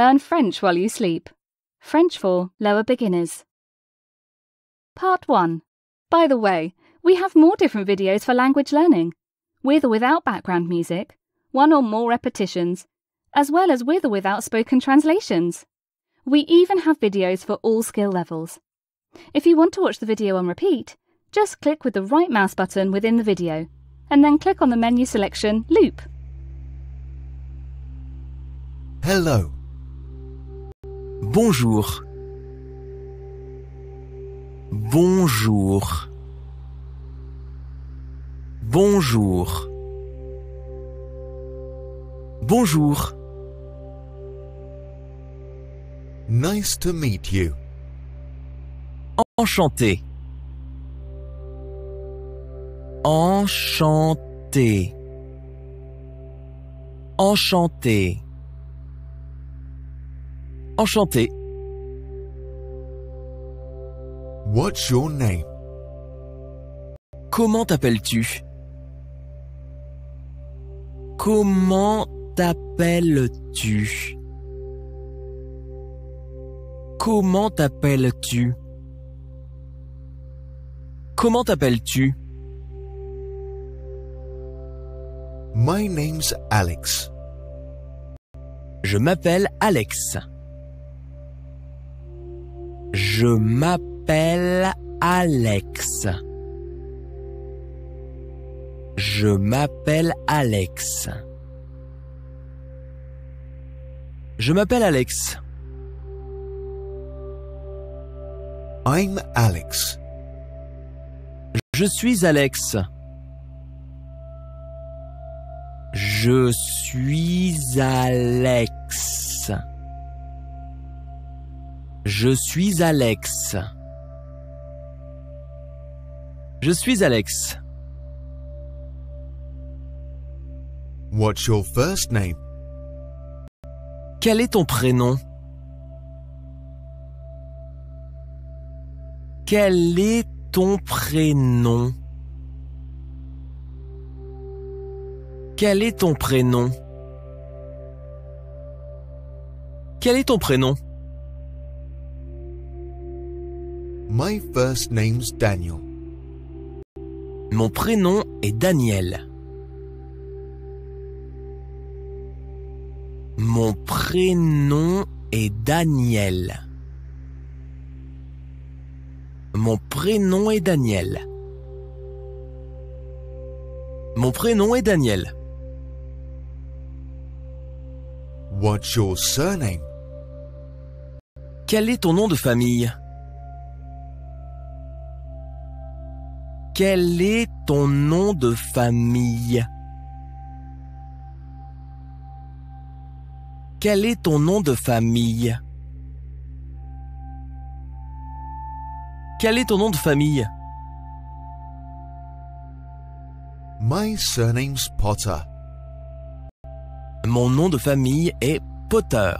Learn French while you sleep. French for lower beginners. Part 1. By the way, we have more different videos for language learning, with or without background music, one or more repetitions, as well as with or without spoken translations. We even have videos for all skill levels. If you want to watch the video on repeat, just click with the right mouse button within the video, and then click on the menu selection Loop. Hello. Bonjour. Bonjour. Bonjour. Bonjour. Nice to meet you. Enchanté. Enchanté. Enchanté. Enchanté. What's your name? Comment t'appelles-tu? Comment t'appelles-tu? Comment t'appelles-tu? Comment t'appelles-tu? My name's Alex. Je m'appelle Alex. Je m'appelle Alex. Je m'appelle Alex. Je m'appelle Alex. I'm Alex. Je suis Alex. Je suis Alex. Je suis Alex. Je suis Alex. What's your first name? Quel est ton prénom? Quel est ton prénom? Quel est ton prénom? Quel est ton prénom? My first name's Daniel. Mon prénom est Daniel. Mon prénom est Daniel. Mon prénom est Daniel. Mon prénom est Daniel. What's your surname? Quel est ton nom de famille? Quel est ton nom de famille? Quel est ton nom de famille? Quel est ton nom de famille? My surname's Potter. Mon nom de famille est Potter.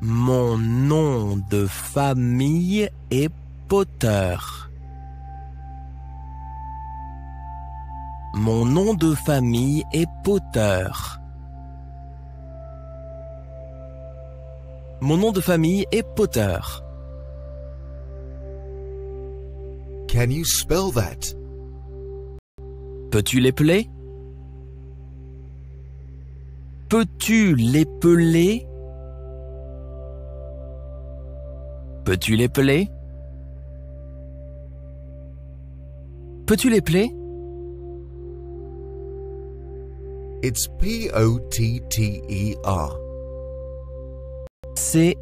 Mon nom de famille est Potter. Mon nom de famille est Potter. Mon nom de famille est Potter. Can you spell that? Peux-tu l'épeler? Peux-tu l'épeler? Peux-tu l'épeler? Peux-tu l'épeler It's P O T T E R. C'est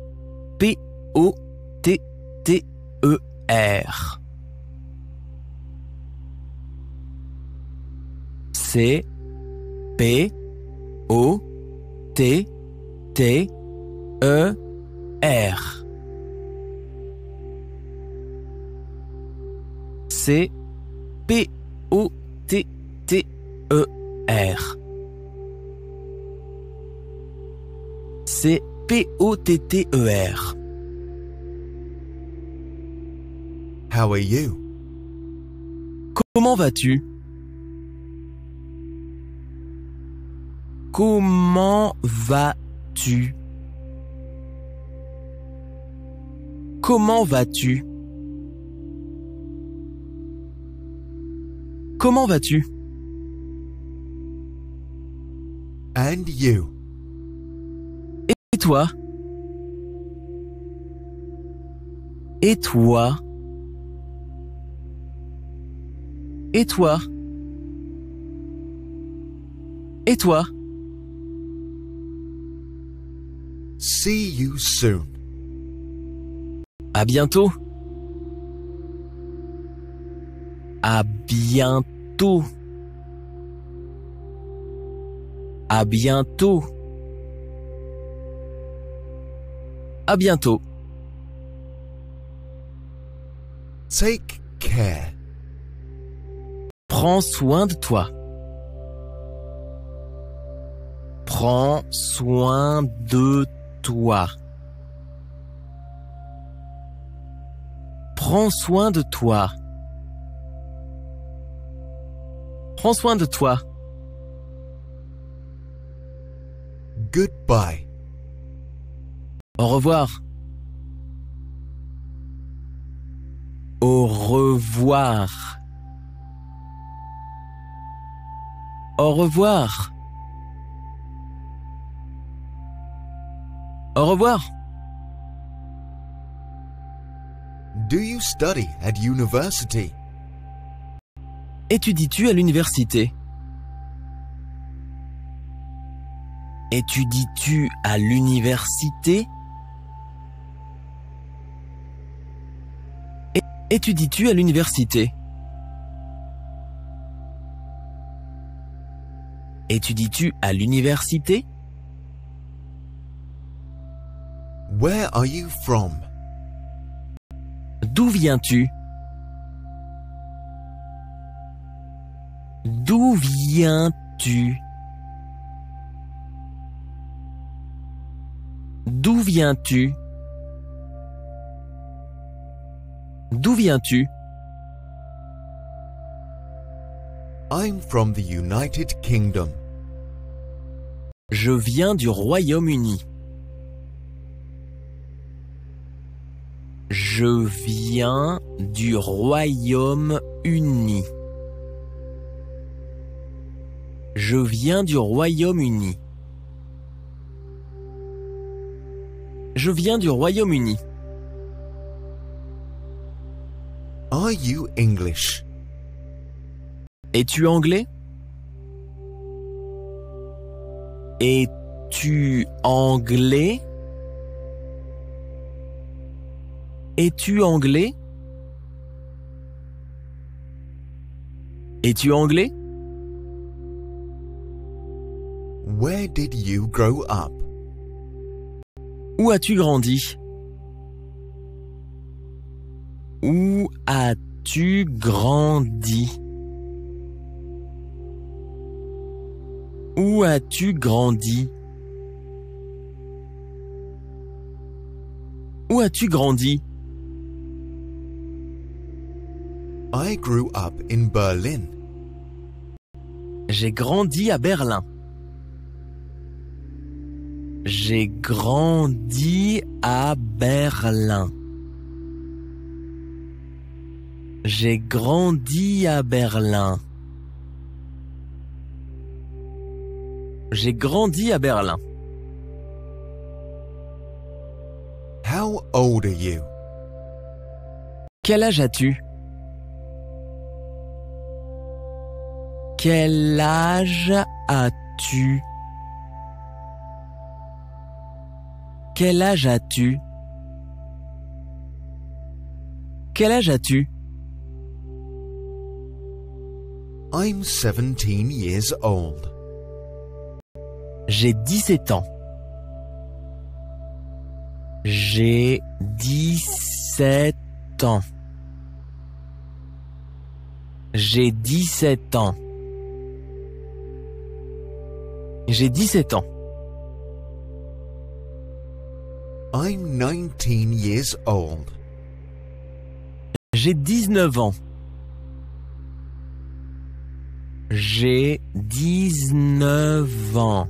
P O T T E R. C'est P O T T E R. C'est P O T T E R. C'est P-O-T-T-E-R. How are you? Comment vas-tu? Comment vas-tu? Comment vas-tu? Comment vas-tu? And you? Et toi? Et toi? Et toi? Et toi? See you soon. À bientôt À bientôt À bientôt À bientôt Take care. Prends soin de toi. Prends soin de toi. Prends soin de toi. Prends soin de toi. Goodbye. Au revoir. Au revoir. Au revoir. Au revoir. Do you study at university? Étudies-tu à l'université? Étudies-tu à l'université? Étudies-tu à l'université? Étudies-tu à l'université? Where are you from? D'où viens-tu? D'où viens-tu? D'où viens-tu? D'où viens-tu? I'm from the United Kingdom. Je viens du Royaume-Uni. Je viens du Royaume-Uni. Je viens du Royaume-Uni. Je viens du Royaume-Uni. Are you English? Es-tu anglais? Es-tu anglais? Es-tu anglais? Es-tu anglais? Where did you grow up? Où as-tu grandi? Où as-tu grandi? Où as-tu grandi? Où as-tu grandi? I grew up in Berlin. J'ai grandi à Berlin. J'ai grandi à Berlin. J'ai grandi à Berlin. J'ai grandi à Berlin. How old are you? Quel âge as-tu? Quel âge as-tu? Quel âge as-tu? Quel âge as-tu? I'm 17 years old. J'ai 17 ans. J'ai 17 ans. J'ai 17 ans. J'ai 17 ans. I'm 19 years old. J'ai 19 ans. J'ai 19 ans.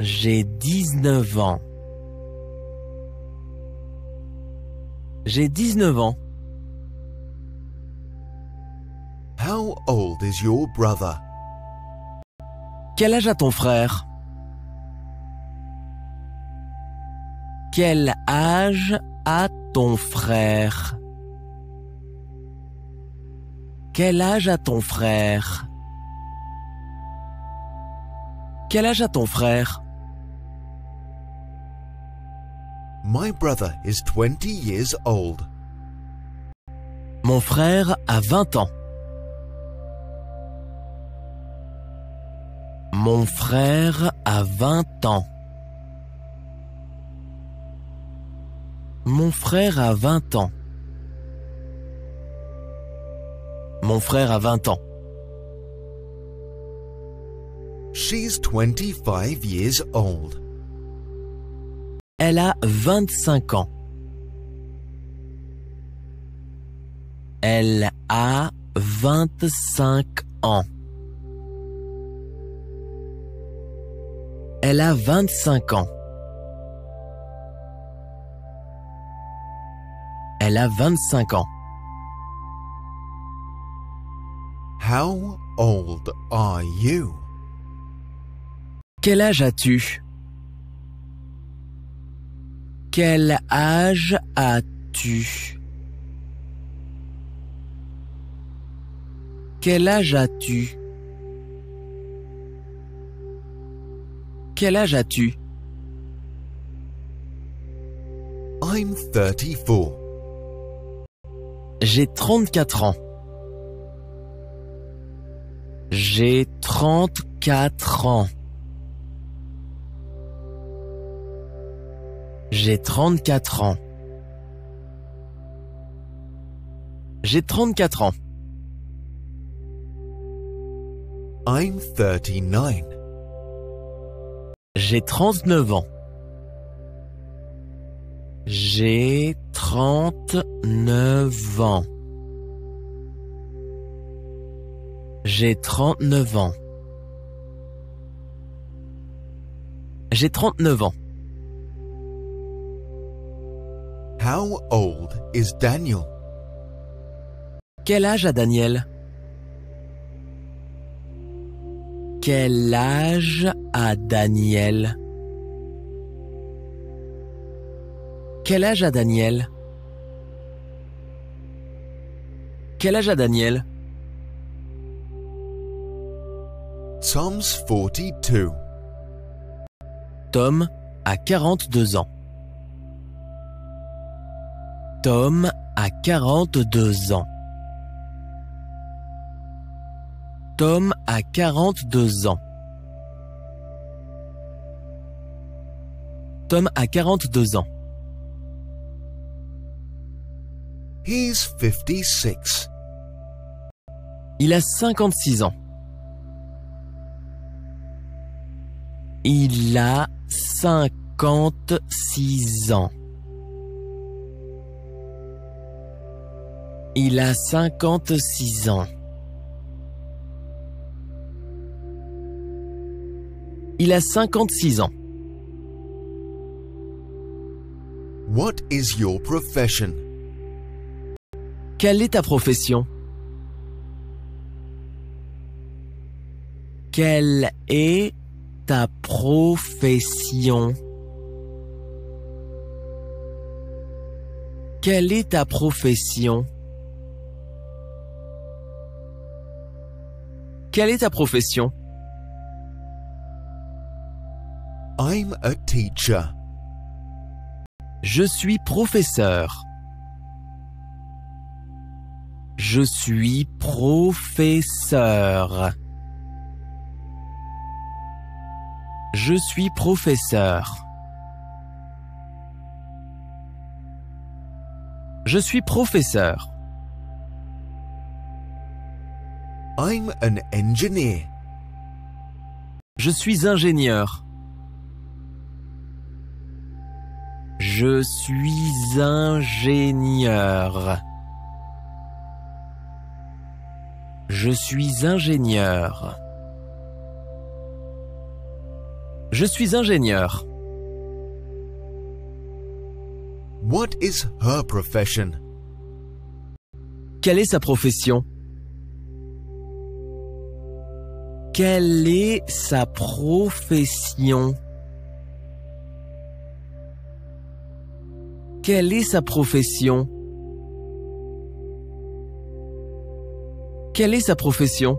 J'ai 19 ans. J'ai 19 ans. How old is your brother? Quel âge a ton frère? Quel âge a ton frère? Quel âge a ton frère? Quel âge a ton frère? My brother is 20 years old. Mon frère a 20 ans. Mon frère a 20 ans. Mon frère a 20 ans. Mon frère a 20 ans. She's 25 years old. Elle a 25 ans. Elle a 25 ans. Elle a 25 ans. Elle a 25 ans. How old are you? Quel âge as-tu? Quel âge as-tu? Quel âge as-tu? Quel âge as-tu? I'm 34. J'ai 34 ans. J'ai 34 ans. J'ai 34 ans. J'ai 34 ans. I'm 39. J'ai 39 ans. J'ai 39 ans. J'ai 39 ans. J'ai 39 ans. How old is Daniel? Quel âge a Daniel? Quel âge a Daniel? Quel âge a Daniel? Quel âge a Daniel? Tom's 42. Tom a 42 ans. Tom a 42 ans. Tom a 42 ans. Tom a 42 ans. He's 56. Il a 56 ans. Il a 56 ans. Il a 56 ans. Il a 56 ans. What is your profession? Quelle est ta profession? Quelle est ta profession? Quelle est ta profession? Quelle est ta profession? I'm a teacher. Je suis professeur. Je suis professeur. Je suis professeur. Je suis professeur. I'm an engineer. Je suis ingénieur. Je suis ingénieur. Je suis ingénieur. Je suis ingénieur. What is her profession? Quelle est sa profession? Quelle est sa profession? Quelle est sa profession? Quelle est sa profession?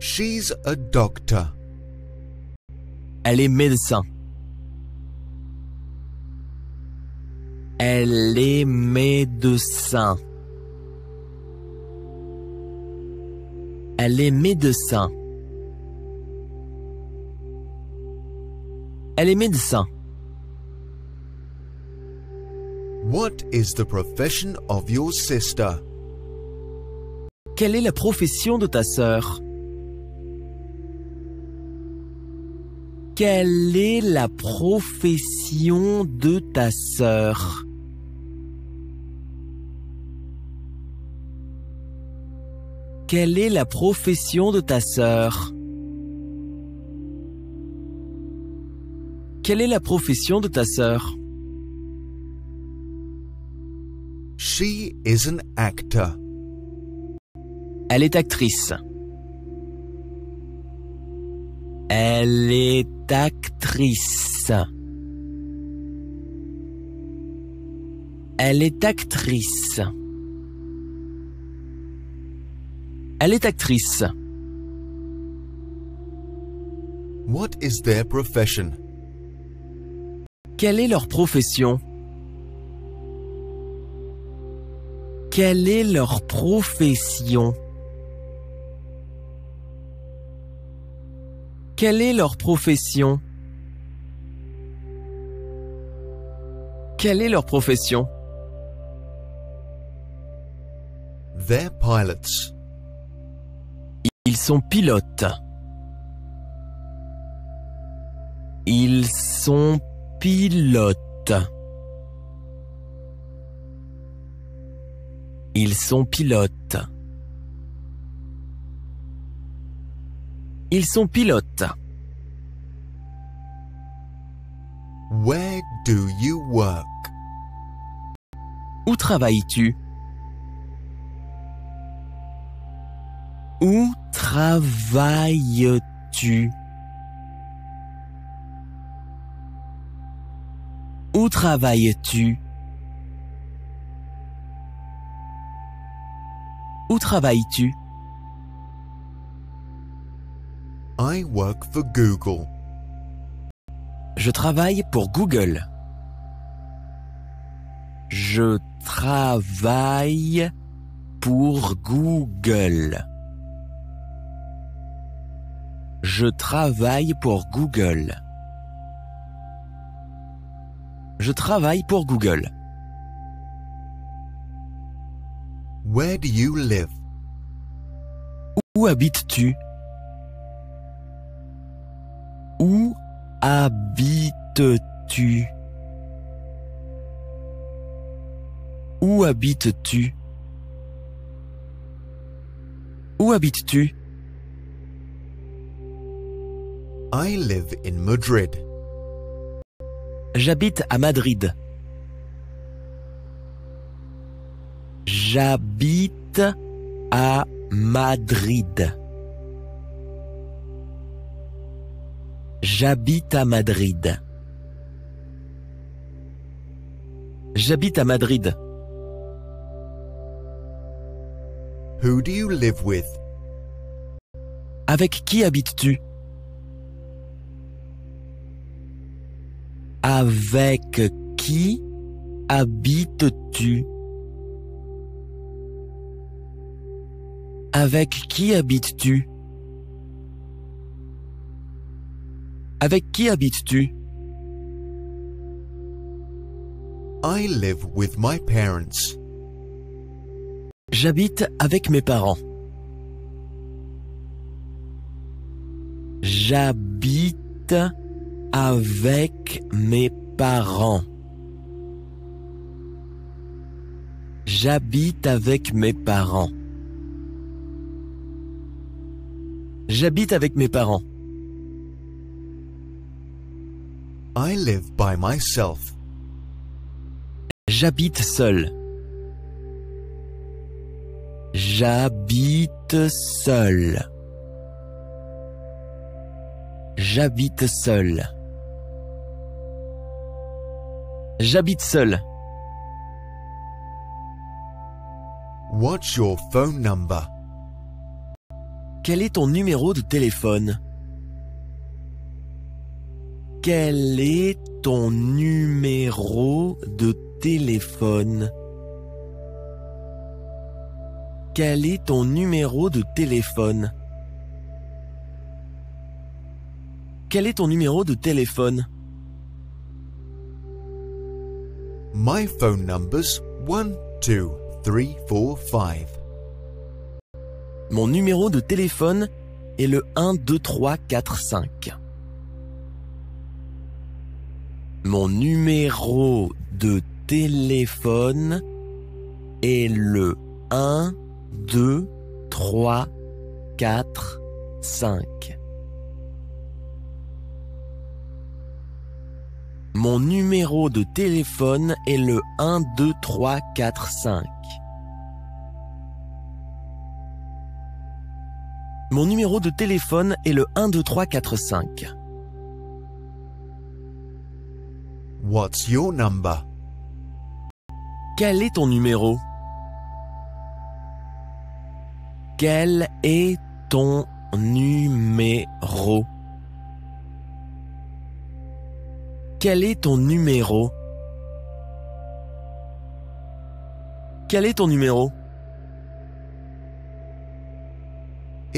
She's a doctor. Elle est médecin. Elle est médecin. Elle est médecin. Elle est médecin. What is the profession of your sister? Quelle est la profession de ta sœur? Quelle est la profession de ta sœur? Quelle est la profession de ta sœur? Quelle est la profession de ta sœur? She is an actor. Elle est actrice. Elle est actrice. Elle est actrice. Elle est actrice. What is their profession? Quelle est leur profession? Quelle est leur profession? Quelle est leur profession? Quelle est leur profession? They're pilots. Ils sont pilotes. Ils sont pilotes. Ils sont pilotes. Ils sont pilotes. Where do you work? Où travailles-tu? Où travailles-tu? Où travailles-tu? Où travailles-tu? I work for Google. Je travaille pour Google. Je travaille pour Google. Je travaille pour Google. Je travaille pour Google. Where do you live? Où habites-tu? Où habites-tu? Où habites-tu? Où habites-tu? I live in Madrid. J'habite à Madrid. J'habite à Madrid. J'habite à Madrid. J'habite à Madrid. Who do you live with? Avec qui habites-tu? Avec qui habites-tu? Avec qui habites-tu? Avec qui habites-tu? I live with my parents. J'habite avec mes parents. J'habite avec mes parents. J'habite avec mes parents. J'habite avec mes parents. I live by myself. J'habite seul. J'habite seul. J'habite seul. J'habite seul. What's your phone number? Quel est ton numéro de téléphone? Quel est ton numéro de téléphone? Quel est ton numéro de téléphone? Quel est ton numéro de téléphone? My phone number's 1, 2, 3, 4, 5. Mon numéro de téléphone est le 1 2 3 4 5. Mon numéro de téléphone est le 1 2 3 4 5. Mon numéro de téléphone est le 1 2 3 4 5. Mon numéro de téléphone est le 1 2 3 4 5. What's your number? Quel est ton numéro? Quel est ton numéro? Quel est ton numéro? Quel est ton numéro?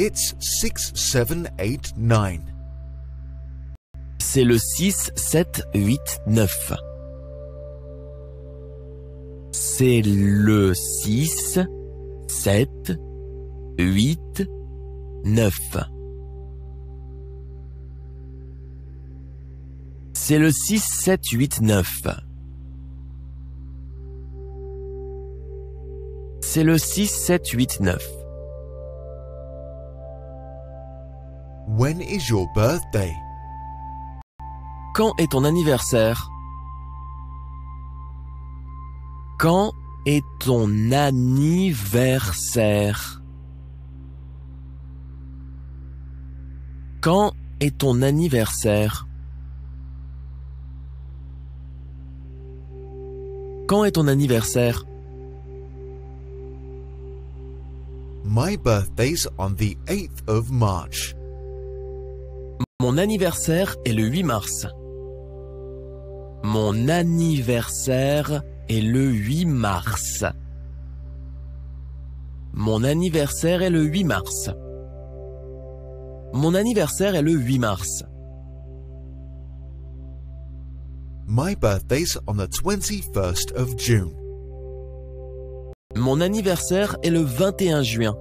It's 6, 7, 8, 9. C'est le 6, 7, 8, 9. C'est le 6, 7, 8, 9. C'est le 6, 7, 8, 9. C'est le 6, 7, 8, 9. When is your birthday? Quand est ton anniversaire? Quand est ton anniversaire? Quand est ton anniversaire? Quand est ton anniversaire? My birthday's on the 8th of March. Mon anniversaire est le 8 mars. Mon anniversaire est le 8 mars. Mon anniversaire est le 8 mars. Mon anniversaire est le 8 mars. My birthday's on the 21st of June. Mon anniversaire est le 21 juin.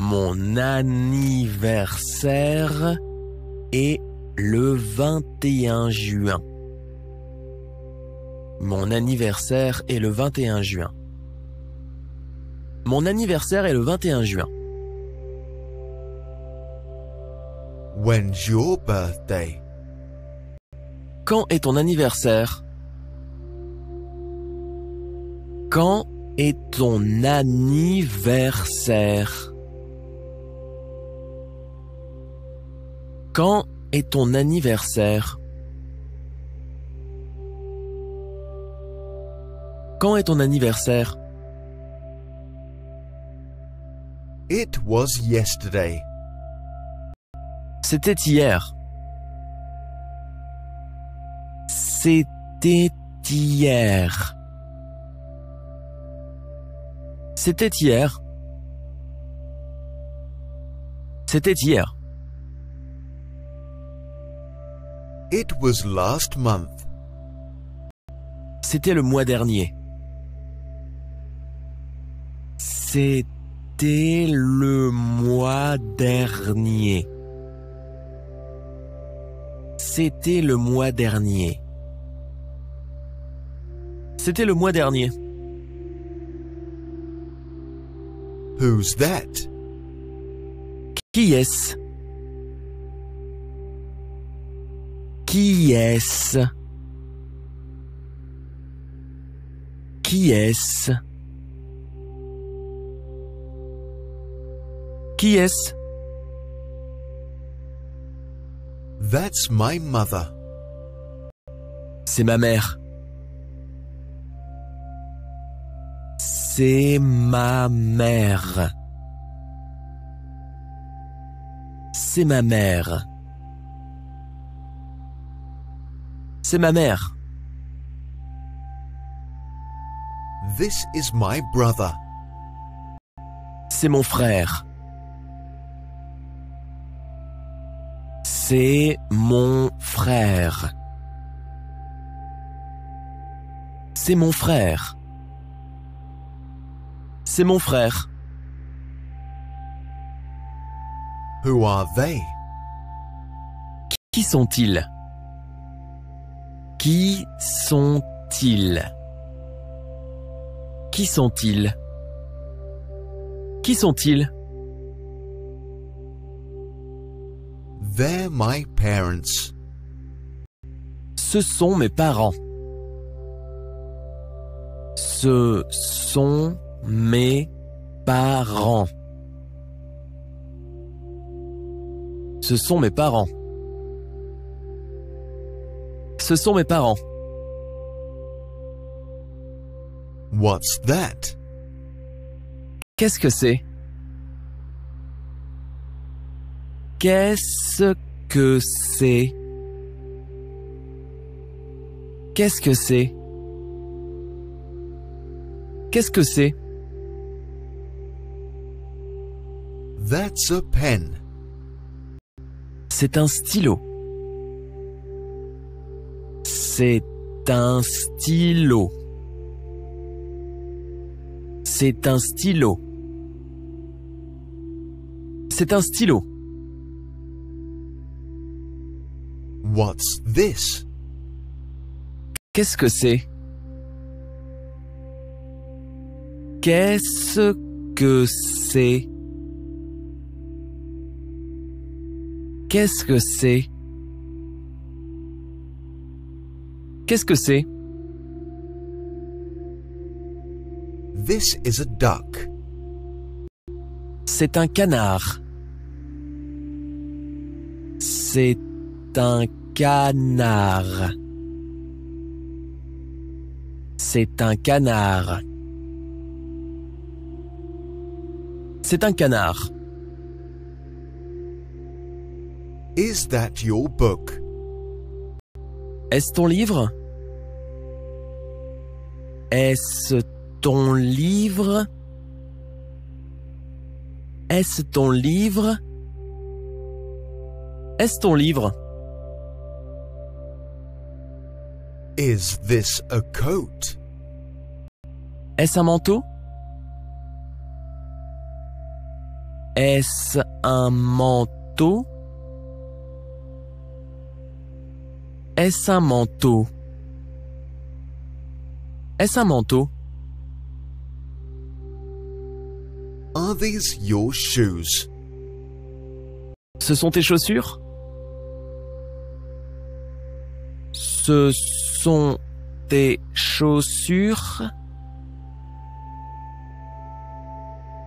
Mon anniversaire est le 21 juin. Mon anniversaire est le 21 juin. Mon anniversaire est le 21 juin. When's your birthday? Quand est ton anniversaire? Quand est ton anniversaire? Quand est ton anniversaire? Quand est ton anniversaire? It was yesterday. C'était hier. C'était hier. C'était hier. C'était hier. It was last month. C'était le mois dernier. C'était le mois dernier. C'était le mois dernier. C'était le mois dernier. Who's that? Qui est-ce? Qui est-ce? Qui est-ce? Qui est-ce? That's my mother. C'est ma mère. C'est ma mère. C'est ma mère. C'est ma mère. This is my brother. C'est mon frère. C'est mon frère. C'est mon frère. C'est mon frère. Who are they? Qui sont-ils? Qui sont-ils? Qui sont-ils? Qui sont-ils? They're my parents. Ce sont mes parents. Ce sont mes parents. Ce sont mes parents. Ce sont mes parents. What's that? Qu'est-ce que c'est? Qu'est-ce que c'est? Qu'est-ce que c'est? Qu'est-ce que c'est? That's a pen. C'est un stylo. C'est un stylo. C'est un stylo. C'est un stylo. What's this? Qu'est-ce que c'est? Qu'est-ce que c'est? Qu'est-ce que c'est? Qu'est-ce que c'est? This is a duck. C'est un canard. C'est un canard. C'est un canard. C'est un canard. Is that your book? Est-ce ton livre? Est-ce ton livre? Est-ce ton livre? Est-ce ton livre? Is this a coat? Est-ce un manteau? Est-ce un manteau? Est-ce un manteau? Est-ce un manteau? Are these your shoes? Ce sont tes chaussures? Ce sont tes chaussures?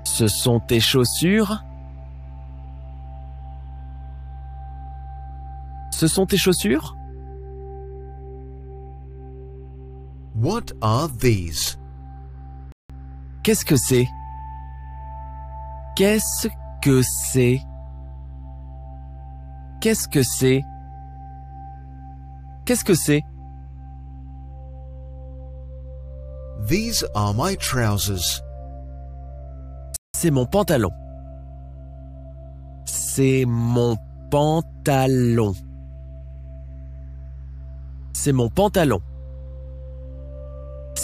Ce sont tes chaussures? Ce sont tes chaussures? What are these? Qu'est-ce que c'est? Qu'est-ce que c'est? Qu'est-ce que c'est? Qu'est-ce que c'est? These are my trousers. C'est mon pantalon. C'est mon pantalon. C'est mon pantalon.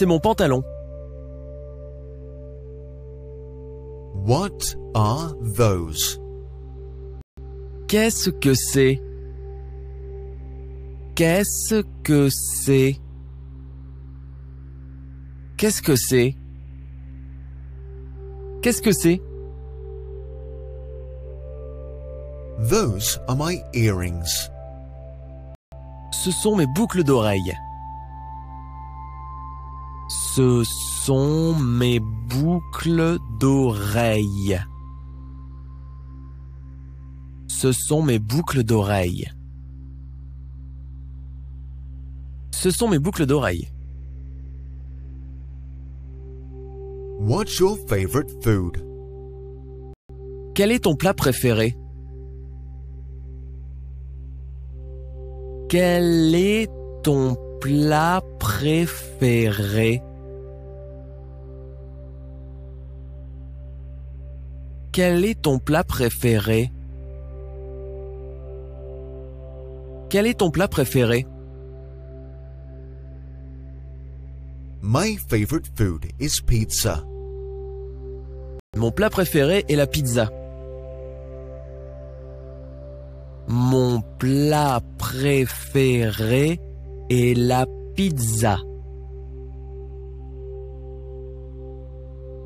C'est mon pantalon. What are those? Qu'est-ce que c'est? Qu'est-ce que c'est? Qu'est-ce que c'est? Qu'est-ce que c'est? Those are my earrings. Ce sont mes boucles d'oreilles. Ce sont mes boucles d'oreilles. Ce sont mes boucles d'oreilles. Ce sont mes boucles d'oreilles. What's your favorite food? Quel est ton plat préféré? Quel est ton plat préféré? Quel est ton plat préféré? Quel est ton plat préféré? My favorite food is pizza. Mon plat préféré est la pizza. Mon plat préféré est la pizza.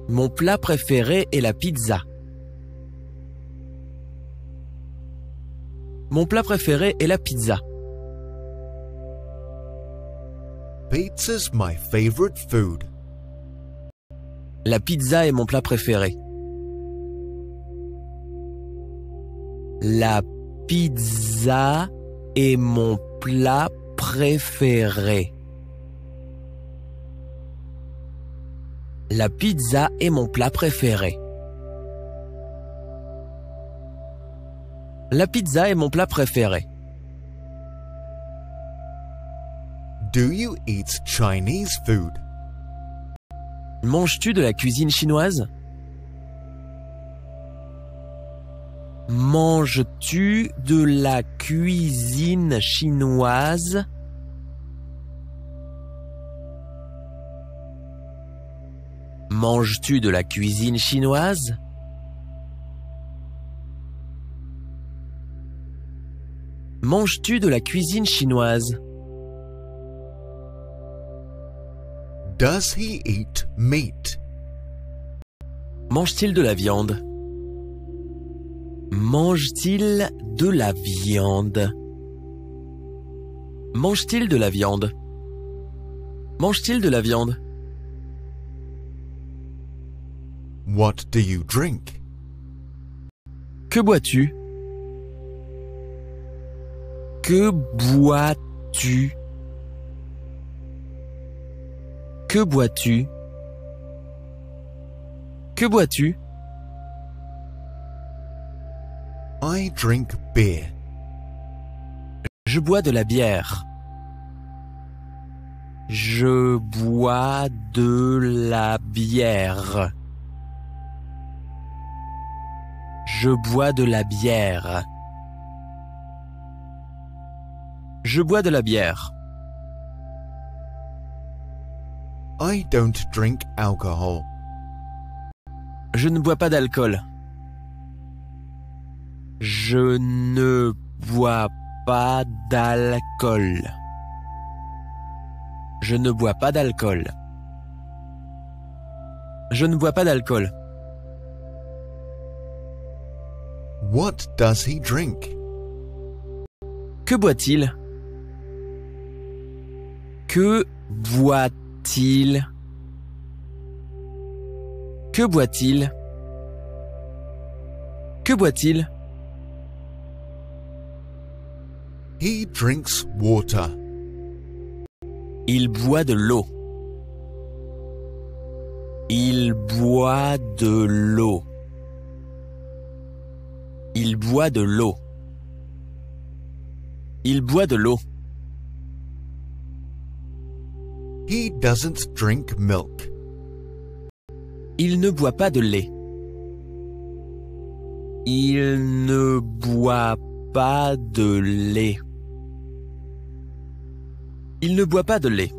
Mon plat préféré est la pizza. Mon plat préféré est la pizza. Pizza's my favorite food. La pizza est mon plat préféré. La pizza est mon plat préféré. La pizza est mon plat préféré. La pizza est mon plat préféré. Do you eat Chinese food? Manges-tu de la cuisine chinoise? Manges-tu de la cuisine chinoise? Manges-tu de la cuisine chinoise? Manges-tu de la cuisine chinoise? Does he eat meat? Mange-t-il de la viande? Mange-t-il de la viande? Mange-t-il de la viande? Mange-t-il de la viande? What do you drink? Que bois-tu? Que bois-tu? Que bois-tu? Que bois-tu? I drink beer. Je bois de la bière. Je bois de la bière. Je bois de la bière. Je bois de la bière. I don't drink alcohol. Je ne bois pas d'alcool. Je ne bois pas d'alcool. Je ne bois pas d'alcool. Je ne bois pas d'alcool. What does he drink? Que boit-il? Que boit-il? Que boit-il? Que boit-il? He drinks water. Il boit de l'eau. Il boit de l'eau. Il boit de l'eau. Il boit de l'eau. He doesn't drink milk. Il ne boit pas de lait. Il ne boit pas de lait. Il ne boit pas de lait.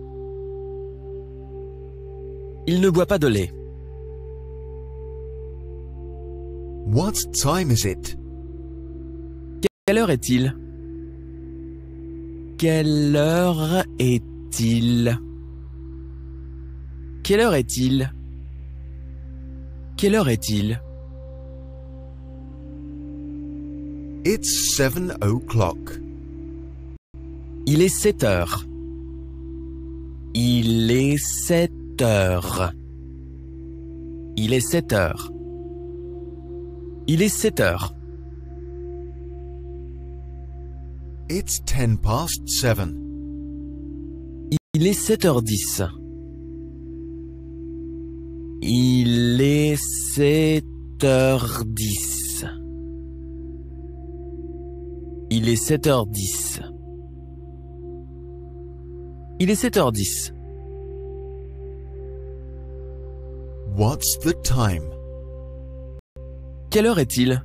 Il ne boit pas de lait. What time is it? Quelle heure est-il? Quelle heure est-il? Quelle heure est-il? Quelle heure est-il? It's seven o'clock. Il est 7 heures. Il est 7 heures. Il est 7 heures. Il est 7 heures. It's ten past seven. Il est 7h10. Il est 7h10. Il est 7h10. Il est 7h10. What's the time? Quelle heure est-il?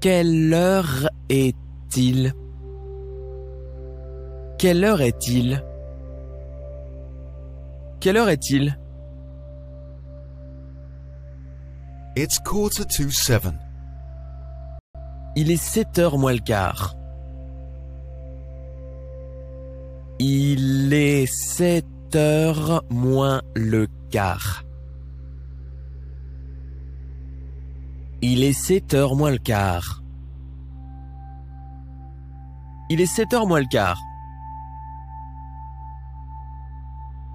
Quelle heure est-il? Quelle heure est-il? Quelle heure est-il? It's quarter to seven. Il est 7 heures moins le quart. Il est 7 heures moins le quart. Il est 7 heures moins le quart. Il est 7 heures moins le quart.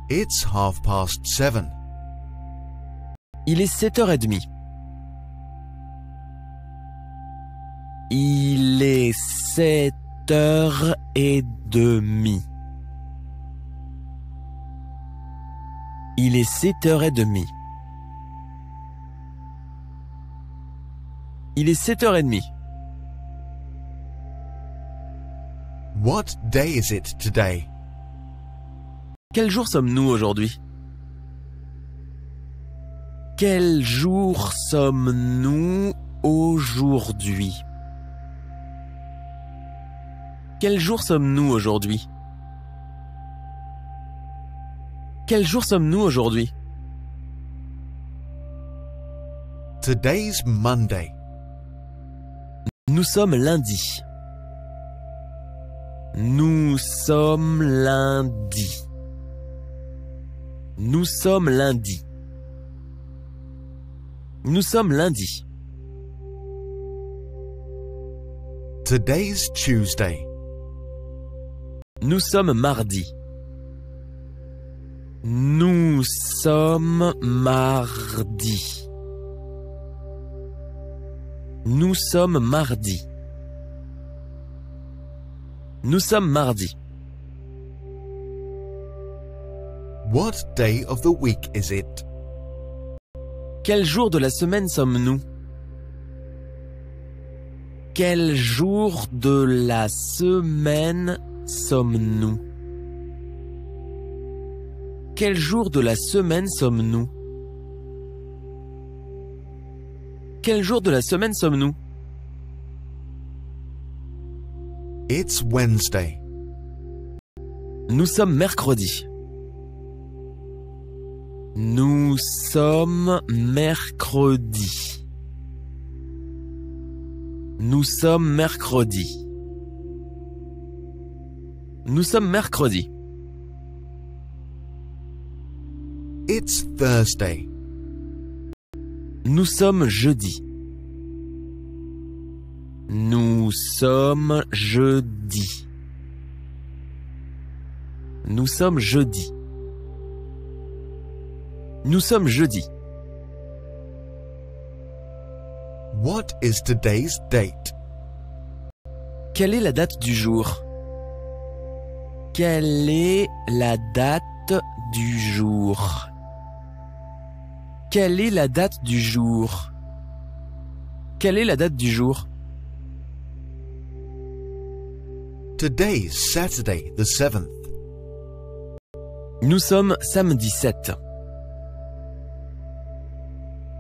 It's half past seven. Il est 7 heures et demie. Il est 7 heures et demie. Il est 7 heures et demie. Il est 7 heures et demie. What day is it today? Quel jour sommes-nous aujourd'hui? Quel jour sommes-nous aujourd'hui? Quel jour sommes-nous aujourd'hui? Quel jour sommes-nous aujourd'hui? Today's Monday. Nous sommes lundi. Nous sommes lundi. Nous sommes lundi. Nous sommes lundi. Today's Tuesday. Nous sommes mardi. Nous sommes mardi. Nous sommes mardi. Nous sommes mardi. What day of the week is it? Quel jour de la semaine sommes-nous? Quel jour de la semaine sommes-nous? Quel jour de la semaine sommes-nous? Quel jour de la semaine sommes-nous? It's Wednesday. Nous sommes mercredi. Nous sommes mercredi. Nous sommes mercredi. Nous sommes mercredi. It's Thursday. Nous sommes jeudi. Nous sommes jeudi. Nous sommes jeudi. Nous sommes jeudi. What is today's date? Quelle est la date du jour? Quelle est la date du jour? Quelle est la date du jour? Quelle est la date du jour? Today's Saturday, the 7th. Nous sommes samedi 7.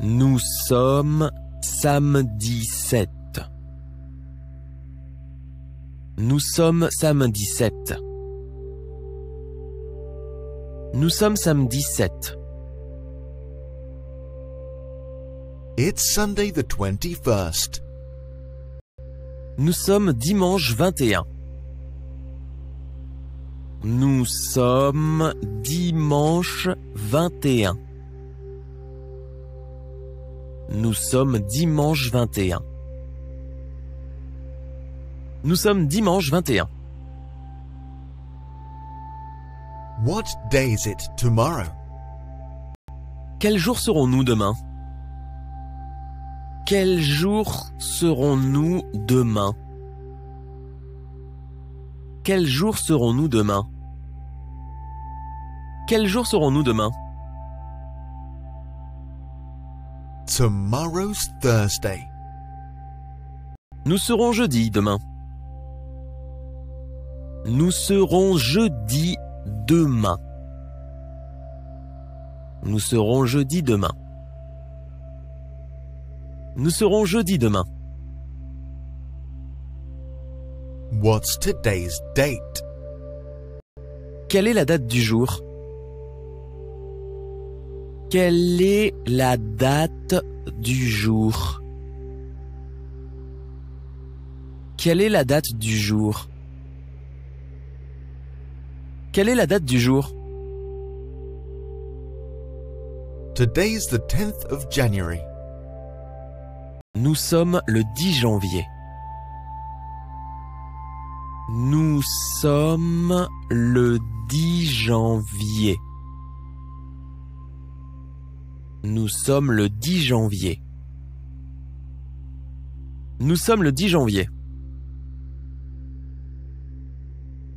Nous sommes samedi 7. Nous sommes samedi 7. Nous sommes samedi 7. It's Sunday, the 21st. Nous sommes dimanche 21. Nous sommes dimanche 21. Nous sommes dimanche 21. Nous sommes dimanche 21. What day is it tomorrow? Quel jour serons-nous demain? Quel jour serons-nous demain? Quel jour serons-nous demain? Quel jour serons-nous demain? Tomorrow's Thursday. Nous serons jeudi demain. Nous serons jeudi demain. Nous serons jeudi demain. Nous serons jeudi demain. What's today's date? Quelle est la date du jour? Quelle est la date du jour? Quelle est la date du jour? Quelle est la date du jour? Today's the 10th of January. Nous sommes le 10 janvier. Nous sommes le 10 janvier. Nous sommes le 10 janvier. Nous sommes le 10 janvier.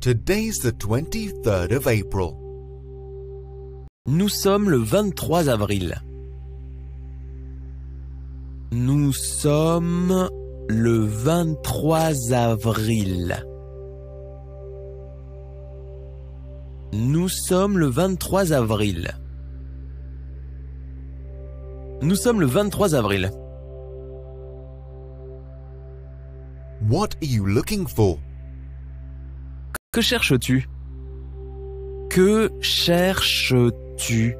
Today's the 23rd of April. Nous sommes le 23 avril. Nous sommes le 23 avril. Nous sommes le 23 avril. Nous sommes le 23 avril. What are you looking for? Que cherches-tu? Que cherches-tu?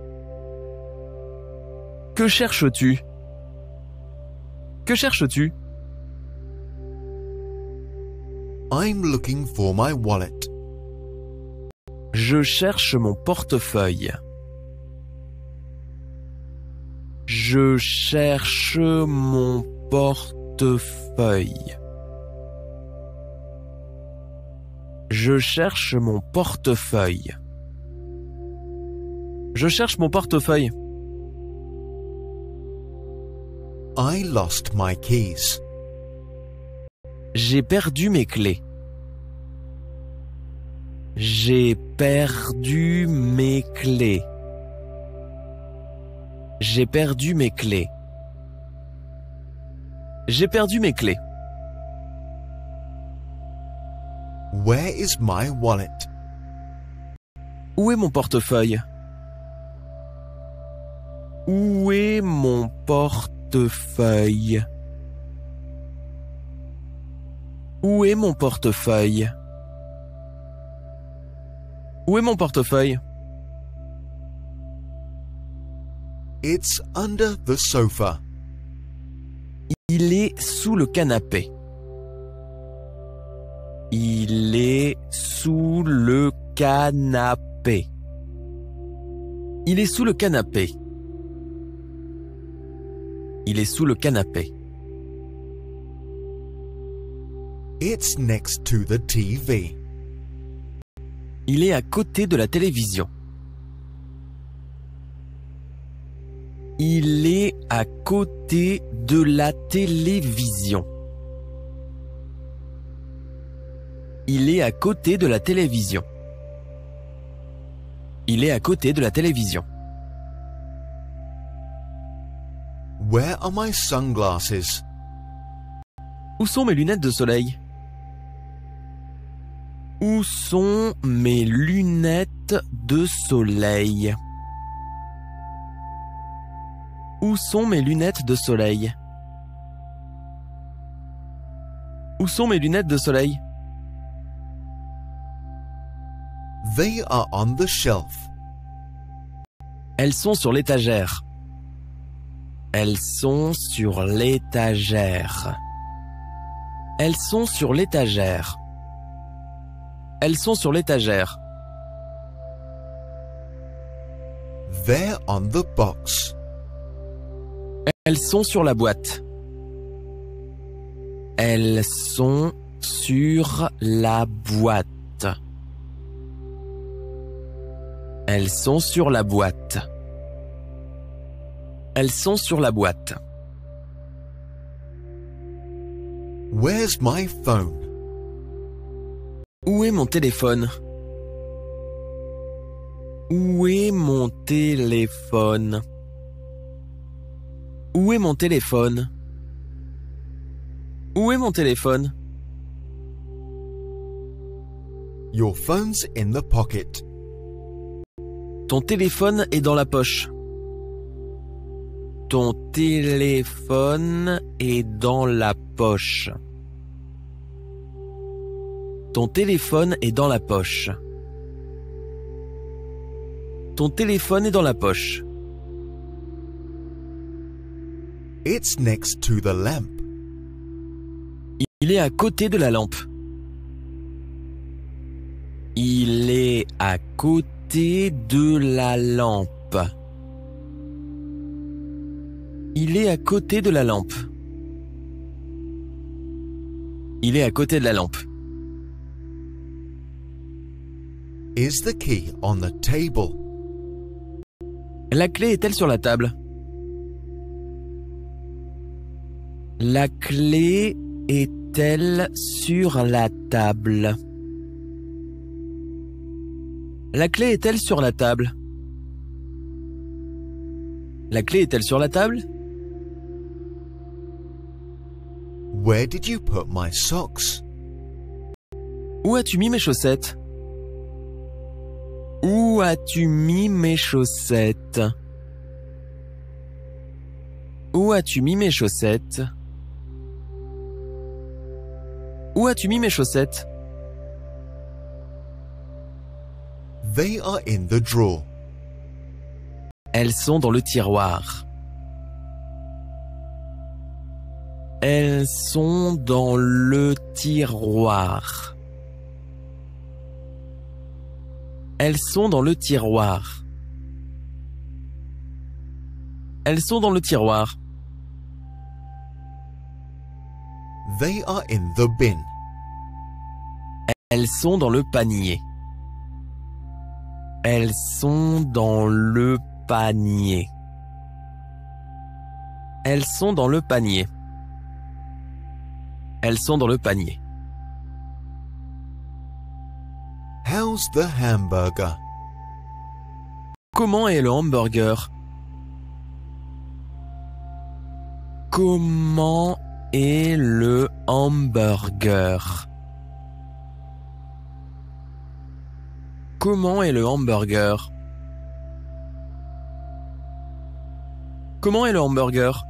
Que cherches-tu? Que cherches-tu? I'm looking for my wallet. Je cherche mon portefeuille. Je cherche mon portefeuille. Je cherche mon portefeuille. Je cherche mon portefeuille. I lost my keys. J'ai perdu mes clés. J'ai perdu mes clés. J'ai perdu mes clés. J'ai perdu mes clés. Where is my wallet? Où est mon portefeuille? Où est mon portefeuille? Où est mon portefeuille? Où est mon portefeuille? It's under the sofa. Il est sous le canapé. Il est sous le canapé. Il est sous le canapé. Il est sous le canapé. It's next to the TV. Il est à côté de la télévision. Il est à côté de la télévision. Il est à côté de la télévision. Il est à côté de la télévision. Where are my sunglasses? Où sont mes lunettes de soleil? Où sont mes lunettes de soleil? Où sont mes lunettes de soleil Où sont mes lunettes de soleil They are on the shelf. Elles sont sur l'étagère. Elles sont sur l'étagère. Elles sont sur l'étagère. Elles sont sur l'étagère. They're on the box. Elles sont sur la boîte. Elles sont sur la boîte. Elles sont sur la boîte. Elles sont sur la boîte. Where's my phone? Où est mon téléphone? Où est mon téléphone? Où est mon téléphone? Où est mon téléphone? Your phone's in the pocket. Ton téléphone est dans la poche. Ton téléphone est dans la poche. Ton téléphone est dans la poche. Ton téléphone est dans la poche. It's next to the lamp. Il est à côté de la lampe. Il est à côté de la lampe. Il est à côté de la lampe. Il est à côté de la lampe. Is the key on the table? La clé est-elle sur la table? La clé est-elle sur la table? La clé est-elle sur la table? La clé est-elle sur la table? Where did you put my socks? Où as-tu mis mes chaussettes? Où as-tu mis mes chaussettes? Où as-tu mis mes chaussettes? Où as-tu mis mes chaussettes? They are in the drawer. Elles sont dans le tiroir. Elles sont dans le tiroir. Elles sont dans le tiroir. Elles sont dans le tiroir. They are in the bin. Elles sont dans le panier. Elles sont dans le panier. Elles sont dans le panier. Elles sont dans le panier. How's the hamburger? Comment est le hamburger? Comment est le hamburger Comment est le hamburger? Comment est le hamburger?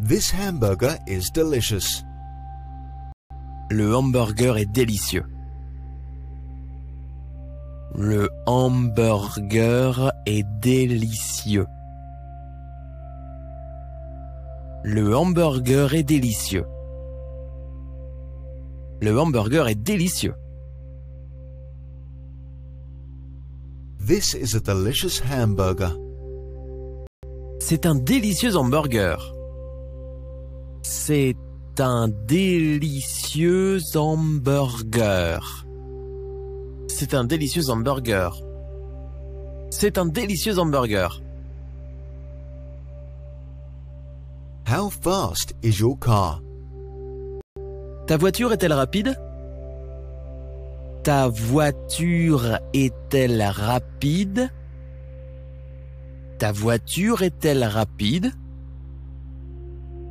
This hamburger is delicious. Le hamburger est délicieux. Le hamburger est délicieux. Le hamburger est délicieux. Le hamburger est délicieux. This is a delicious hamburger. C'est un délicieux hamburger. C'est un délicieux hamburger. C'est un délicieux hamburger. C'est un délicieux hamburger. How fast is your car? Ta voiture est-elle rapide? Ta voiture est-elle rapide? Ta voiture est-elle rapide?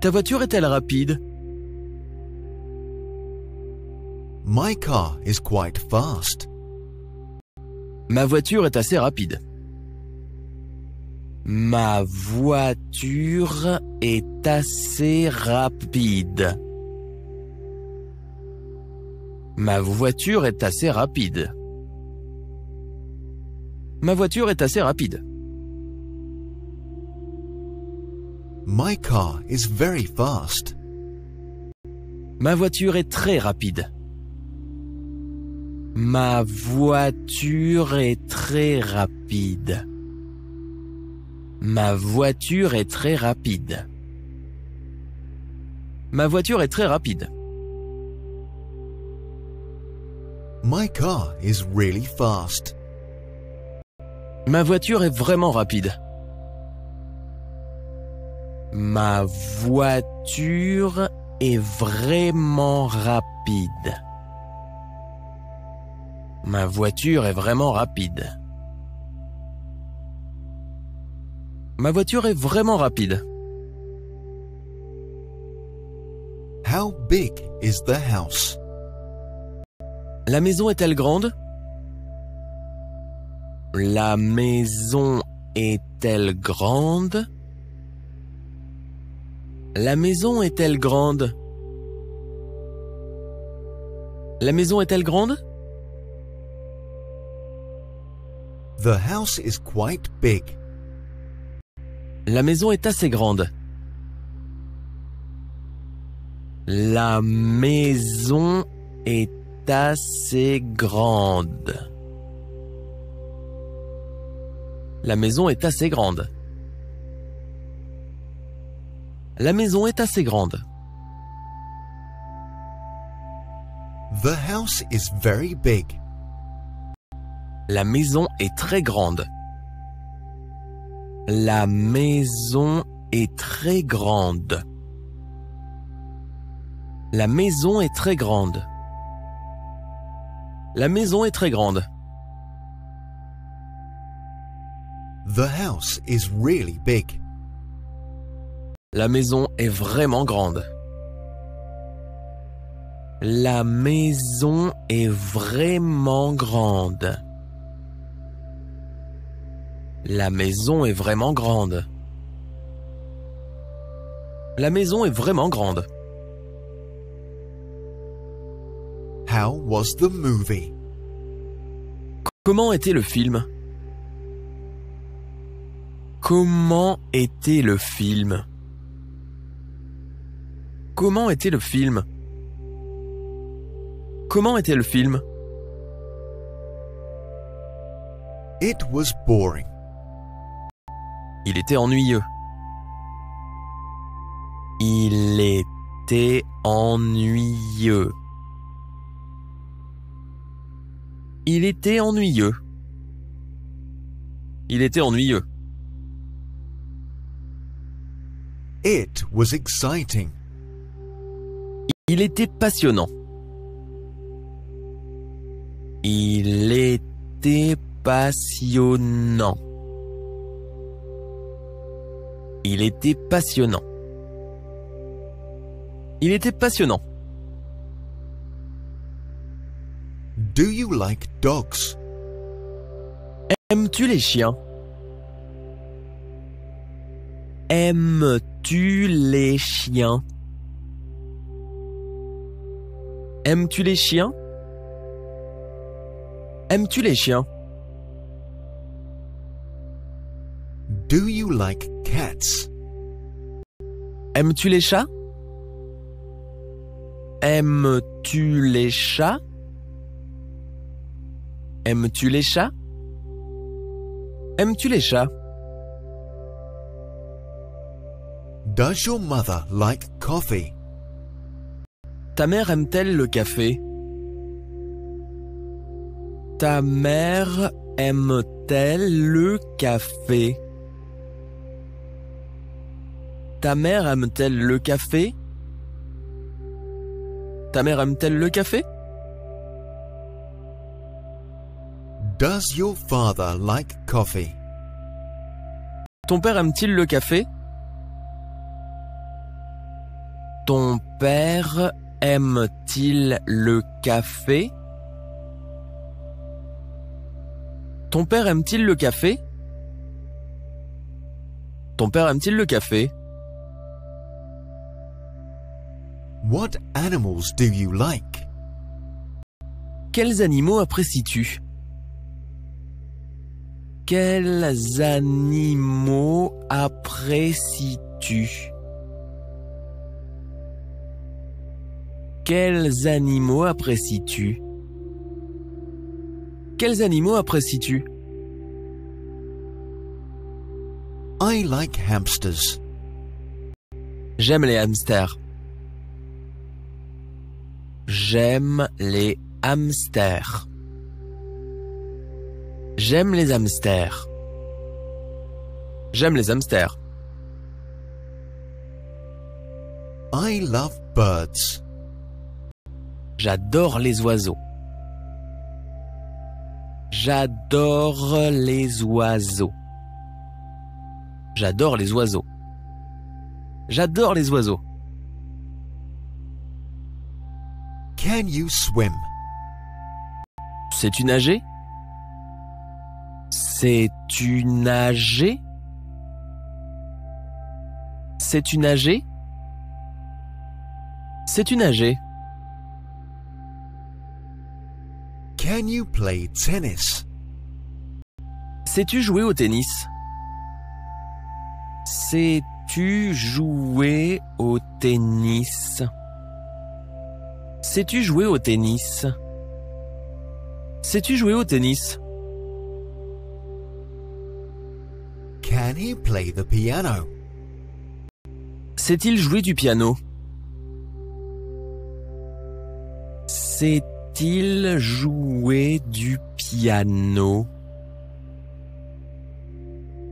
Ta voiture est-elle rapide? My car is quite fast. Ma voiture est assez rapide. Ma voiture est assez rapide. Ma voiture est assez rapide. Ma voiture est assez rapide. My car is very fast. Ma voiture est très rapide. Ma voiture est très rapide. Ma voiture est très rapide. Ma voiture est très rapide. My car is really fast. Ma voiture est vraiment rapide. Ma voiture est vraiment rapide. Ma voiture est vraiment rapide. Ma voiture est vraiment rapide. How big is the house? La maison est-elle grande? La maison est-elle grande? La maison est-elle grande? La maison est-elle grande? The house is quite big. La maison est assez grande. La maison est assez grande. La maison est assez grande. La maison est assez grande. The house is very big. La maison est très grande. La maison est très grande. La maison est très grande. La maison est très grande. The house is really big. La maison est vraiment grande. La maison est vraiment grande. La maison est vraiment grande. La maison est vraiment grande. How was the movie? Comment était le film? Comment était le film? Comment était le film? Comment était le film? It was boring. Il était ennuyeux. Il était ennuyeux. Il était ennuyeux. Il était ennuyeux. It was exciting. Il était passionnant. Il était passionnant. Il était passionnant. Il était passionnant. Do you like dogs? Aimes-tu les chiens? Aimes-tu les chiens? Aimes-tu les chiens? Aimes-tu les chiens? Do you like cats? Aimes-tu les chats? Aimes-tu les chats? Aimes-tu les chats? Aimes-tu les chats? Does your mother like coffee? Ta mère aime-t-elle le café? Ta mère aime-t-elle le café? Ta mère aime-t-elle le café? Ta mère aime-t-elle le café? Does your father like coffee? Ton père aime-t-il le café? Ton père aime-t-il le café? Ton père aime-t-il le café? Ton père aime-t-il le café? What animals do you like? Quels animaux apprécies-tu? Quels animaux apprécies-tu? Quels animaux apprécies-tu? Quels animaux apprécies-tu? I like hamsters. J'aime les hamsters. J'aime les hamsters. J'aime les hamsters. J'aime les hamsters. I love birds. J'adore les oiseaux. J'adore les oiseaux. J'adore les oiseaux. J'adore les oiseaux. Can you swim? Sais-tu nager? Sais-tu nager? Sais-tu nager? Sais-tu nager? Can you play tennis? Sais-tu jouer au tennis? Sais-tu jouer au tennis? Sais-tu jouer au tennis? Sais-tu jouer au tennis? Can he play the piano? Sait-il jouer du piano? Sait-il jouer du piano?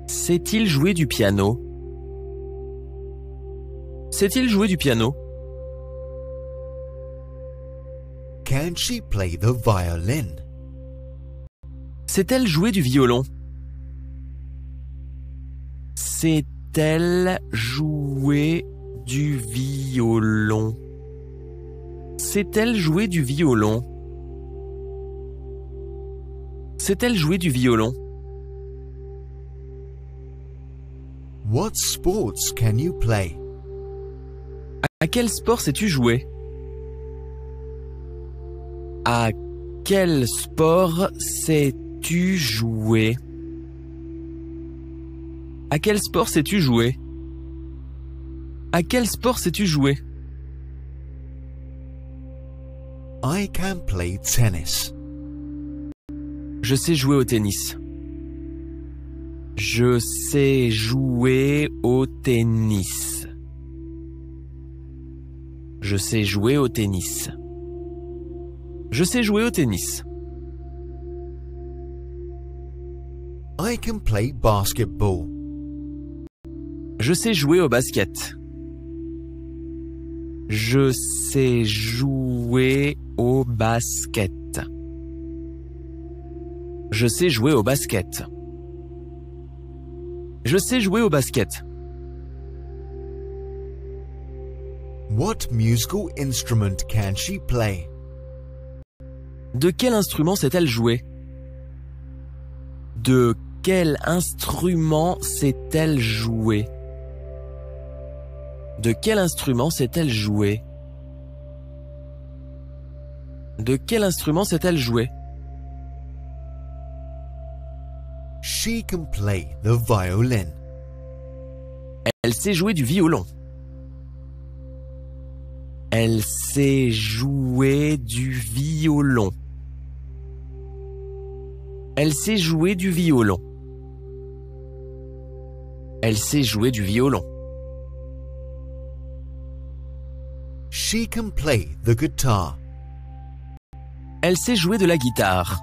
Sait-il jouer du piano? Sait-il jouer du piano? Can she play the violin? Sait-elle jouer du violon? Sait-elle jouer du violon? Sait-elle jouer du violon? Sait-elle jouer du violon? What sports can you play? À quel sport sais-tu jouer? À quel sport sais-tu jouer? À quel sport sais-tu jouer? À quel sport sais-tu jouer? I can play tennis. Je sais jouer au tennis. Je sais jouer au tennis. Je sais jouer au tennis. Je sais jouer au tennis. I can play basketball. Je sais jouer au basket. Je sais jouer au basket. Je sais jouer au basket. Je sais jouer au basket. What musical instrument can she play? De quel instrument sait-elle jouer De quel instrument sait-elle jouer De quel instrument sait-elle jouer De quel instrument sait-elle jouer She can play the violin. Elle sait jouer du violon. Elle sait jouer du violon. Elle sait jouer du violon. Elle sait jouer du violon. She can play the guitar. Elle sait jouer de la guitare.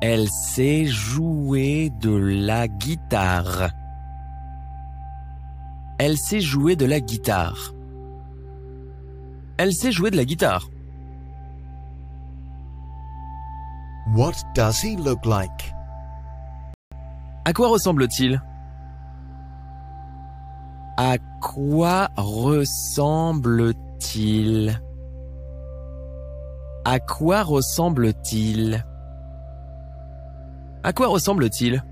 Elle sait jouer de la guitare. Elle sait jouer de la guitare. Elle sait jouer de la guitare. What does he look like? À quoi ressemble-t-il? À quoi ressemble-t-il? À quoi ressemble-t-il? À quoi ressemble-t-il?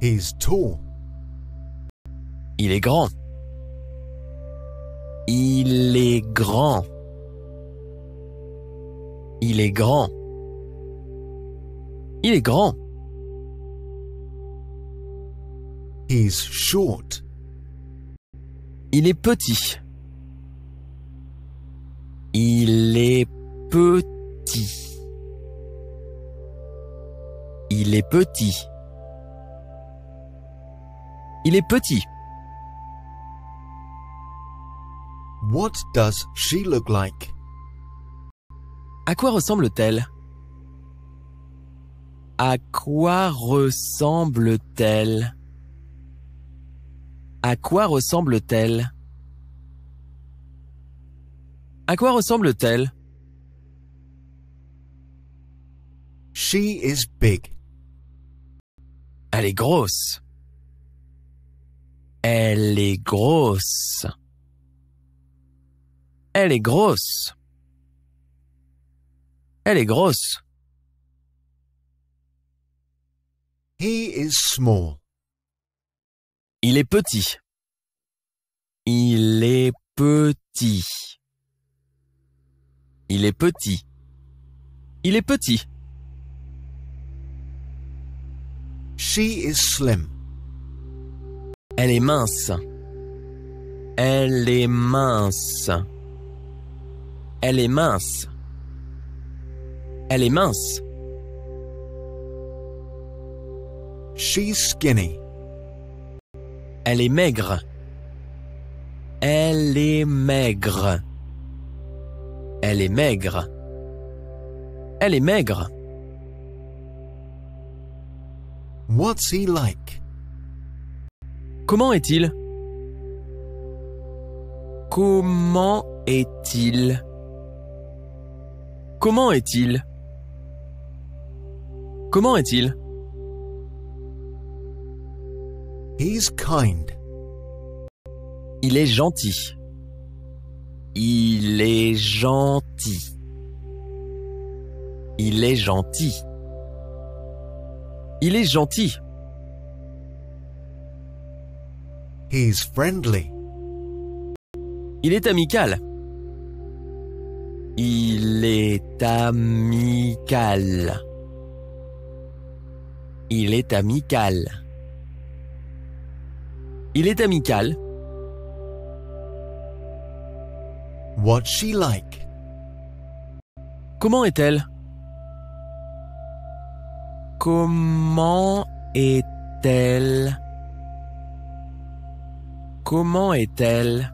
He's tall. Il est grand. Il est grand. Il est grand. Il est grand. He's short. Il est petit. Il est petit. Il est petit. Il est petit. What does she look like? À quoi ressemble-t-elle? À quoi ressemble-t-elle? À quoi ressemble-t-elle? À quoi ressemble-t-elle? She is big. Elle est grosse. Elle est grosse. Elle est grosse. Elle est grosse. He is small. Il est petit. Il est petit. Il est petit. Il est petit. She is slim. Elle est mince. Elle est mince. Elle est mince. Elle est mince. She's skinny. Elle est maigre. Elle est maigre. Elle est maigre. Elle est maigre. What's he like? Comment est-il? Comment est-il? Comment est-il? Comment est-il? He's kind. Il est gentil. Il est gentil. Il est gentil. Il est gentil. He's friendly. Il est amical. Il est amical. Il est amical. Il est amical. What's she like? Comment est-elle? Comment est-elle? Comment est-elle?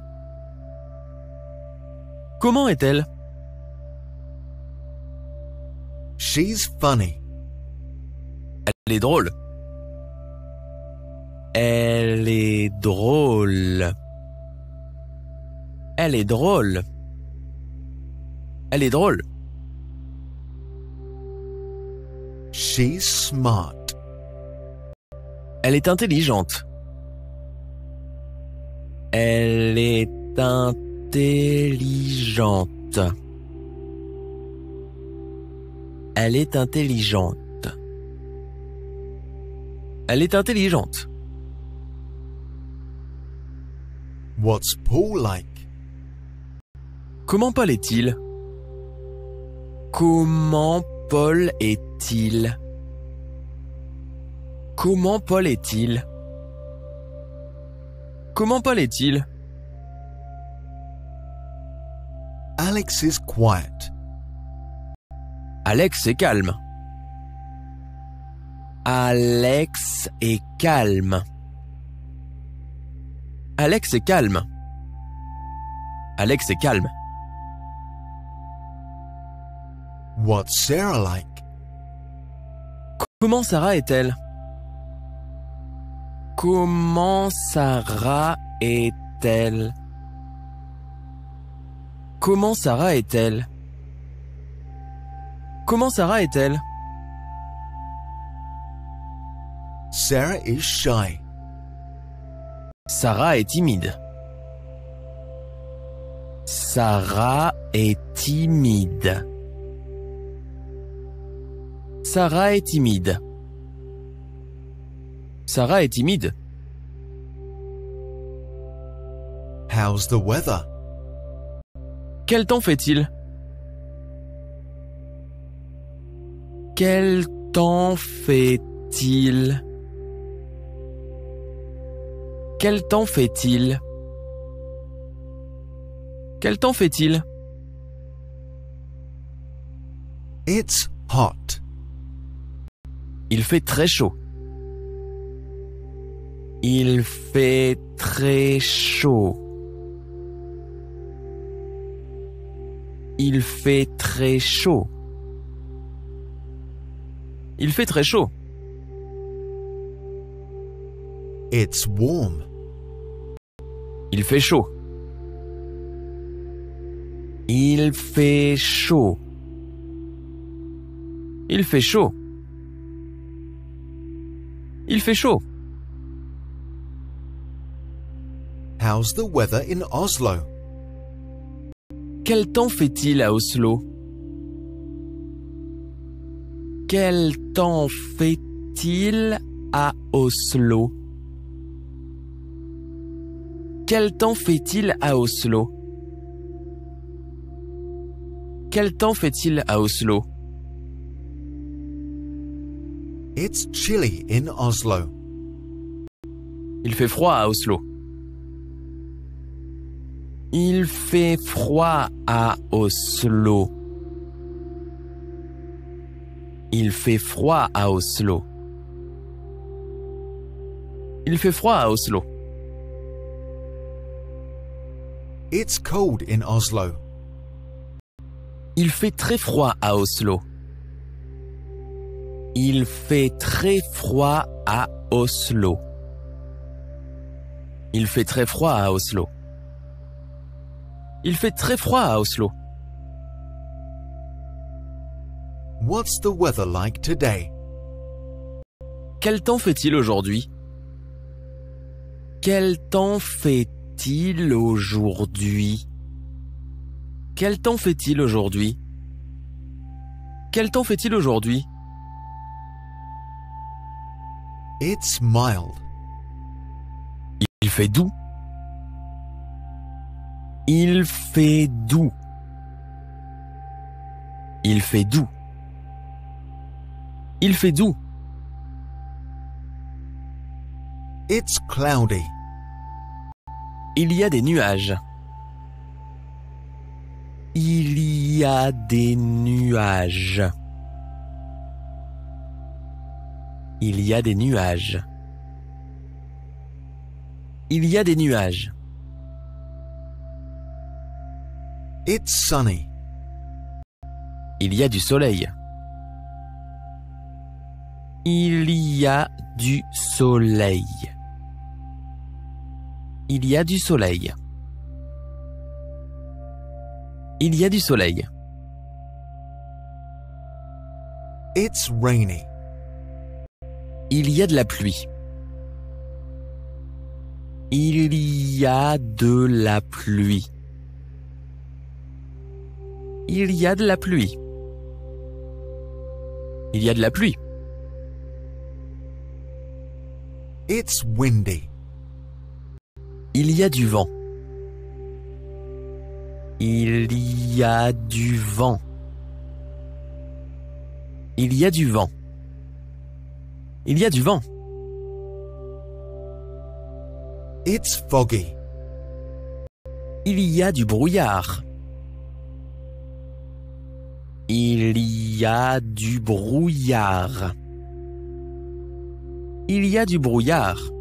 Comment est-elle? She's funny. Elle est drôle. Elle est drôle. Elle est drôle. Elle est drôle. She's smart. Elle est intelligente. Elle est intelligente. Elle est intelligente. Elle est intelligente. What's Paul like? Comment Paul est-il? Comment Paul est-il? Comment Paul est-il? Comment Paul est-il? Alex is quiet. Alex est calme. Alex est calme. Alex est calme. Alex est calme. What's Sarah like? Comment Sarah est-elle? Comment Sarah est-elle? Comment Sarah est-elle? Comment Sarah est-elle? Sarah is shy. Sarah est timide. Sarah est timide. Sarah est timide. Sarah est timide. How's the weather? Quel temps fait-il? Quel temps fait-il? Quel temps fait-il? Quel temps fait-il? It's hot. Il fait très chaud. Il fait très chaud. Il fait très chaud. Il fait très chaud. It's warm. Il fait chaud. Il fait chaud. Il fait chaud. Il fait chaud. How's the weather in Oslo? Quel temps fait-il à Oslo? Quel temps fait-il à Oslo? Quel temps fait-il à Oslo? Quel temps fait-il à Oslo? It's chilly in Oslo. Il fait froid à Oslo. Il fait froid à Oslo. Il fait froid à Oslo. Il fait froid à Oslo. It's cold in Oslo. Il fait très froid à Oslo. Il fait très froid à Oslo. Il fait très froid à Oslo. Il fait très froid à Oslo. What's the weather like today? Quel temps fait-il aujourd'hui? Quel temps fait-il aujourd'hui? Quel temps fait-il aujourd'hui? Quel temps fait-il aujourd'hui? It's mild. Il fait doux. Il fait doux. Il fait doux. Il fait doux. It's cloudy. Il y a des nuages. Il y a des nuages. Il y a des nuages. Il y a des nuages. It's sunny. Il y a du soleil. Il y a du soleil. Il y a du soleil. Il y a du soleil. It's rainy. Il y a de la pluie. Il y a de la pluie. Il y a de la pluie. Il y a de la pluie. It's windy. Il y a du vent. Il y a du vent. Il y a du vent. Il y a du vent. It's foggy. Il y a du brouillard. Il y a du brouillard. Il y a du brouillard.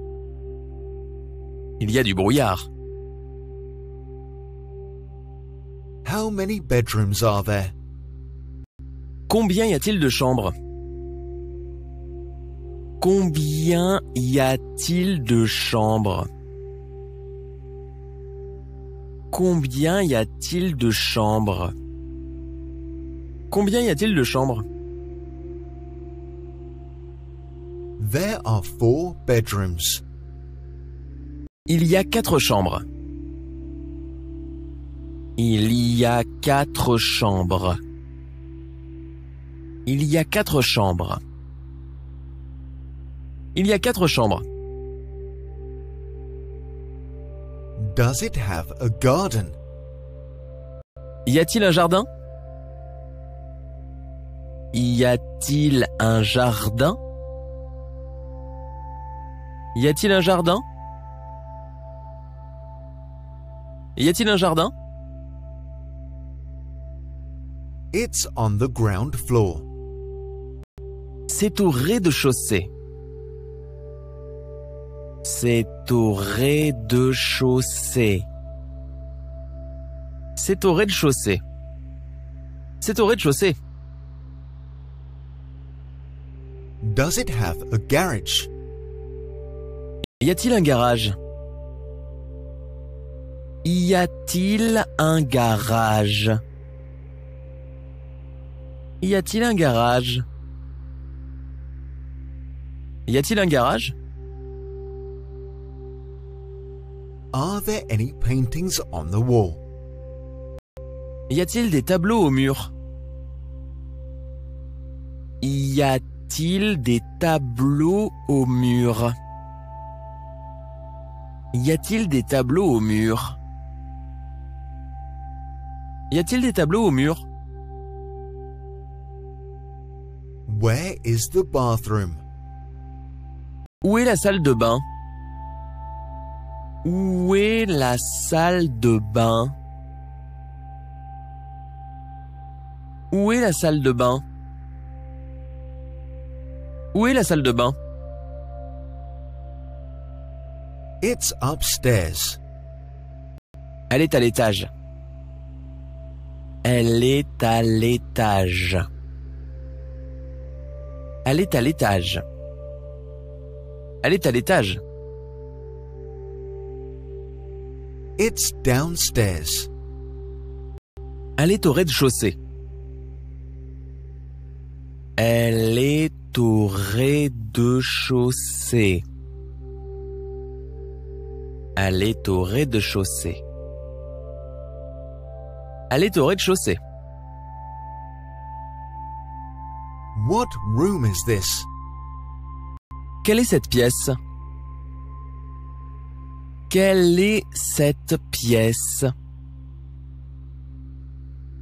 Il y a du brouillard. How many bedrooms are there? Combien y a-t-il de chambres? Combien y a-t-il de chambres? Combien y a-t-il de chambres? Combien y a-t-il de chambres? There are four bedrooms. Il y a quatre chambres. Il y a quatre chambres. Il y a quatre chambres. Il y a quatre chambres. Does it have a garden? Y a-t-il un jardin? Y a-t-il un jardin? Y a-t-il un jardin? Y a-t-il un jardin? It's on the ground floor. C'est au rez-de-chaussée. C'est au rez-de-chaussée. C'est au rez-de-chaussée. C'est au rez-de-chaussée. Does it have a garage? Y a-t-il un garage? Y a-t-il un garage? Y a-t-il un garage? Y a-t-il un garage? Are there any paintings on the wall? Y a-t-il des tableaux au mur? Y a-t-il des tableaux au mur? Y a-t-il des tableaux au mur? Y a-t-il des tableaux au mur? Where is the bathroom? Où est la salle de bain? Où est la salle de bain? Où est la salle de bain? Où est la salle de bain? It's upstairs. Elle est à l'étage. Elle est à l'étage. Elle est à l'étage. Elle est à l'étage. It's downstairs. Elle est au rez-de-chaussée. Elle est au rez-de-chaussée. Elle est au rez-de-chaussée. Elle est au rez-de-chaussée. What room is this? Quelle est cette pièce? Quelle est cette pièce?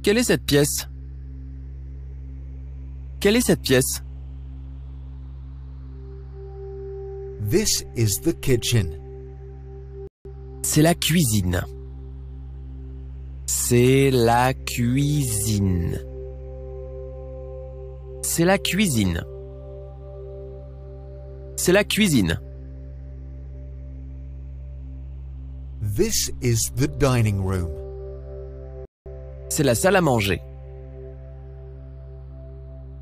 Quelle est cette pièce? Quelle est cette pièce? This is the kitchen. C'est la cuisine. C'est la cuisine. C'est la cuisine. C'est la cuisine. This is the dining room. C'est la salle à manger.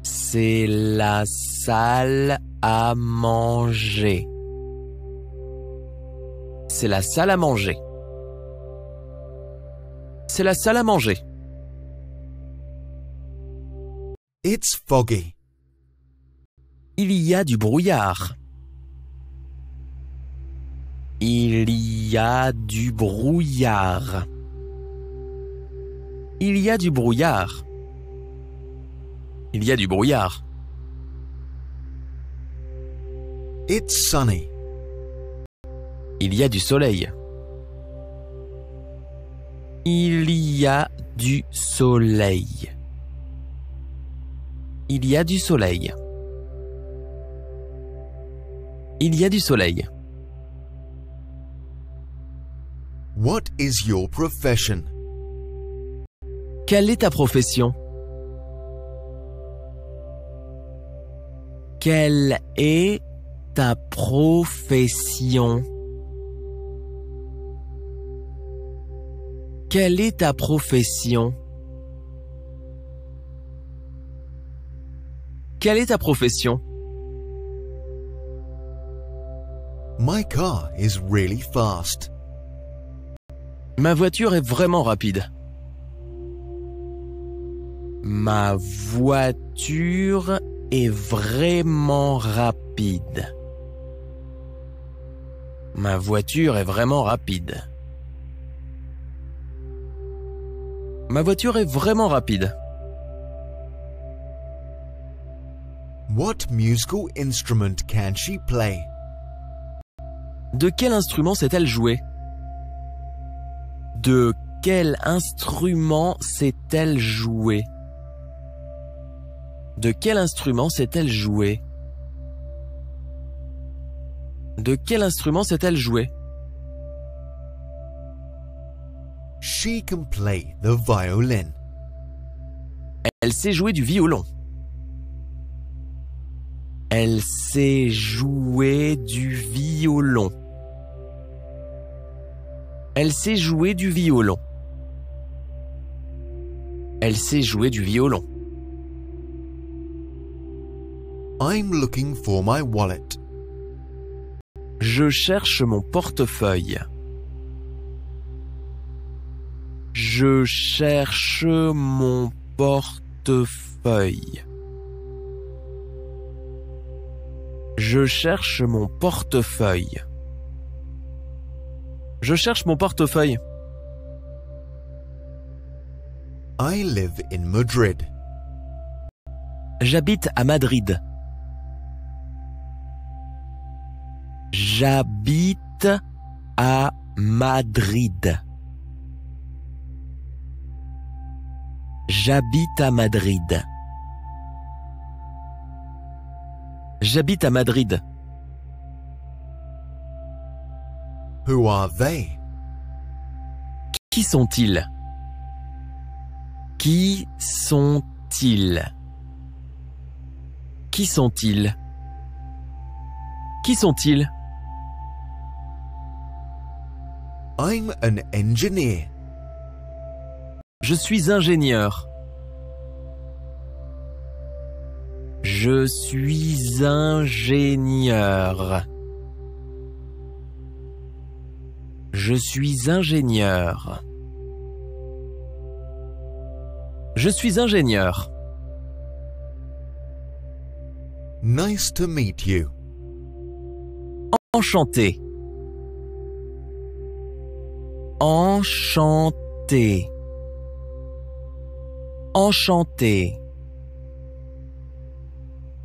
C'est la salle à manger. C'est la salle à manger. C'est la salle à manger. It's foggy. Il y a du brouillard. Il y a du brouillard. Il y a du brouillard. Il y a du brouillard. It's sunny. Il y a du soleil. Il y a du soleil. Il y a du soleil. Il y a du soleil. What is your profession? Quelle est ta profession? Quelle est ta profession? Quelle est ta profession? Quelle est ta profession? My car is really fast. Ma voiture est vraiment rapide. Ma voiture est vraiment rapide. Ma voiture est vraiment rapide. Ma voiture est vraiment rapide. What musical instrument can she play? De quel instrument sait-elle jouer? De quel instrument sait-elle jouer? De quel instrument sait-elle jouer? De quel instrument sait-elle jouer? She can play the violin. Elle sait jouer du violon. Elle sait jouer du violon. Elle sait jouer du violon. Elle sait jouer du violon. I'm looking for my wallet. Je cherche mon portefeuille. Je cherche mon portefeuille. Je cherche mon portefeuille. Je cherche mon portefeuille. I live in Madrid. J'habite à Madrid. J'habite à Madrid. J'habite à Madrid. J'habite à Madrid. Who are they? Qui sont-ils? Qui sont-ils? Qui sont-ils? Qui sont-ils? I'm an engineer. Je suis ingénieur. Je suis ingénieur. Je suis ingénieur. Je suis ingénieur. Nice to meet you. Enchanté. Enchanté. Enchanté.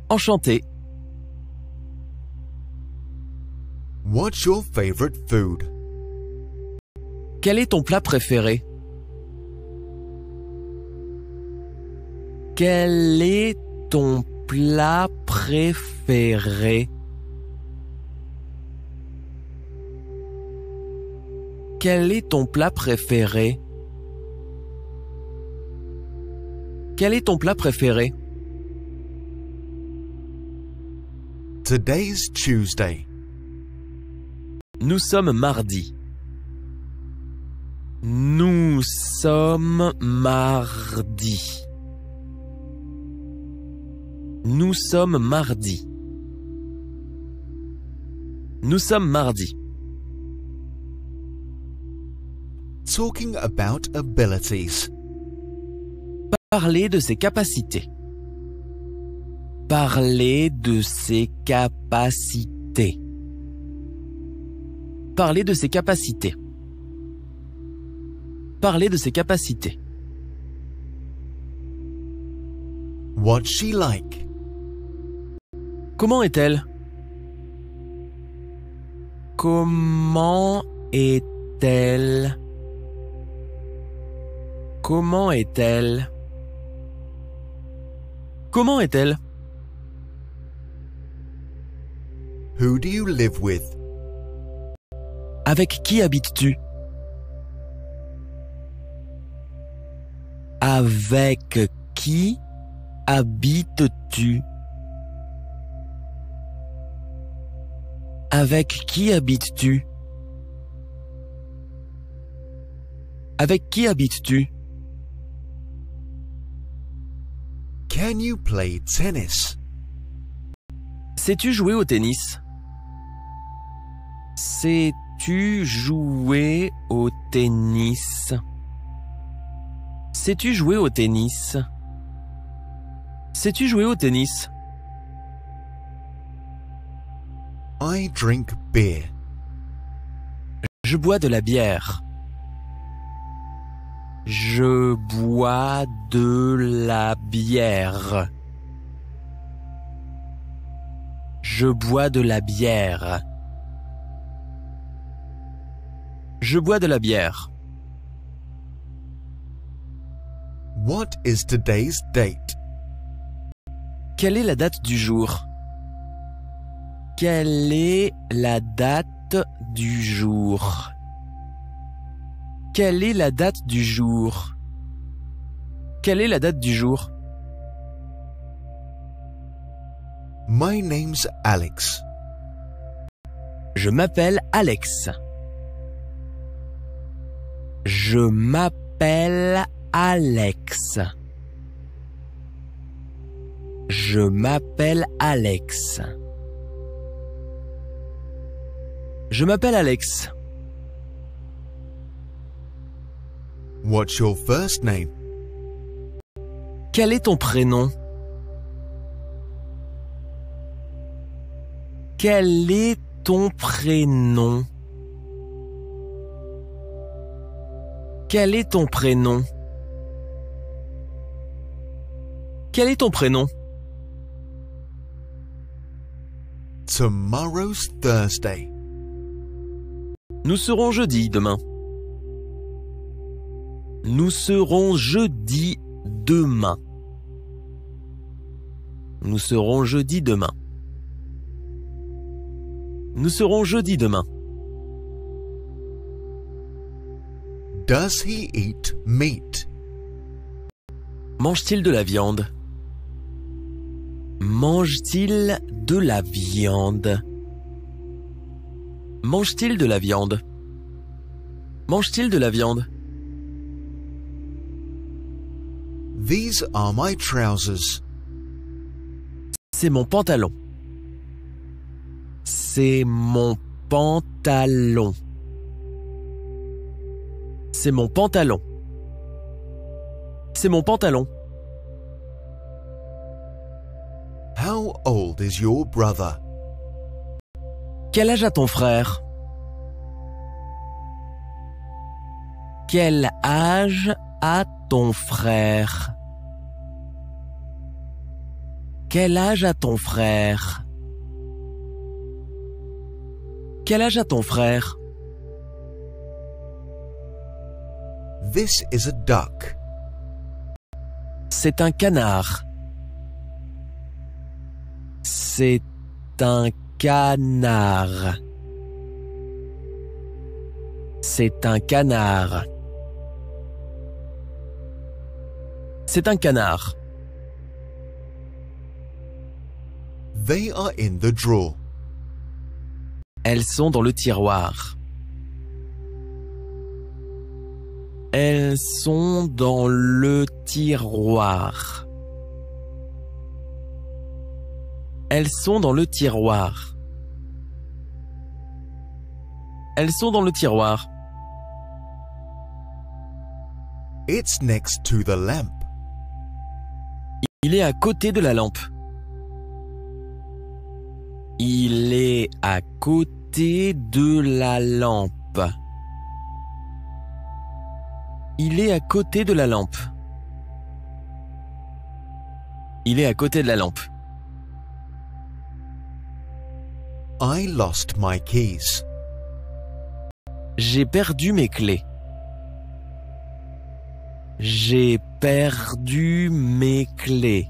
Enchanté. What's your favorite food? Quel est ton plat préféré? Quel est ton plat préféré? Quel est ton plat préféré? Quel est ton plat préféré? Today's Tuesday. Nous sommes mardi. Nous sommes mardi. Nous sommes mardi. Nous sommes mardi. Talking about abilities. Parler de ses capacités. Parler de ses capacités. Parler de ses capacités. Parler de ses capacités. What's she like? Comment est-elle? Comment est-elle? Comment est-elle? Comment est-elle? Who do you live with? Avec qui habites-tu? Avec qui habites-tu? Avec qui habites-tu? Avec qui habites-tu? Can you play tennis? Sais-tu jouer au tennis? Sais-tu jouer au tennis? Sais-tu jouer au tennis? Sais-tu jouer au tennis? I drink beer. Je bois de la bière. Je bois de la bière. Je bois de la bière. Je bois de la bière. What is today's date? Quelle est la date du jour? Quelle est la date du jour? Quelle est la date du jour? Quelle est la date du jour? My name's Alex. Je m'appelle Alex. Je m'appelle Alex. Je m'appelle Alex. Je m'appelle Alex. What's your first name? Quel est ton prénom? Quel est ton prénom? Quel est ton prénom? Quel est ton prénom? Tomorrow's Thursday. Nous serons jeudi demain. Nous serons jeudi demain. Nous serons jeudi demain. Nous serons jeudi demain. Does he eat meat? Mange-t-il de la viande? Mange-t-il de la viande? Mange-t-il de la viande? Mange-t-il de la viande? These are my trousers. C'est mon pantalon. C'est mon pantalon. C'est mon pantalon. C'est mon pantalon. How old is your brother? Quel âge a ton frère? Quel âge a ton frère? Quel âge a ton frère? Quel âge a ton frère? This is a duck. C'est un canard. C'est un canard. C'est un canard. C'est un canard. They are in the drawer. Elles sont dans le tiroir. Elles sont dans le tiroir. Elles sont dans le tiroir. Elles sont dans le tiroir. It's next to the lamp. Il est à côté de la lampe. Il est à côté de la lampe. Il est à côté de la lampe. Il est à côté de la lampe. I lost my keys. J'ai perdu mes clés. J'ai perdu mes clés.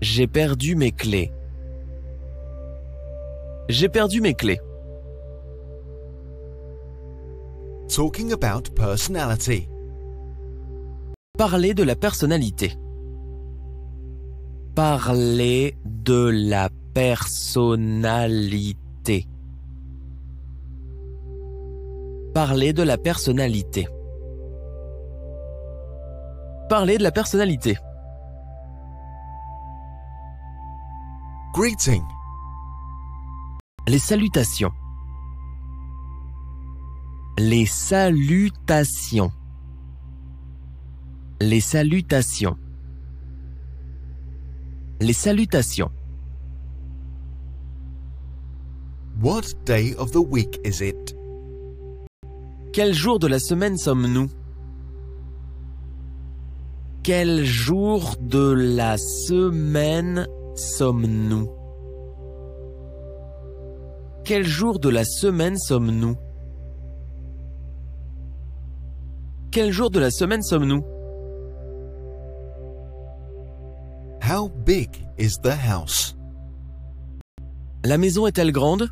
J'ai perdu mes clés. J'ai perdu mes clés. Talking about personality. Parler de la personnalité. Parler de la personnalité. Parler de la personnalité. Parler de la personnalité. Greeting. Les salutations. Les salutations. Les salutations. Les salutations. What day of the week is it? Quel jour de la semaine sommes-nous? Quel jour de la semaine sommes-nous? Quel jour de la semaine sommes-nous? Quel jour de la semaine sommes-nous? How big is the house? La maison est-elle grande?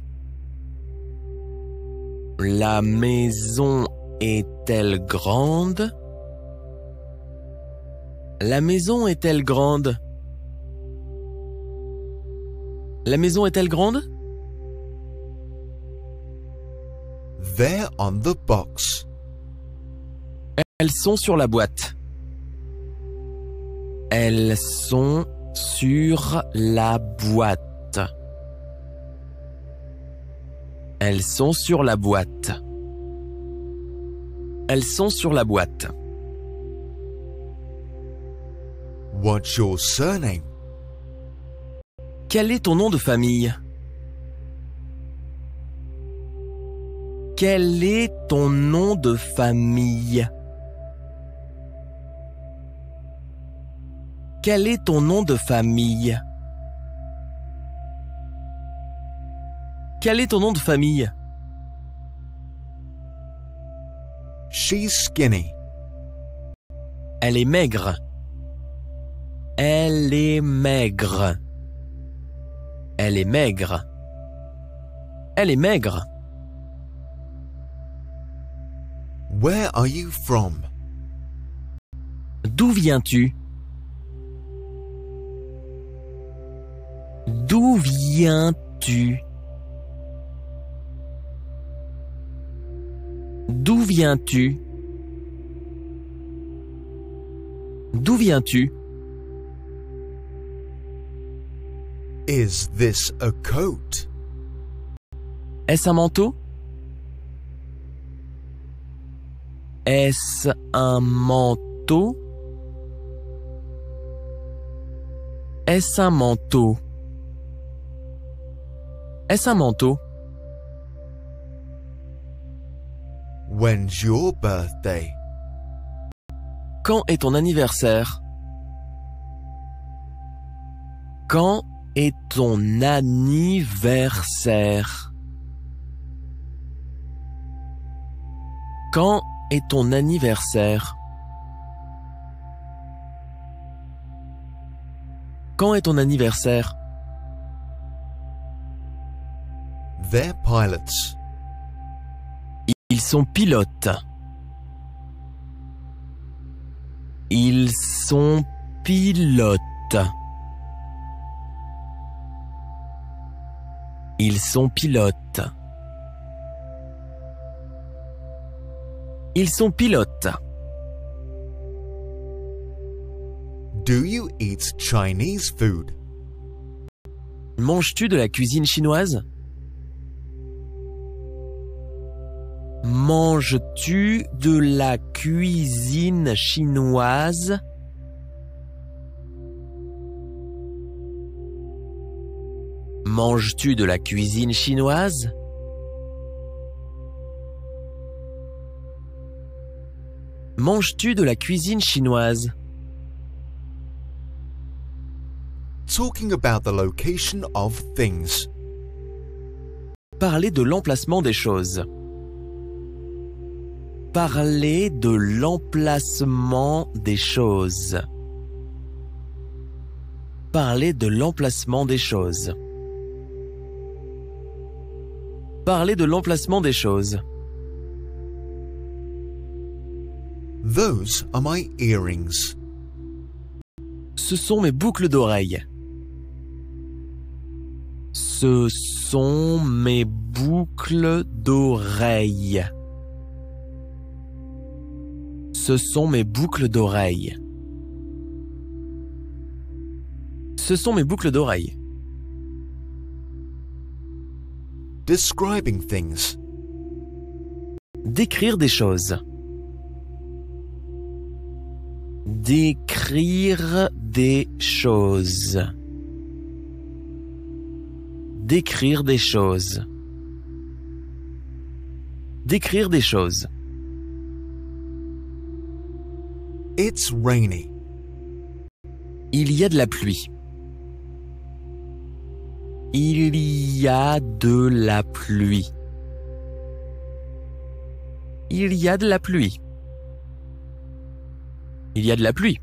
La maison est-elle grande? La maison est-elle grande? La maison est-elle grande? There on the box. Elles sont sur la boîte. Elles sont sur la boîte. Elles sont sur la boîte. Elles sont sur la boîte. What's your surname? Quel est ton nom de famille? Quel est ton nom de famille? Quel est ton nom de famille? Quel est ton nom de famille? She's skinny. Elle est maigre. Elle est maigre. Elle est maigre. Elle est maigre. Where are you from? D'où viens-tu? D'où viens-tu? D'où viens-tu? D'où viens-tu? Is this a coat? Est-ce un manteau? Est-ce un manteau? Est-ce un manteau? Est-ce un manteau? When's your birthday? Quand est ton anniversaire? Quand est ton anniversaire? Quand est ton anniversaire Quand est ton anniversaire? They're pilots. Ils sont pilotes. Ils sont pilotes. Ils sont pilotes. Ils sont pilotes. Do you eat Chinese food? Manges-tu de la cuisine chinoise? Manges-tu de la cuisine chinoise? Manges-tu de la cuisine chinoise? Manges-tu de la cuisine chinoise? Talking about the location of things. Parler de l'emplacement des choses. Parler de l'emplacement des choses. Parler de l'emplacement des choses. Parler de l'emplacement des choses. Those are my earrings. Ce sont mes boucles d'oreilles. Ce sont mes boucles d'oreilles. Ce sont mes boucles d'oreilles. Ce sont mes boucles d'oreilles. Describing things. Décrire des choses. Décrire des choses. Décrire des choses. Décrire des choses. It's rainy. Il y a de la pluie. Il y a de la pluie. Il y a de la pluie. Il y a de la pluie.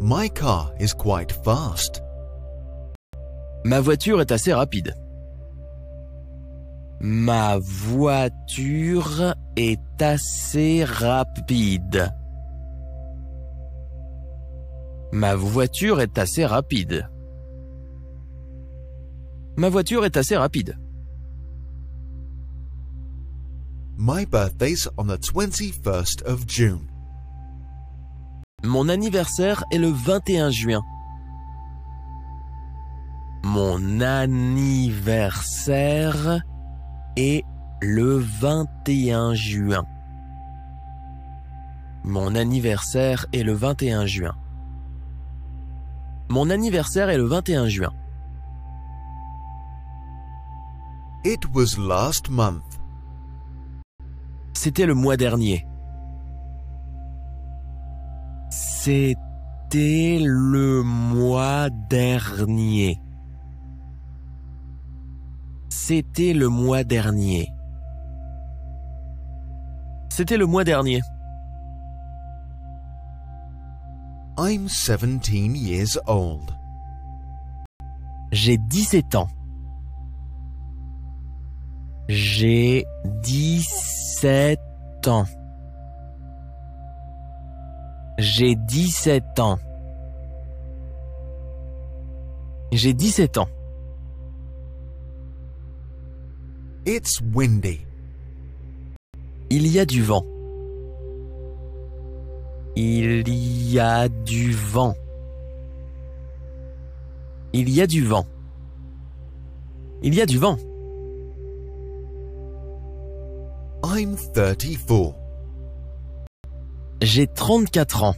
My car is quite fast. Ma voiture est assez rapide. Ma voiture est assez rapide. Ma voiture est assez rapide. Ma voiture est assez rapide. My birthday's on the 21st of June. Mon anniversaire est le 21 juin. Mon anniversaire est le 21 juin. Mon anniversaire est le 21 juin. Mon anniversaire est le 21 juin. It was last month. C'était le mois dernier. C'était le mois dernier. C'était le mois dernier. C'était le mois dernier. I'm 17 years old. J'ai 17 ans. J'ai 17 ans. J'ai 17 ans. J'ai 17 ans. It's windy. Il y a du vent. Il y a du vent. Il y a du vent. Il y a du vent. I'm 34. J'ai 34 ans.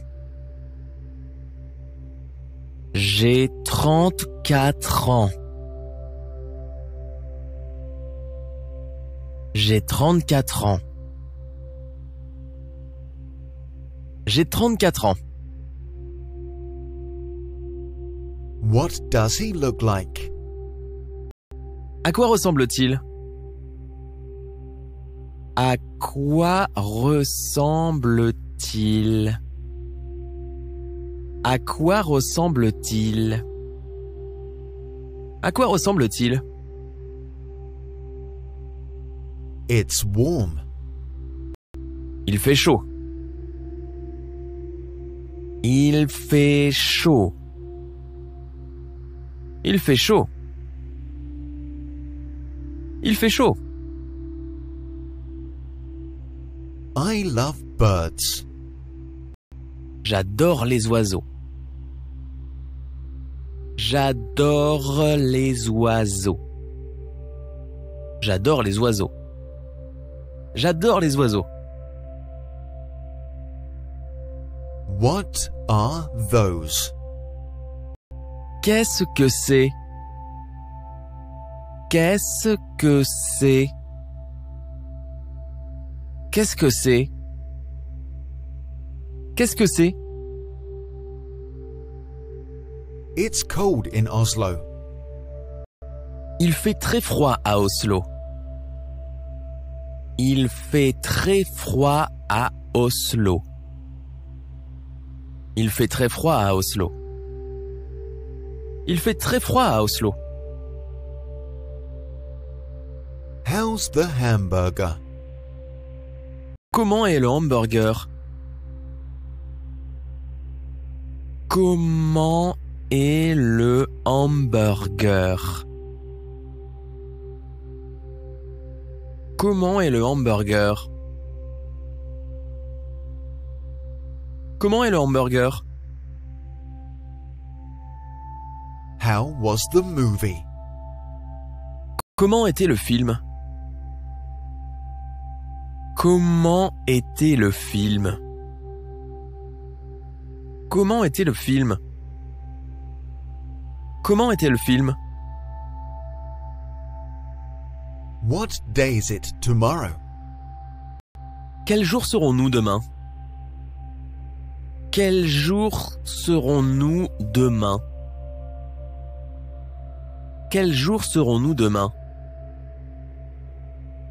J'ai 34 ans. J'ai 34 ans. J'ai 34 ans. What does he look like? À quoi ressemble-t-il? À quoi ressemble-t-il? À quoi ressemble-t-il? À quoi ressemble-t-il? It's warm. Il fait chaud. Il fait chaud. Il fait chaud. Il fait chaud. I love birds. J'adore les oiseaux. J'adore les oiseaux. J'adore les oiseaux. J'adore les oiseaux. What are those? Qu'est-ce que c'est? Qu'est-ce que c'est? Qu'est-ce que c'est? Qu'est-ce que c'est? It's cold in Oslo. Il fait très froid à Oslo. Il fait très froid à Oslo. Il fait très froid à Oslo. Il fait très froid à Oslo. How's the hamburger? Comment est le hamburger Comment est le hamburger Comment est le hamburger Comment est le hamburger How was the movie? Comment était le film Comment était le film? Comment était le film? Comment était le film? What day is it tomorrow? Quel jour serons-nous demain? Quel jour serons-nous demain? Quel jour serons-nous demain?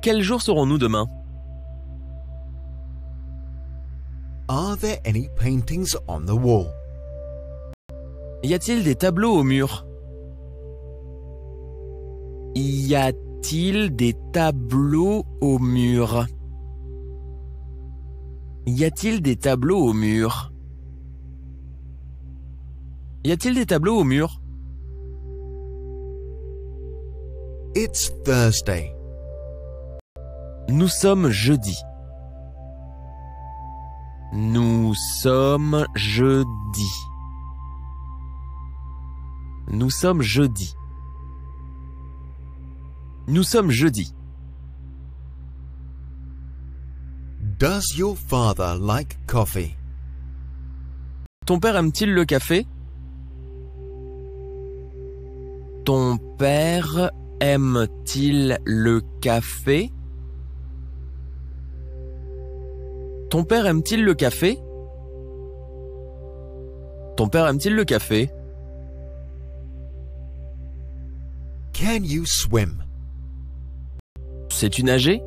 Quel jour serons-nous demain? Are there any paintings on the wall? Y a-t-il des tableaux au mur? Y a-t-il des tableaux au mur? Y a-t-il des tableaux au mur? Y a-t-il des tableaux au mur? It's Thursday. Nous sommes jeudi. Nous sommes jeudi. Nous sommes jeudi. Nous sommes jeudi. Does your father like coffee? Ton père aime-t-il le café? Ton père aime-t-il le café? Ton père aime-t-il le café? Ton père aime-t-il le café? Can you swim? Sais-tu nager?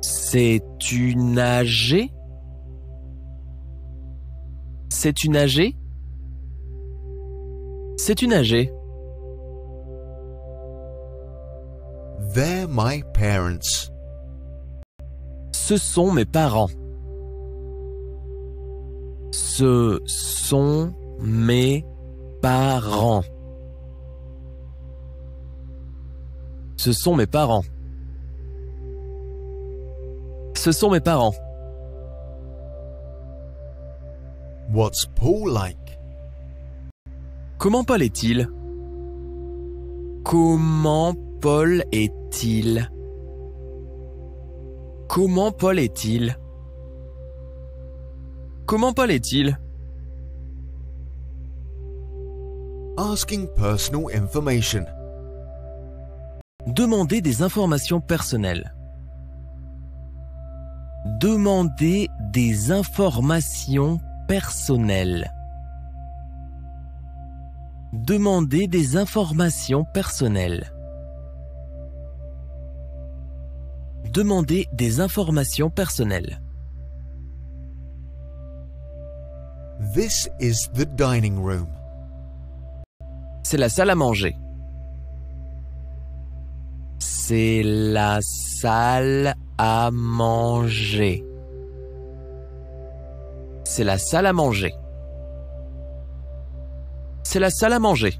Sais-tu nager? Sais-tu nager? Sais-tu nager? They're my parents. Ce sont mes parents. Ce sont mes parents. Ce sont mes parents. Ce sont mes parents. What's Paul like? Comment Paul est-il? Comment Paul est-il? Comment Paul est-il? Comment Paul est-il? Asking personal information. Demander des informations personnelles. Demander des informations personnelles. Demander des informations personnelles. Demander des informations personnelles. This is the dining room. C'est la salle à manger. C'est la salle à manger. C'est la salle à manger. C'est la salle à manger.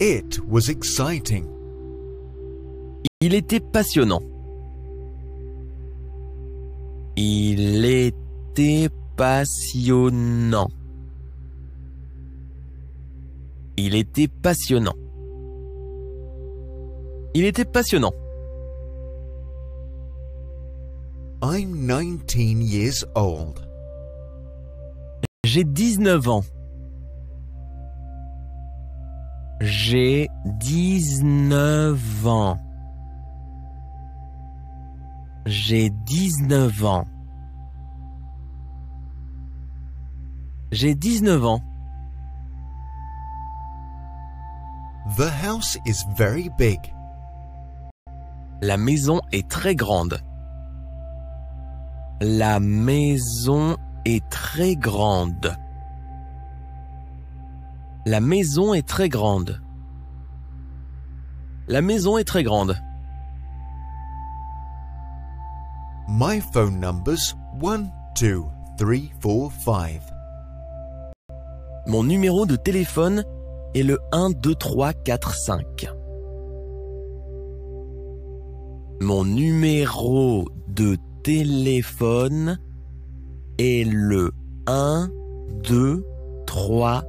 It was exciting. Il était passionnant. Il était passionnant. Il était passionnant. Il était passionnant. I'm 19 years old. J'ai 19 ans. J'ai 19 ans. J'ai 19 ans. J'ai 19 ans. The house is very big. La maison est très grande. La maison est très grande. La maison est très grande. La maison est très grande. My phone number's 1, 2, 3, 4, 5. Mon numéro de téléphone est le 1, 2, 3, 4, 5. Mon numéro de téléphone est le 1, 2, 3,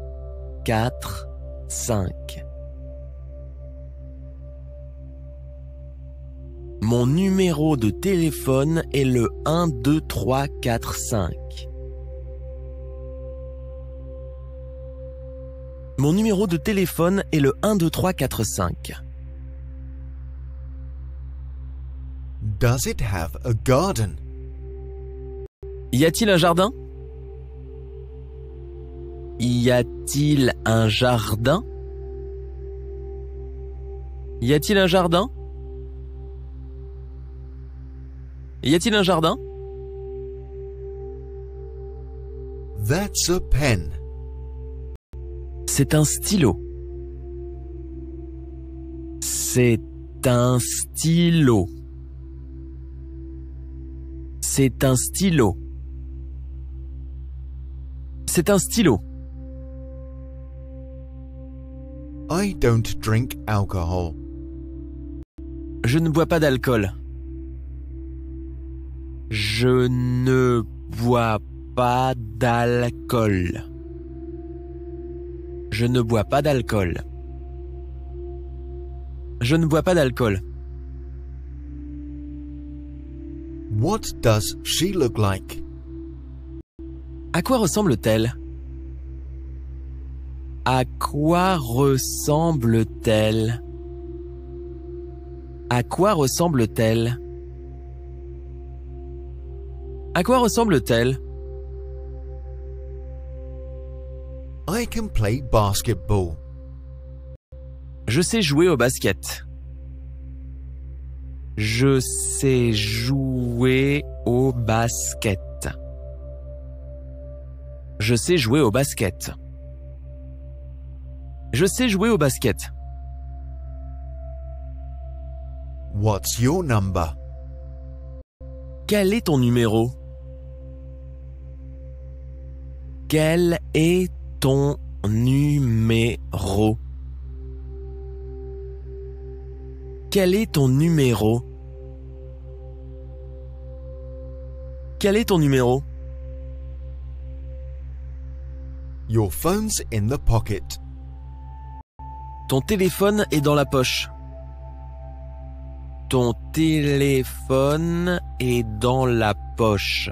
4, 5. Mon numéro de téléphone est le 1, 2, 3, 4, 5. Mon numéro de téléphone est le 1, 2, 3, 4, 5. Does it have a garden? Y a-t-il un jardin? Y a-t-il un jardin? Y a-t-il un jardin? Y a-t-il un jardin? That's a pen. C'est un stylo. C'est un stylo. C'est un stylo. C'est un stylo. I don't drink alcohol. Je ne bois pas d'alcool. Je ne bois pas d'alcool. Je ne bois pas d'alcool. Je ne bois pas d'alcool. What does she look like? À quoi ressemble-t-elle? À quoi ressemble-t-elle? À quoi ressemble-t-elle? À quoi ressemble-t-elle? I can play basketball. Je sais jouer au basket. Je sais jouer au basket. Je sais jouer au basket. Je sais jouer au basket. What's your number? Quel est ton numéro? Quel est ton numéro? Quel est ton numéro? Quel est ton numéro? Your phone's in the pocket. Ton téléphone est dans la poche. Ton téléphone est dans la poche.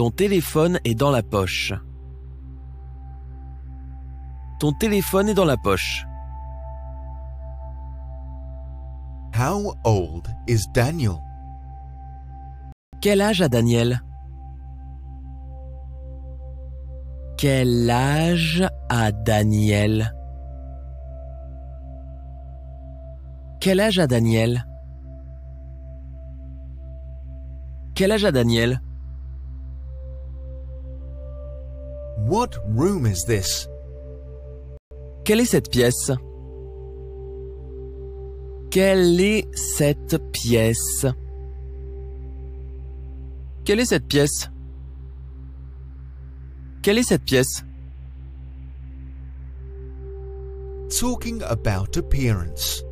Ton téléphone est dans la poche. Ton téléphone est dans la poche. How old is Daniel? Quel âge a Daniel? Quel âge a Daniel? Quel âge a Daniel? Quel âge a Daniel? What room is this? Quelle est cette pièce? Quelle est cette pièce? Quelle est cette pièce? Quelle est cette pièce? Talking about appearance.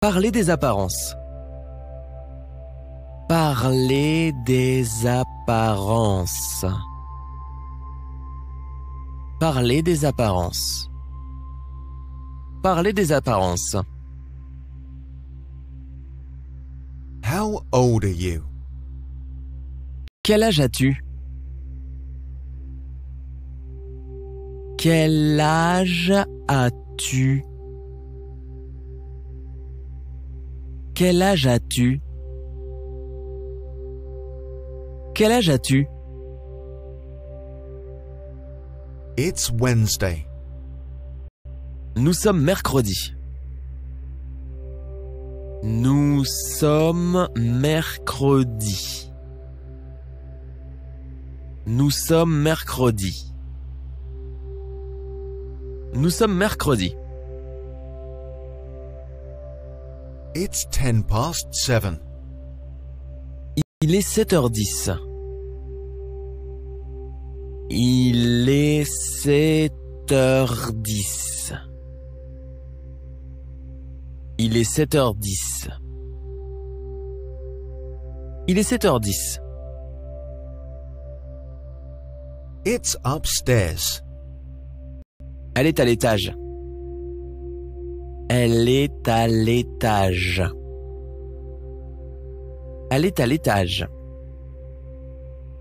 Parler des apparences. Parler des apparences. Parler des apparences. Parler des apparences. How old are you? Quel âge as-tu? Quel âge as-tu? Quel âge as-tu? Quel âge as-tu? It's Wednesday. Nous sommes mercredi. Nous sommes mercredi. Nous sommes mercredi. Nous sommes mercredi. It's ten past seven. Il est 7h10. Il est 7h10. Il est 7h10. Il est 7h10. It's upstairs. Elle est à l'étage. Elle est à l'étage. Elle est à l'étage.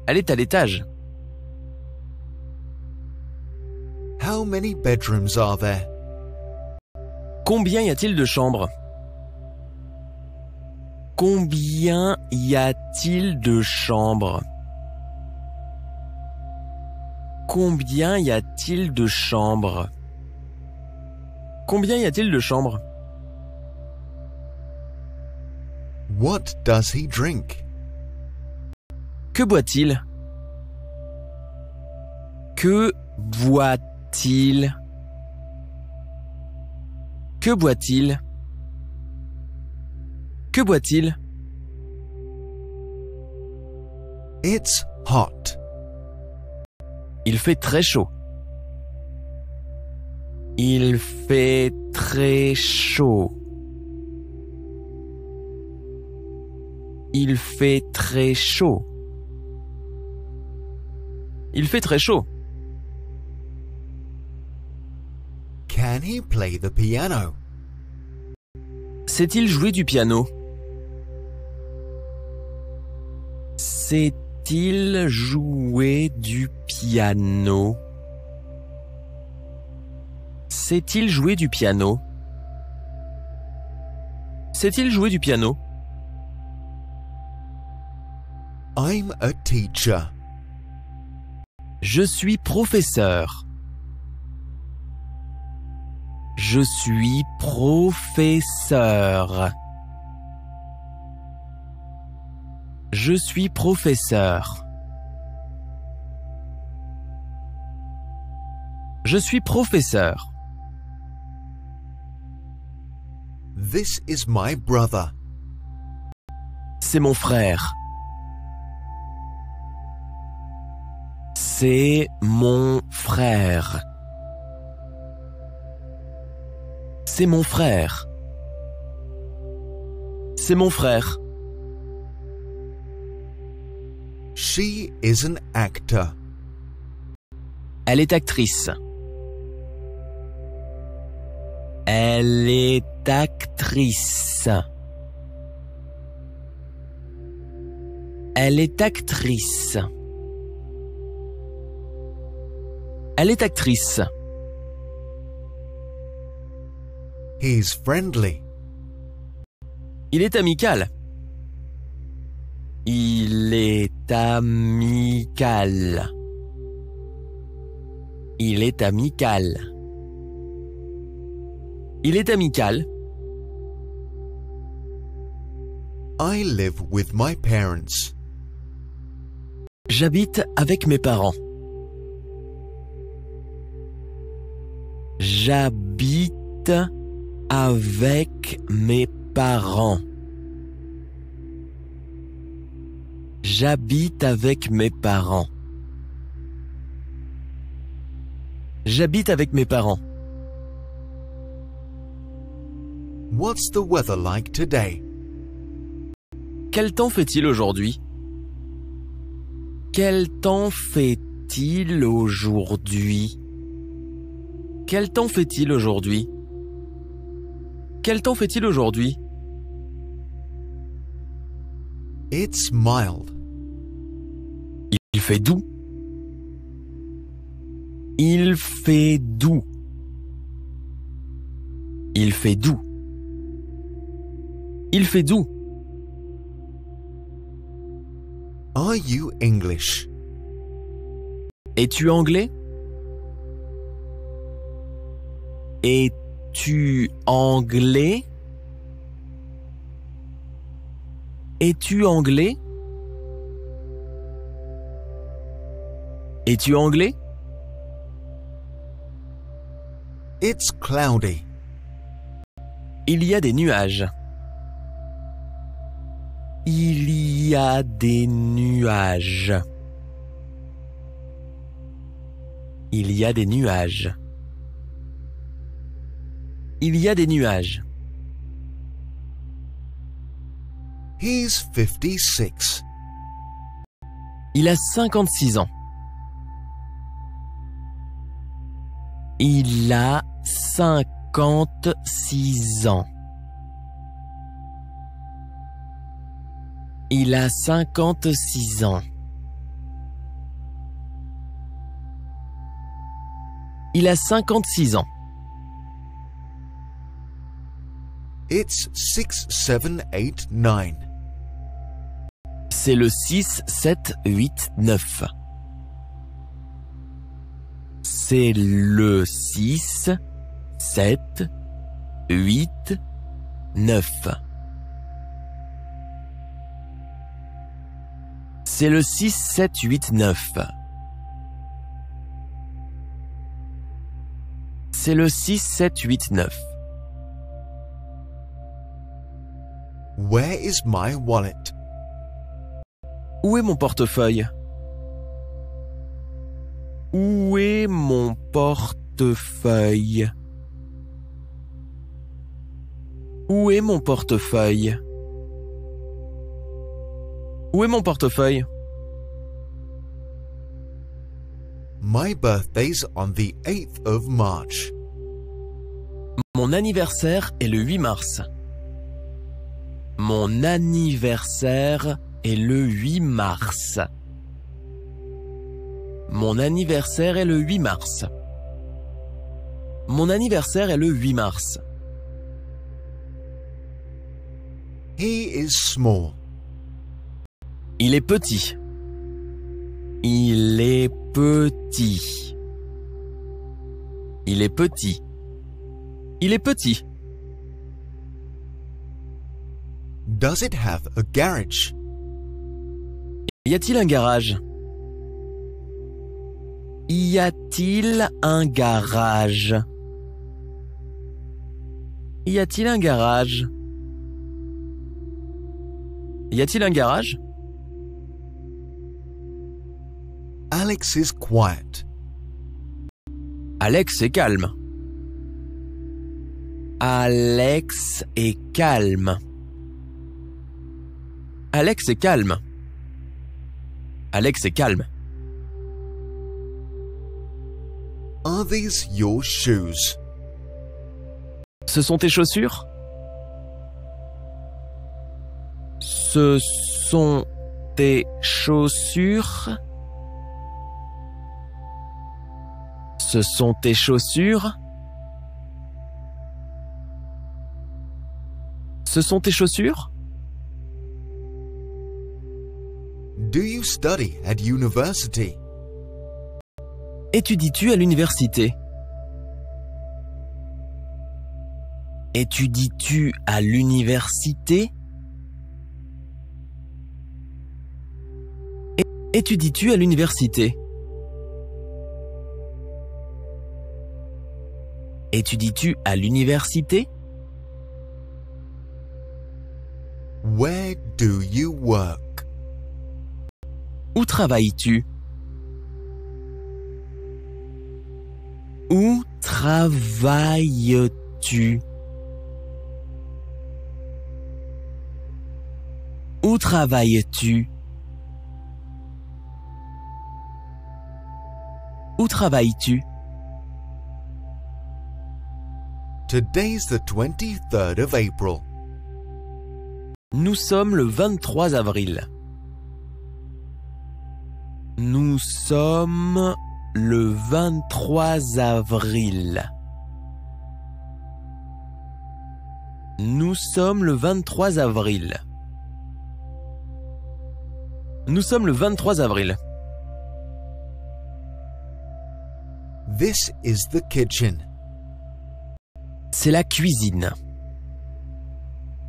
Elle est à l'étage. How many bedrooms are there? Combien y a-t-il de chambres? Combien y a-t-il de chambres? Combien y a-t-il de chambres? Combien y a-t-il de chambres? What does he drink? Que boit-il? Que boit-il? Que boit-il? Que boit-il? It's hot. Il fait très chaud. Il fait très chaud. Il fait très chaud. Il fait très chaud. Can he play the piano? Sait-il jouer du piano? Sait-il jouer du piano? Sait-il jouer du piano? Sait-il jouer du piano? I'm a teacher. Je suis professeur. Je suis professeur. Je suis professeur. Je suis professeur. This is my brother. C'est mon frère. C'est mon frère. C'est mon frère. C'est mon frère. She is an actor. Elle est actrice. Elle est actrice. Elle est actrice. Elle est actrice. He's friendly. Il est amical. Il est amical. Il est amical. Il est amical. I live with my parents. J'habite avec mes parents. J'habite avec mes parents. J'habite avec mes parents. J'habite avec mes parents. What's the weather like today? Quel temps fait-il aujourd'hui? Quel temps fait-il aujourd'hui? Quel temps fait-il aujourd'hui? Quel temps fait-il aujourd'hui? It's mild. Il fait doux. Il fait doux. Il fait doux. Il fait doux. Are you English? Es-tu anglais? Es-tu anglais? Es-tu anglais? Es-tu anglais? It's cloudy. Il y a des nuages. Il y a des nuages. Il y a des nuages. Il y a des nuages. He's 56. Il a 56 ans. Il a 56 ans. Il a 56 ans. Il a 56 ans. It's 6, 7, 8, 9. C'est le 6, 7, 8, 9. C'est le 6, 7, 8, 9. C'est le 6, 7, 8, 9. C'est le 6, 7, 8, 9. Where is my wallet? Où est mon portefeuille? Où est mon portefeuille? Où est mon portefeuille? Où est mon portefeuille? My birthday's on the 8th of March. Mon anniversaire est le 8 mars. Mon anniversaire est le 8 mars. Mon anniversaire est le 8 mars. Mon anniversaire est le 8 mars. He is small. Il est petit. Il est petit. Il est petit. Il est petit. Does it have a garage? Y a-t-il un garage? Y a-t-il un garage? Y a-t-il un garage? Y a-t-il un garage? Alex is quiet. Alex est calme. Alex est calme. Alex est calme. Alex est calme. Are these your shoes? Ce sont tes chaussures? Ce sont tes chaussures? Ce sont tes chaussures? Ce sont tes chaussures? Do you study at university? Étudies-tu à l'université? Étudies-tu à l'université? Étudies-tu à l'université? Étudies-tu à l'université? Where do you work? Où travailles-tu? Où travailles-tu? Où travailles-tu? Où travailles-tu? Today's the 23rd of April. Nous sommes le 23 avril. Nous sommes le 23 avril. Nous sommes le 23 avril. Nous sommes le 23 avril. This is the kitchen. C'est la cuisine.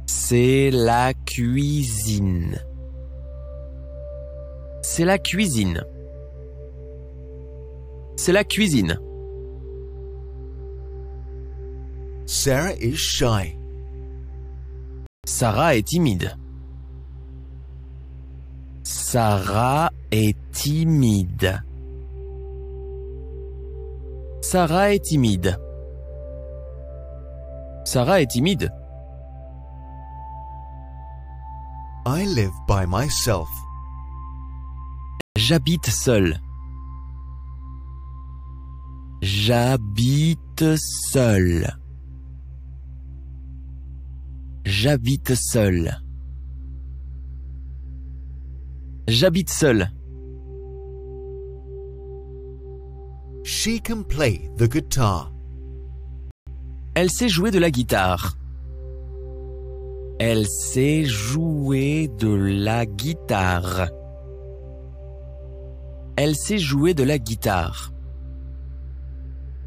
C'est la cuisine. C'est la cuisine. C'est la cuisine. Sarah is shy. Sarah est timide. Sarah est timide. Sarah est timide. Sarah est timide. I live by myself. J'habite seul. J'habite seul. J'habite seul. J'habite seul. She can play the guitar. Elle sait jouer de la guitare. Elle sait jouer de la guitare. Elle sait jouer de la guitare.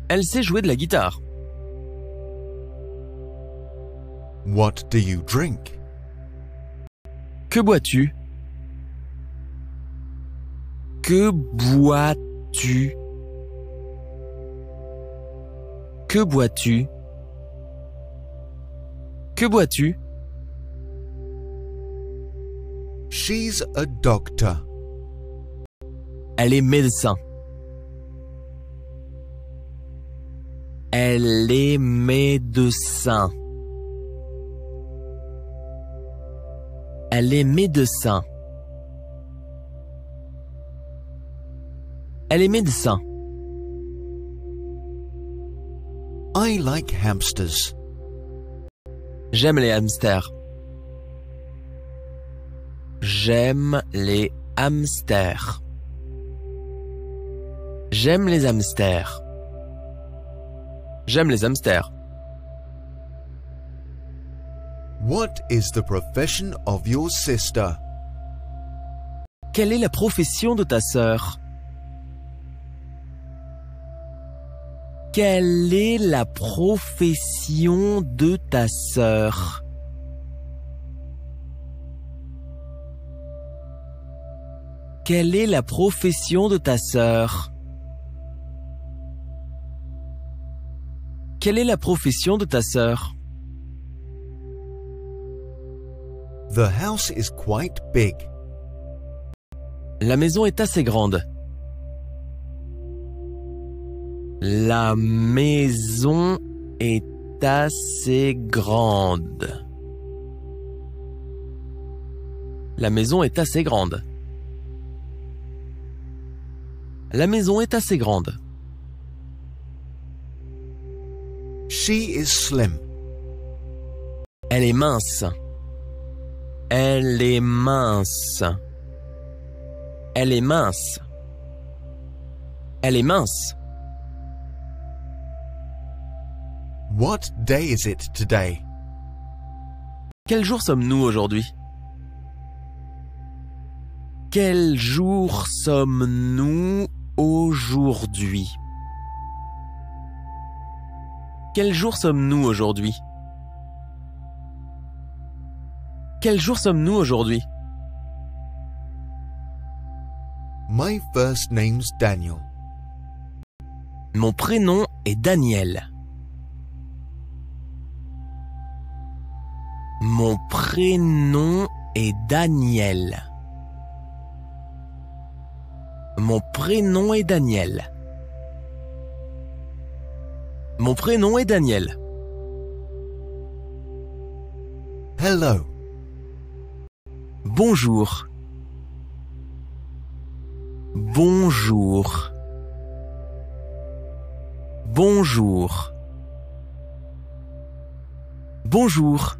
Elle sait jouer de la guitare. What do you drink? Que bois-tu? Que bois-tu? Que bois-tu? Que bois-tu? She's a doctor. Elle est médecin. Elle est médecin. Elle est médecin. Elle est médecin. I like hamsters. J'aime les hamsters. J'aime les hamsters. J'aime les hamsters. J'aime les hamsters. What is the profession of your sister? Quelle est la profession de ta sœur? Quelle est la profession de ta sœur? Quelle est la profession de ta sœur? Quelle est la profession de ta sœur? The house is quite big. La maison est assez grande. La maison est assez grande. La maison est assez grande. La maison est assez grande. She is slim. Elle est mince. Elle est mince. Elle est mince. Elle est mince. What day is it today? Quel jour sommes-nous aujourd'hui? Quel jour sommes-nous aujourd'hui? Quel jour sommes-nous aujourd'hui? Quel jour sommes-nous aujourd'hui? My first name's Daniel. Mon prénom est Daniel. Mon prénom est Daniel. Mon prénom est Daniel. Mon prénom est Daniel. Hello. Bonjour. Bonjour. Bonjour. Bonjour.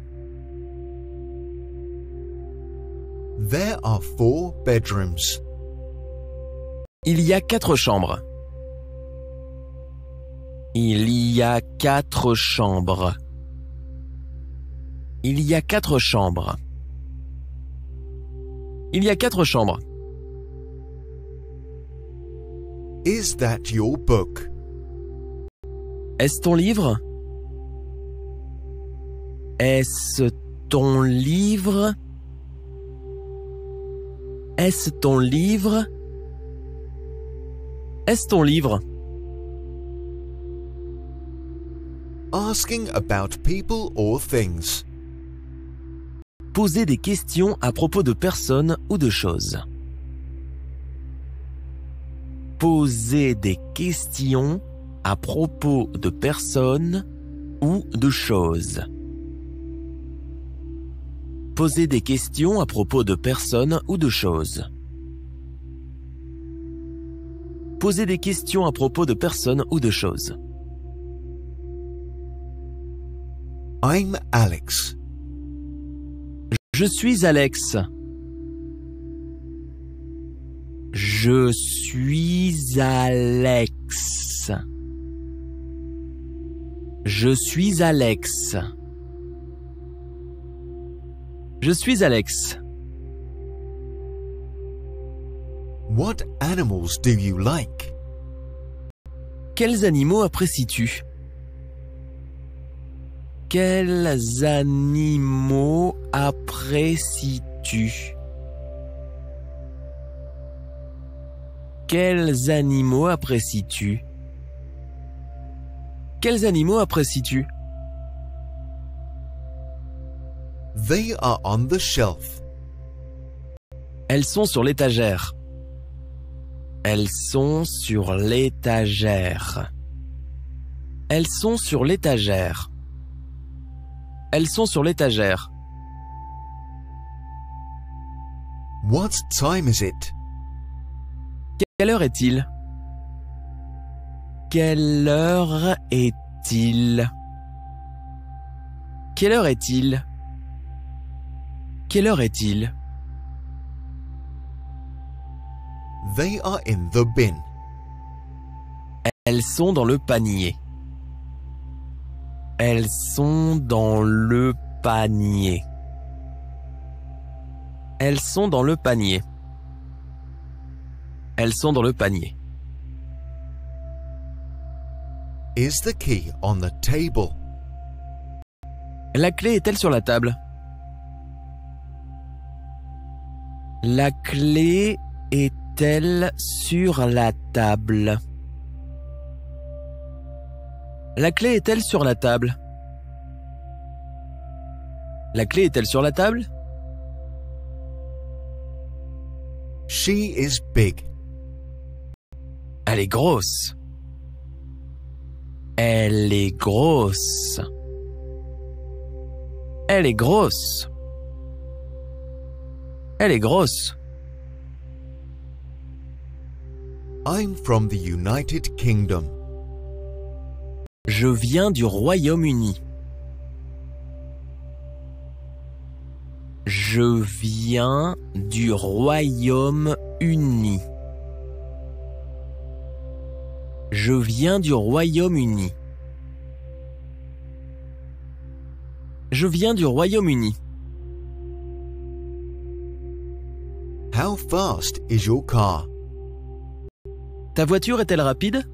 There are four bedrooms. Il y a quatre chambres. Il y a quatre chambres. Il y a quatre chambres. Il y a quatre chambres. Is that your book? Est-ce ton livre? Est-ce ton livre? Est-ce ton livre? Est-ce ton livre? Asking about people or things. Poser des questions à propos de personnes ou de choses. Poser des questions à propos de personnes ou de choses. Poser des questions à propos de personnes ou de choses. Poser des questions à propos de personnes ou de choses. I'm Alex. Je suis Alex. Je suis Alex. Je suis Alex. Je suis Alex. What animals do you like? Quels animaux apprécies-tu? Quels animaux apprécies-tu? Quels animaux apprécies-tu? Quels animaux apprécies-tu? They are on the shelf. Elles sont sur l'étagère. Elles sont sur l'étagère. Elles sont sur l'étagère. Elles sont sur l'étagère. What time is it? Quelle heure est-il? Quelle heure est-il? Quelle heure est-il? Quelle heure est-il? They are in the bin. Elles sont dans le panier. Elles sont dans le panier. Elles sont dans le panier. Elles sont dans le panier. Is the key on the table? La clé est-elle sur la table? La clé est-elle sur la table? La clé est-elle sur la table? La clé est-elle sur la table? She is big. Elle est grosse. Elle est grosse. Elle est grosse. Elle est grosse. I'm from the United Kingdom. Je viens du Royaume-Uni. Je viens du Royaume-Uni. Je viens du Royaume-Uni. Je viens du Royaume-Uni. How fast is your car? Ta voiture est-elle rapide?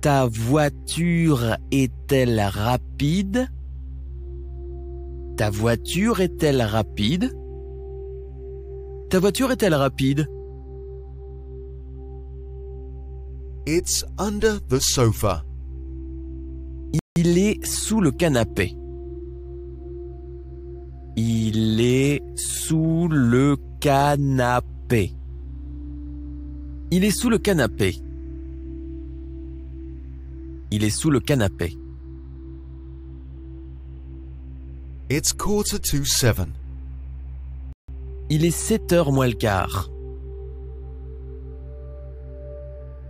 Ta voiture est-elle rapide? Ta voiture est-elle rapide? Ta voiture est-elle rapide? It's under the sofa. Il est sous le canapé. Il est sous le canapé. Il est sous le canapé. Il est sous le canapé. It's quarter to seven. Il est 7 heures moins le quart.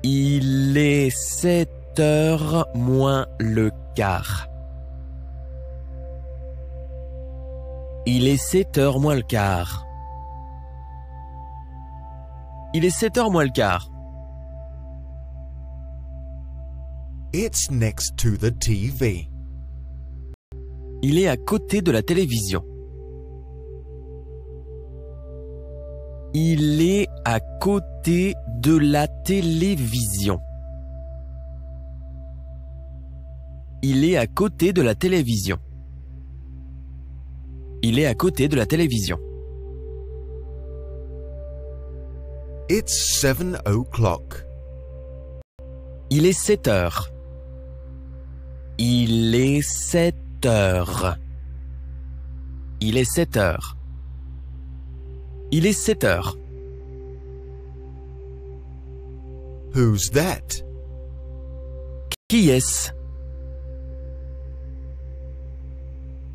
Il est 7 heures moins le quart. Il est 7 heures moins le quart. Il est 7 heures moins le quart. It's next to the TV. Il est à côté de la télévision. Il est à côté de la télévision. Il est à côté de la télévision. Il est à côté de la télévision. It's seven o'clock. Il est 7 heures. Il est 7 heures. Il est 7 heures. Il est 7 heures. Who's that? Qui est-ce?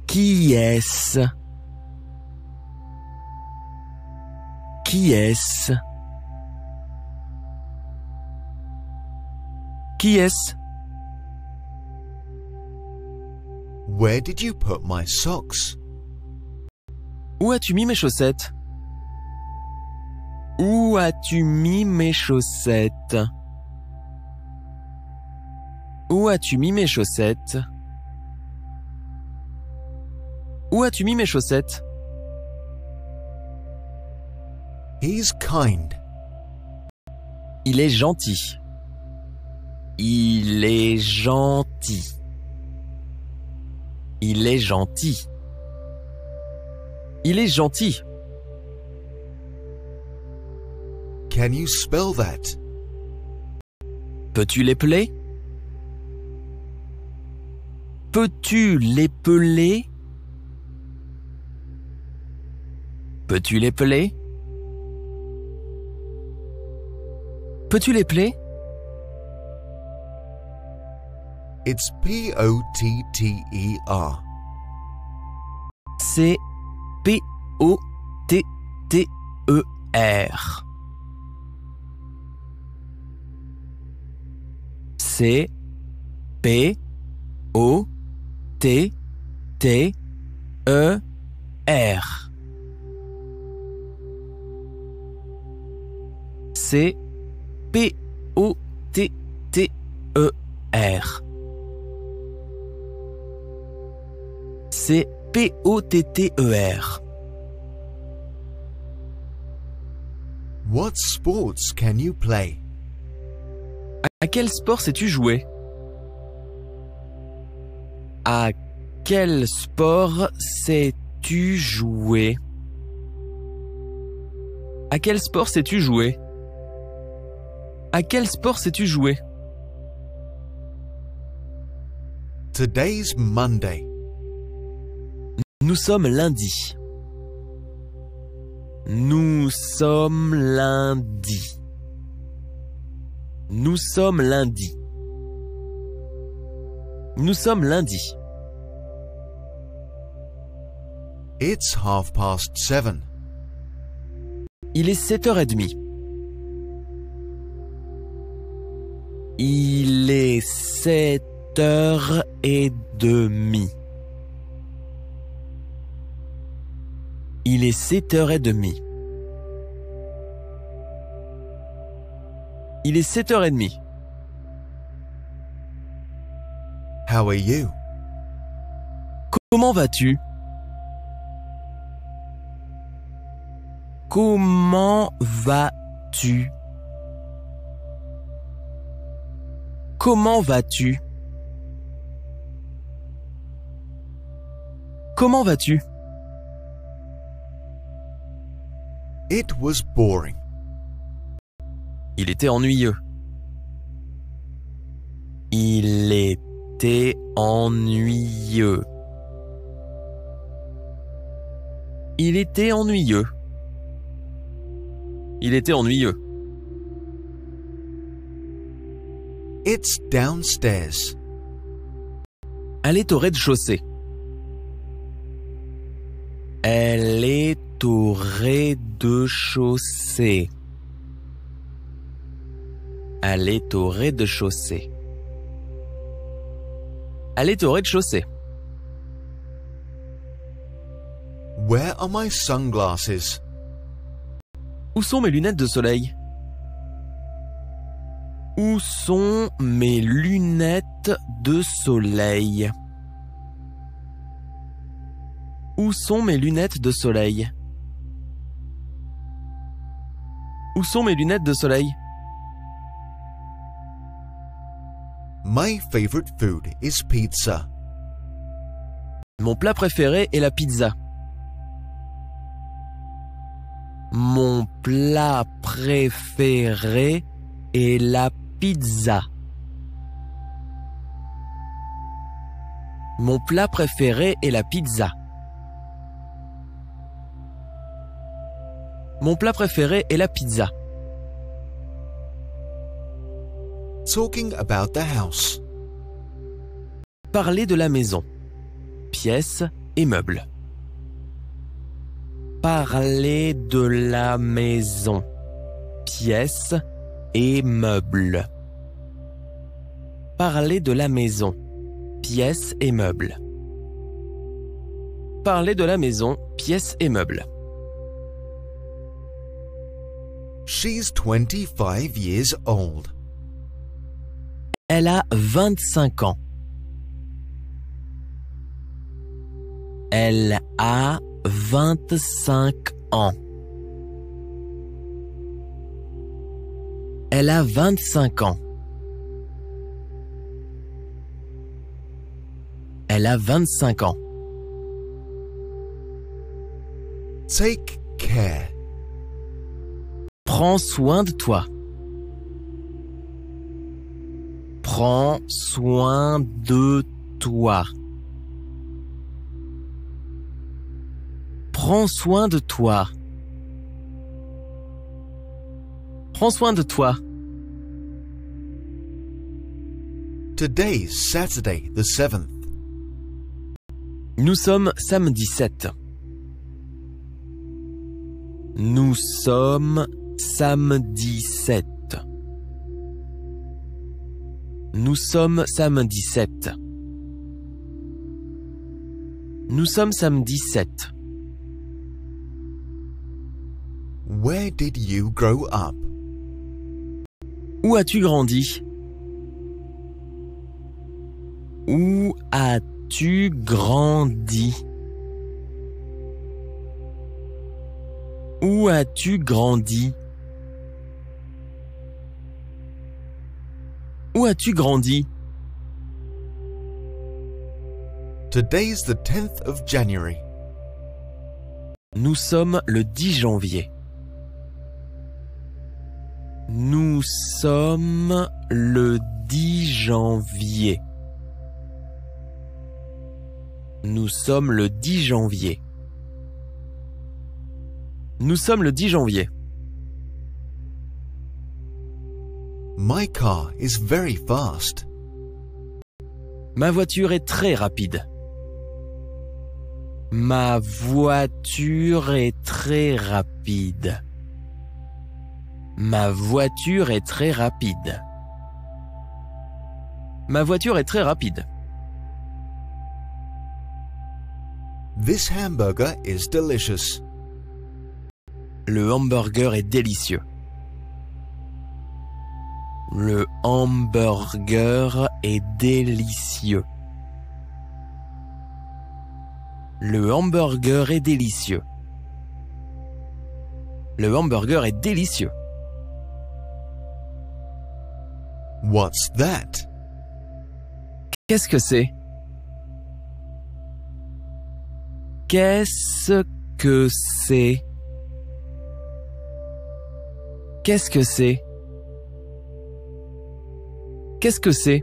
Qui est-ce? Qui est-ce? Qui est-ce? Where did you put my socks? Où as-tu mis mes chaussettes? Où as-tu mis mes chaussettes? Où as-tu mis mes chaussettes? Où as-tu mis mes chaussettes? He's kind. Il est gentil. Il est gentil. Il est gentil. Il est gentil. Can you spell that? Peux-tu l'épeler? Peux-tu l'épeler? Peux-tu l'épeler? Peux-tu l'épeler? It's P O T T E R. C'est P O T T E R. C P O T T E R. C P O T T E R. C P O T T E R. What sports can you play? À quel sport sais-tu jouer? À quel sport sais-tu jouer? À quel sport sais-tu jouer? À quel sport sais-tu jouer? Today's Monday. Nous sommes lundi. Nous sommes lundi. Nous sommes lundi. Nous sommes lundi. It's half past seven. Il est 7h30. Il est 7h30. Il est 7h30. Il est 7h30. How are you? Comment vas-tu? Comment vas-tu? Comment vas-tu? Comment vas-tu? It was boring. Il était ennuyeux. Il était ennuyeux. Il était ennuyeux. Il était ennuyeux. It's downstairs. Elle est au rez-de-chaussée. Elle est au rez-de-chaussée. Elle est au rez-de-chaussée. Elle est au rez-de-chaussée. Where are my sunglasses? Où sont mes lunettes de soleil? Où sont mes lunettes de soleil? Où sont mes lunettes de soleil? Où sont mes lunettes de soleil? My favorite food is pizza. Mon plat préféré est la pizza. Mon plat préféré est la pizza. Mon plat préféré est la pizza. Mon plat préféré est la pizza. Talking about the house. Parler de la maison. Pièces et meubles. Parler de la maison. Pièces et meubles. Parler de la maison. Pièces et meubles. Parler de la maison. Pièces et meubles. She's 25 years old. Elle a 25 ans. Elle a 25 ans. Elle a 25 ans. Elle a 25 ans. Take care. Prends soin de toi. Prends soin de toi. Prends soin de toi. Prends soin de toi. Today's Saturday, the 7th. Nous sommes samedi 7. Nous sommes samedi 7. Nous sommes samedi 7. Nous sommes samedi 7. Where did you grow up? Où as-tu grandi? Où as-tu grandi? Où as-tu grandi? Où as-tu grandi? Today's the 10th of January. Nous sommes le 10 janvier. Nous sommes le 10 janvier. Nous sommes le 10 janvier. Nous sommes le 10 janvier. My car is very fast. Ma voiture est très rapide. Ma voiture est très rapide. Ma voiture est très rapide. Ma voiture est très rapide. This hamburger is delicious. Le hamburger est délicieux. Le hamburger est délicieux. Le hamburger est délicieux. Le hamburger est délicieux. What's that? Qu'est-ce que c'est? Qu'est-ce que c'est? Qu'est-ce que c'est? Qu'est-ce que c'est?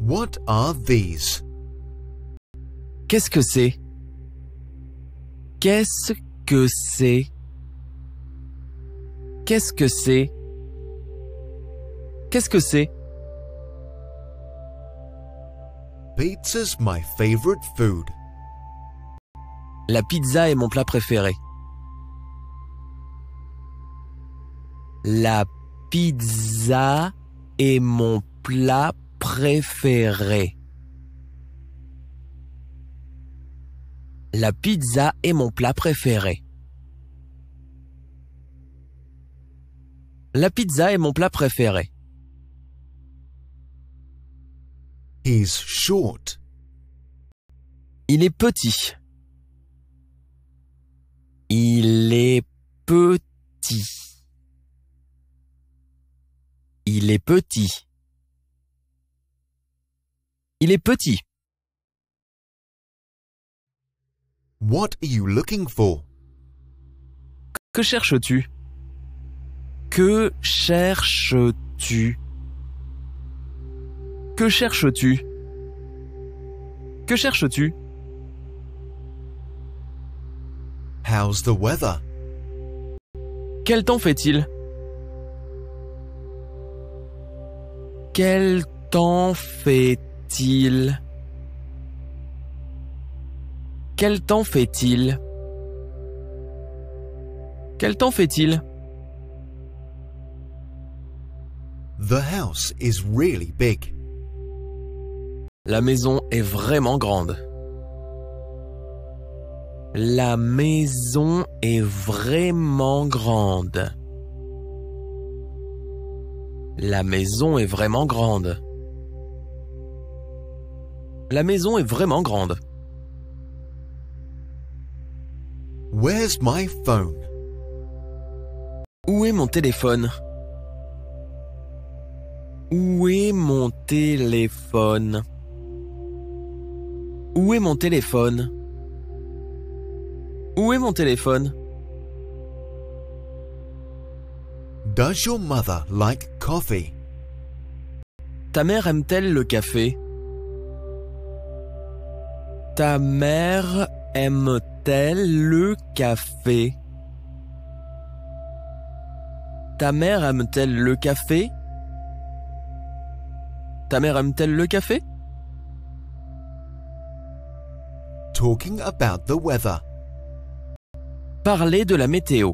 What are these? Qu'est-ce que c'est? Qu'est-ce que c'est? Qu'est-ce que c'est? Qu'est-ce que c'est? Pizza's my favorite food. La pizza est mon plat préféré. La pizza est mon plat préféré. La pizza est mon plat préféré. La pizza est mon plat préféré. He's short. Il est petit. Il est petit. Il est petit. Il est petit. What are you looking for? Que cherches-tu? Que cherches-tu? Que cherches-tu? Que cherches-tu? How's the weather? Quel temps fait-il? Quel temps fait-il? Quel temps fait-il? Quel temps fait-il? The house is really big. La maison est vraiment grande. La maison est vraiment grande. La maison est vraiment grande. La maison est vraiment grande. Where's my phone? Où est mon téléphone? Où est mon téléphone? Où est mon téléphone? Où est mon téléphone? Does your mother like coffee? Ta mère aime-t-elle le café? Ta mère aime-t-elle le café? Ta mère aime-t-elle le café? Ta mère aime-t-elle le café? Talking about the weather. Parler de la météo.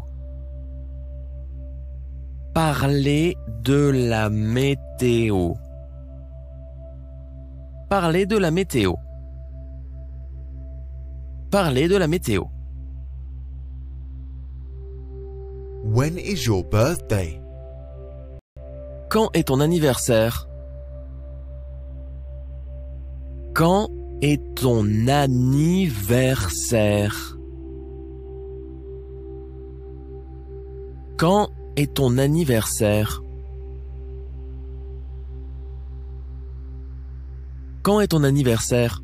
Parler de la météo. Parler de la météo. Parler de la météo. When is your birthday? Quand est ton anniversaire? Quand est ton anniversaire? Quand est ton anniversaire Quand est ton anniversaire?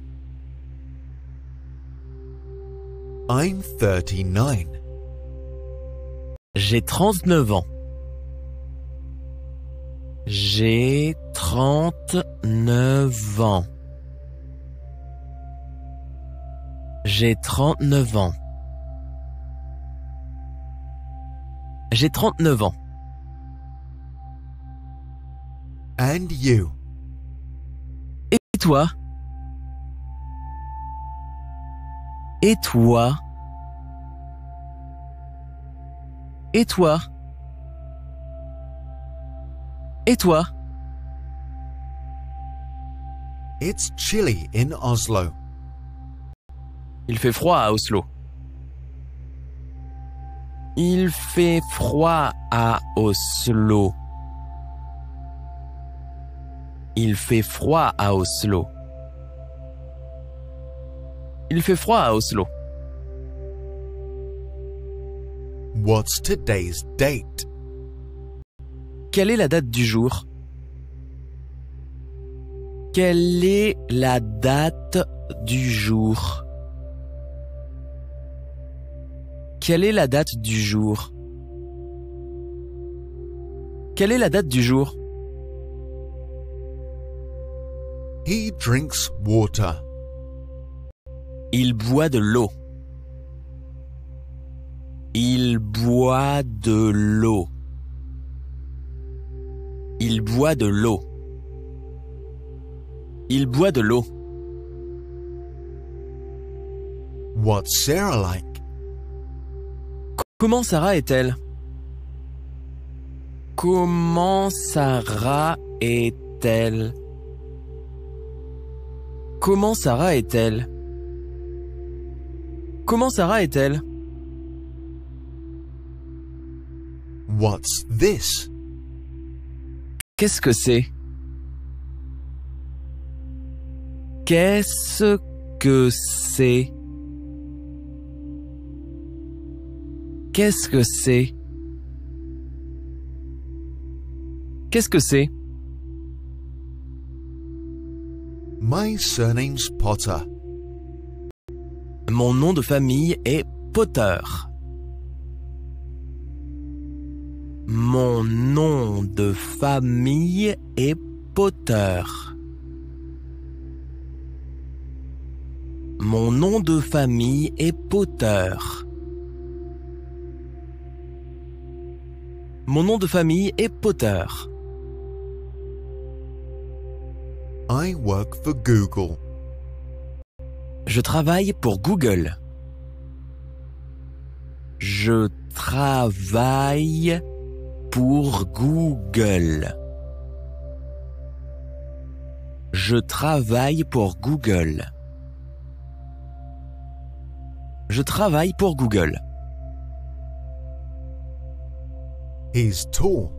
I'm 39. J'ai 39 ans. J'ai 39 ans. J'ai 39 ans. J'ai 39 ans. And you? Et toi? Et toi? Et toi? Et toi? It's chilly in Oslo. Il fait froid à Oslo. Il fait froid à Oslo. Il fait froid à Oslo. Il fait froid à Oslo. What's today's date? Quelle est la date du jour? Quelle est la date du jour? Quelle est la date du jour? Quelle est la date du jour? He drinks water. Il boit de l'eau. Il boit de l'eau. Il boit de l'eau. Il boit de l'eau. What's Sarah like? Comment Sarah est-elle? Comment Sarah est-elle? Comment Sarah est-elle? Comment Sarah est-elle? What's this? Qu'est-ce que c'est? Qu'est-ce que c'est? Qu'est-ce que c'est? Qu'est-ce que c'est? My surname's Potter. Mon nom de famille est Potter. Mon nom de famille est Potter. Mon nom de famille est Potter. Mon nom de famille est Potter. I work for Google. Je travaille pour Google. Je travaille pour Google. Je travaille pour Google. Je travaille pour Google. He's tall.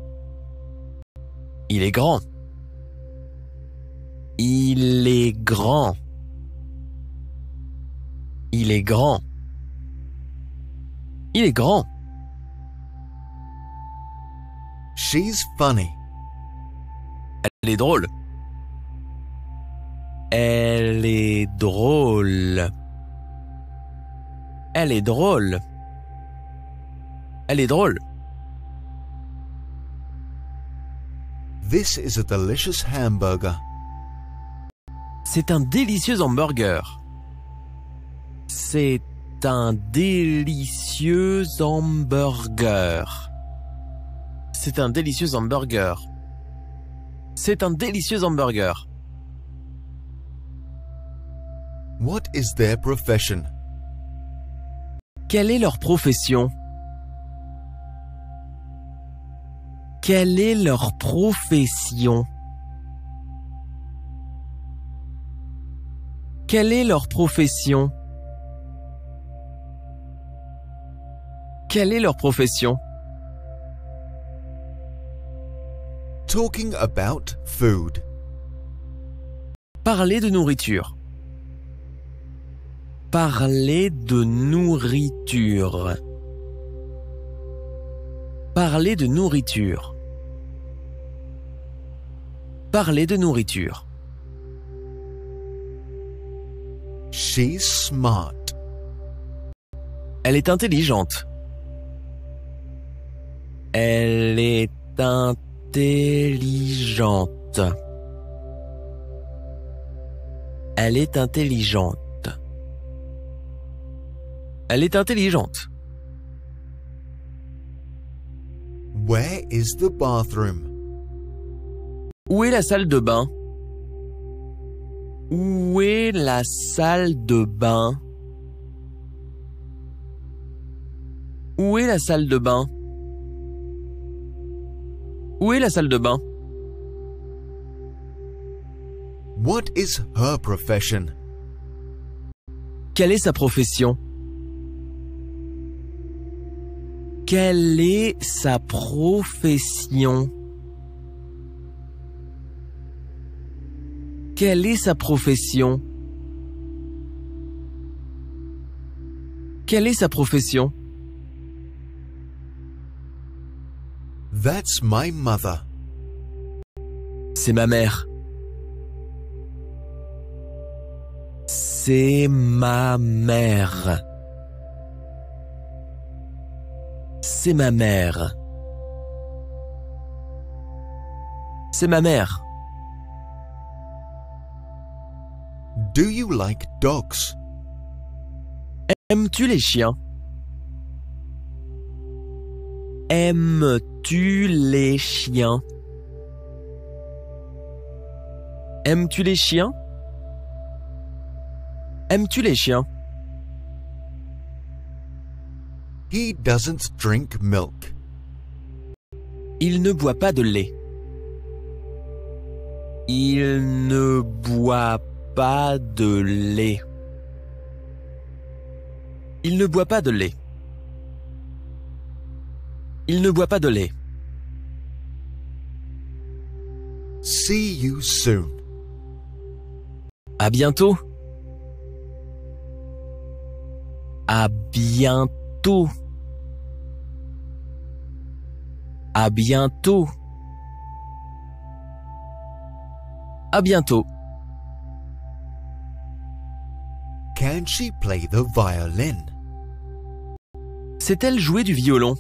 Il est grand. Il est grand. Il est grand. Il est grand. She's funny. Elle est drôle. Elle est drôle. Elle est drôle. Elle est drôle. This is a delicious hamburger. C'est un délicieux hamburger. C'est un délicieux hamburger. C'est un délicieux hamburger. C'est un délicieux hamburger. What is their profession? Quelle est leur profession? Quelle est leur profession? Quelle est leur profession? Quelle est leur profession? Talking about food. Parler de nourriture. Parler de nourriture. Parler de nourriture. Parler de nourriture. She's smart. Elle est intelligente. Elle est intelligente. Elle est intelligente. Elle est intelligente. Where is the bathroom? Où est la salle de bain? Où est la salle de bain? Où est la salle de bain? Où est la salle de bain? What is her profession? Quelle est sa profession? Quelle est sa profession? Quelle est sa profession? Quelle est sa profession? That's my mother. C'est ma mère. C'est ma mère. C'est ma mère. C'est ma mère. Do you like dogs? Aimes-tu les chiens? Aimes-tu les chiens? Aimes-tu les chiens? Aimes-tu les chiens? He doesn't drink milk. Il ne boit pas de lait. Il ne boit pas de lait. Il ne boit pas de lait. Il ne boit pas de lait. See you soon. À bientôt. À bientôt. À bientôt. À bientôt. Can she play the violin? Sait-elle jouer du violon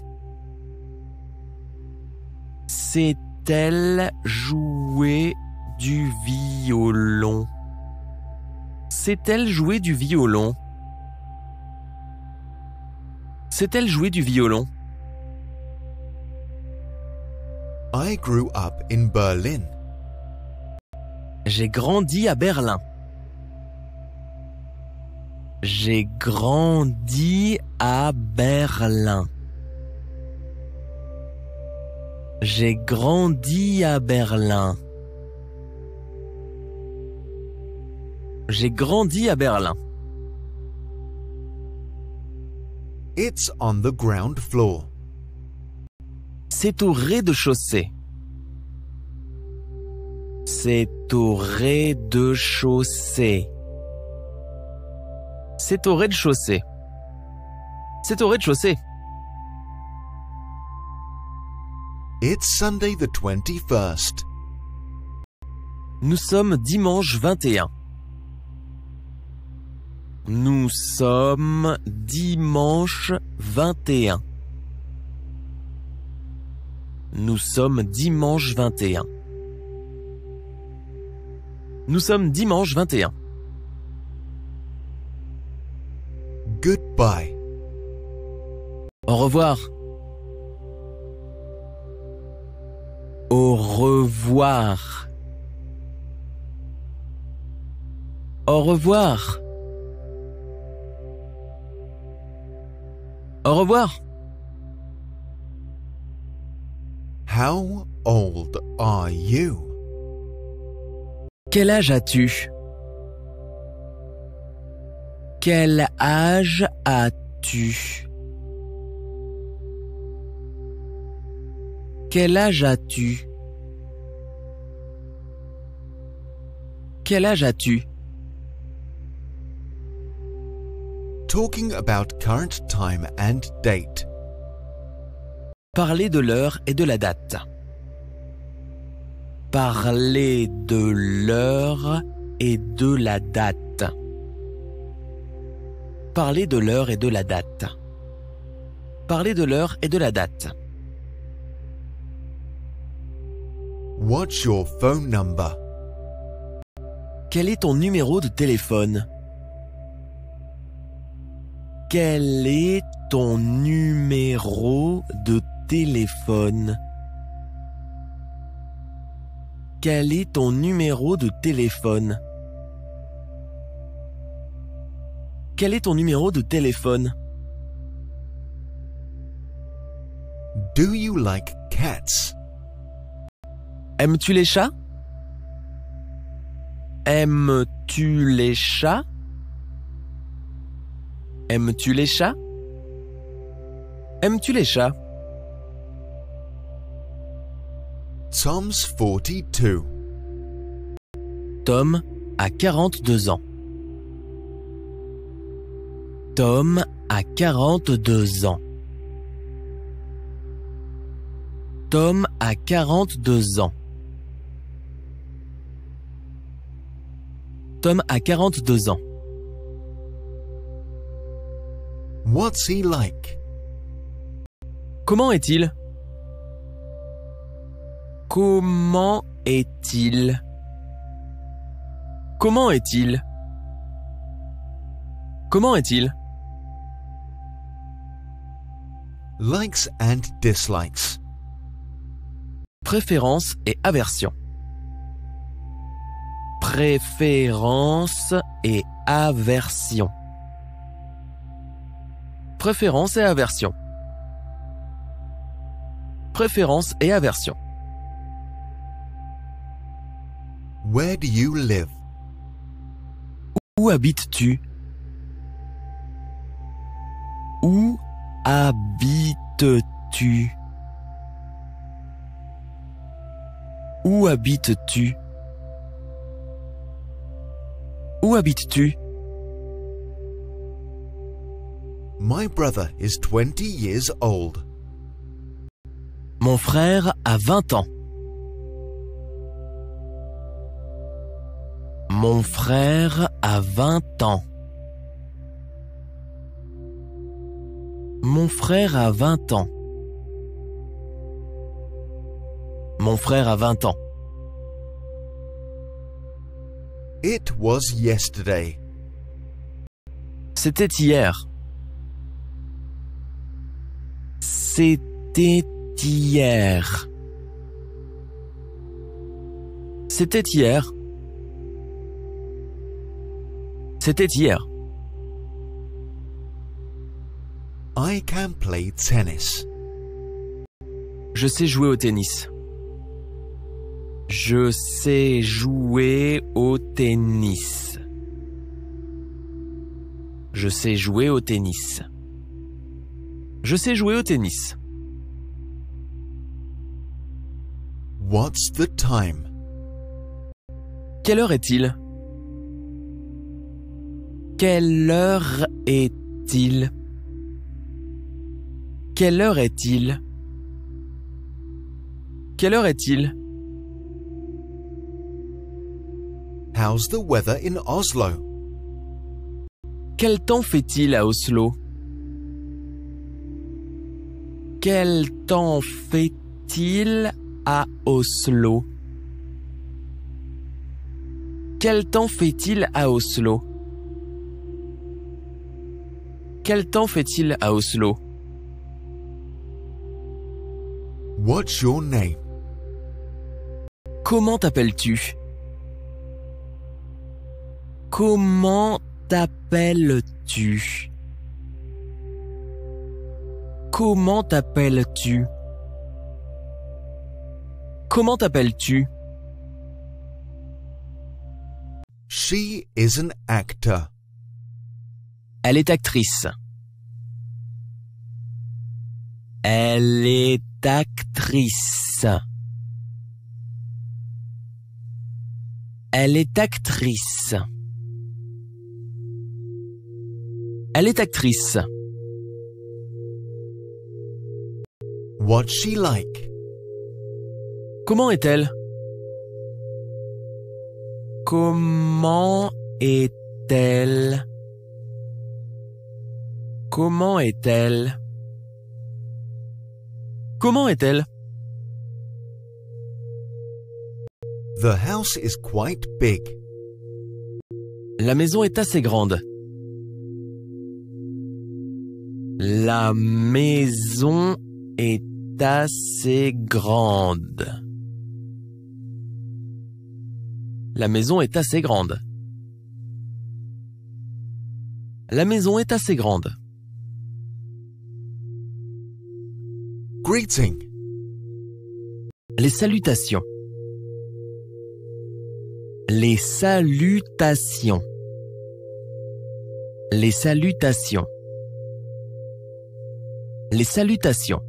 Sait-elle jouer du violon Sait-elle jouer du violon Sait-elle jouer du violon I grew up in Berlin. J'ai grandi à Berlin. J'ai grandi à Berlin. J'ai grandi à Berlin. J'ai grandi à Berlin. It's on the ground floor. C'est au rez-de-chaussée. C'est au rez-de-chaussée. C'est au rez-de-chaussée. C'est au rez-de-chaussée. It's Sunday the 21st. Nous sommes dimanche 21. Nous sommes dimanche 21. Nous sommes dimanche 21. Nous sommes dimanche 21. Goodbye. Au revoir. Au revoir. Au revoir. Au revoir. How old are you? Quel âge as-tu Quel âge as-tu Quel âge as-tu Quel âge as-tu Talking about current time and date. Parler de l'heure et de la date. Parler de l'heure et de la date. Parler de l'heure et de la date. Parler de l'heure et de la date. What's your phone number? Quel est ton numéro de téléphone? Quel est ton numéro de téléphone. Quel est ton numéro de téléphone? Quel est ton numéro de téléphone? Do you like cats? Aimes-tu les chats? Aimes-tu les chats? Aimes-tu les chats? Aimes-tu les chats? Tom's 42. Tom a 42 ans. Tom a 42 ans. Tom a 42 ans. Tom a 42 ans. What's he like? Comment est-il? Comment est-il? Comment est-il? Comment est-il? Likes and dislikes. Préférence et aversion. Préférence et aversion. Préférence et aversion. Préférence et aversion. Where do you live? Où habites-tu? Où habites-tu? Où habites-tu? Où habites-tu? My brother is 20 years old. Mon frère a 20 ans. Mon frère a 20 ans. Mon frère a 20 ans. Mon frère a 20 ans. It was yesterday. C'était hier. C'était hier. C'était hier. C'était hier. I can play tennis. Je sais jouer au tennis. Je sais jouer au tennis. Je sais jouer au tennis. Je sais jouer au tennis. What's the time? Quelle heure est-il? Quelle heure est-il? Quelle heure est-il? Quelle heure est-il? How's the weather in Oslo? Quel temps fait-il à Oslo? Quel temps fait-il à Oslo? Quel temps fait-il à Oslo? Quel temps fait-il à Oslo? What's your name? Comment t'appelles-tu? Comment t'appelles-tu? Comment t'appelles-tu? Comment t'appelles-tu? She is an actor. Elle est actrice. Elle est actrice. Elle est actrice. Elle est actrice. What's she like? Comment est-elle? Comment est-elle? Comment est-elle? Comment est-elle? The house is quite big. La maison est assez grande. La maison est assez grande. La maison est assez grande. La maison est assez grande. Les salutations. Les salutations. Les salutations. Les salutations.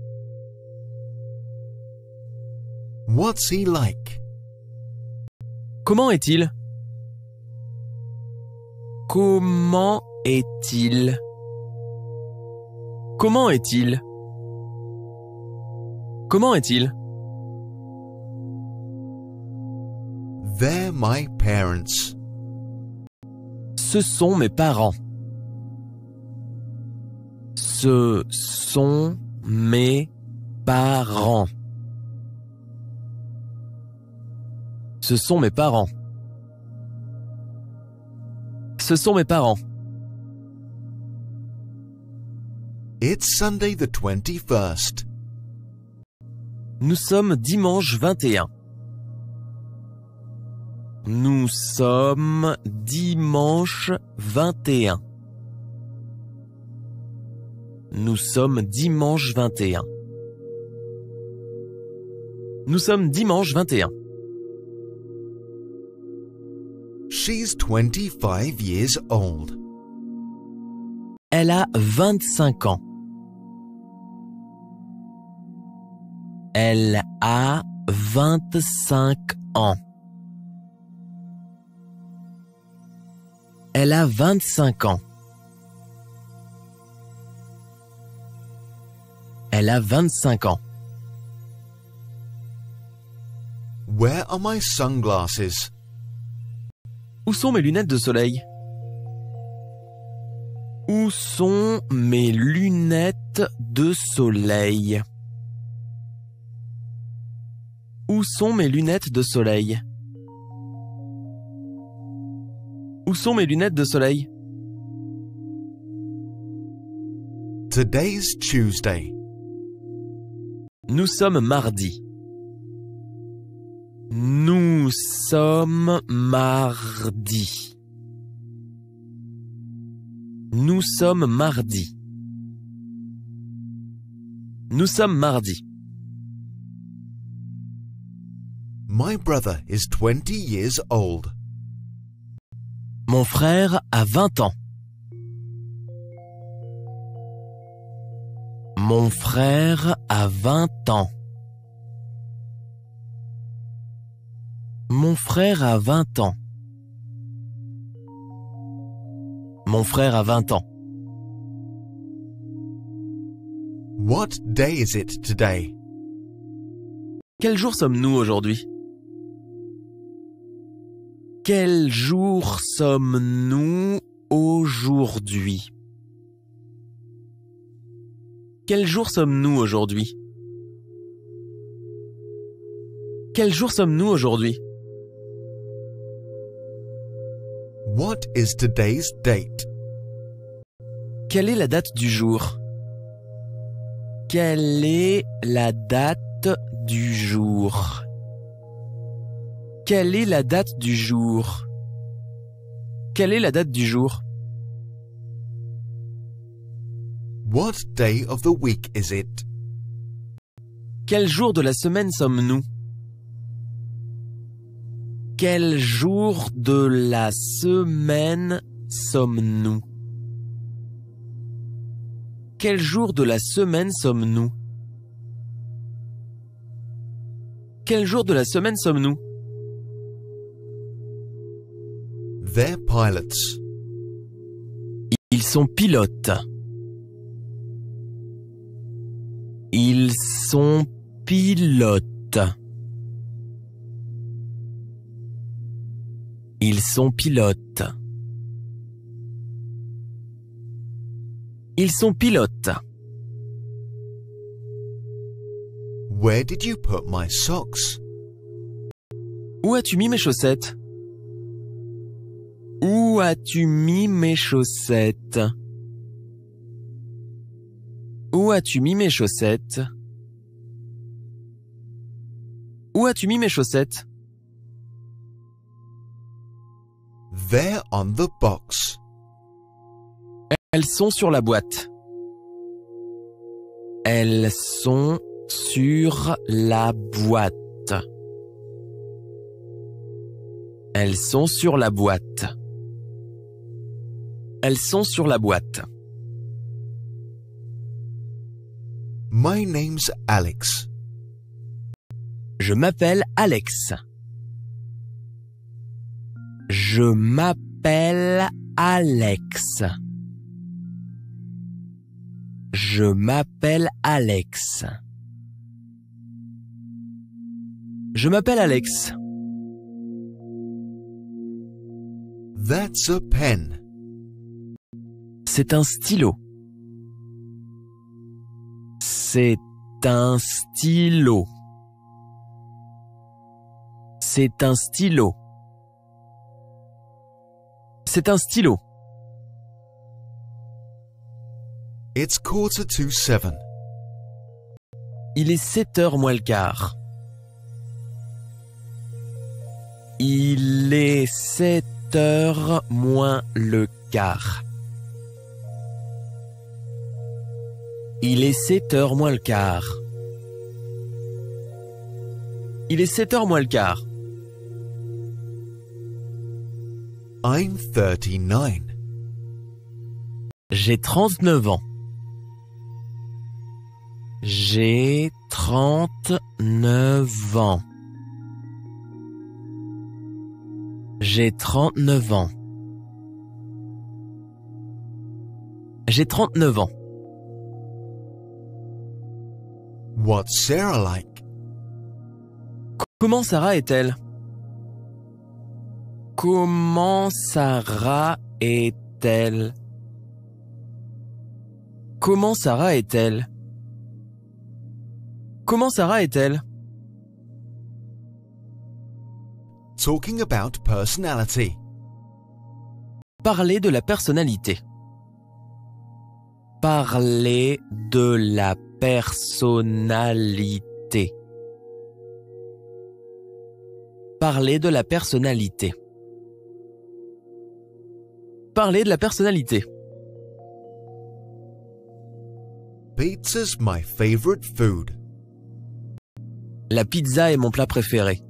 What's he like? Comment est-il? Comment est-il? Comment est-il? Comment est-il? They're my parents. Ce sont mes parents. Ce sont mes parents. Ce sont mes parents. Ce sont mes parents. It's Sunday the 21st. Nous sommes dimanche 21. Nous sommes dimanche 21. Nous sommes dimanche 21. Nous sommes dimanche 21. She's 25 years old. Elle a 25 ans. Elle a 25 ans. Elle a 25 ans. Elle a 25 ans. Where are my sunglasses? Où sont mes lunettes de soleil? Où sont mes lunettes de soleil? Où sont mes lunettes de soleil? Où sont mes lunettes de soleil? Today's Tuesday. Nous sommes mardi. Nous sommes mardi. Nous sommes mardi. Nous sommes mardi. My brother is 20 years old. Mon frère a 20 ans. Mon frère a 20 ans. Mon frère a 20 ans. Mon frère a 20 ans. What day is it today? Quel jour sommes-nous aujourd'hui? Quel jour sommes-nous aujourd'hui? Quel jour sommes-nous aujourd'hui? Quel jour sommes-nous aujourd'hui? What is today's date? Quelle est la date du jour? Quelle est la date du jour? Quelle est la date du jour? Quelle est la date du jour? What day of the week is it? Quel jour de la semaine sommes-nous? Quel jour de la semaine sommes-nous? Quel jour de la semaine sommes-nous? Quel jour de la semaine sommes-nous? They're pilots. Ils sont pilotes. Ils sont pilotes. Ils sont pilotes. Ils sont pilotes. Where did you put my socks? Où as-tu mis mes chaussettes? Où as-tu mis mes chaussettes? Où as-tu mis mes chaussettes? Où as-tu mis mes chaussettes? They're on the box. Elles sont sur la boîte. Elles sont sur la boîte. Elles sont sur la boîte. Elles sont sur la boîte. My name's Alex. Je m'appelle Alex. Je m'appelle Alex. Je m'appelle Alex. Je m'appelle Alex. That's a pen. C'est un stylo. C'est un stylo. C'est un stylo. C'est un stylo. It's quarter to seven. Il est 7 heures moins le quart. Il est 7 heures moins le quart. Il est 7 heures moins le quart. Il est 7 heures moins le quart. I'm 39. J'ai 39 ans. J'ai 39 ans. J'ai 39 ans. J'ai 39 ans. What's Sarah like? Comment Sarah est-elle? Comment Sarah est-elle? Comment Sarah est-elle? Comment Sarah est-elle? Talking about personality. Parler de la personnalité. Parler de la personnalité. Parler de la personnalité. Parler de la personnalité. Pizza's my favorite food. La pizza est mon plat préféré.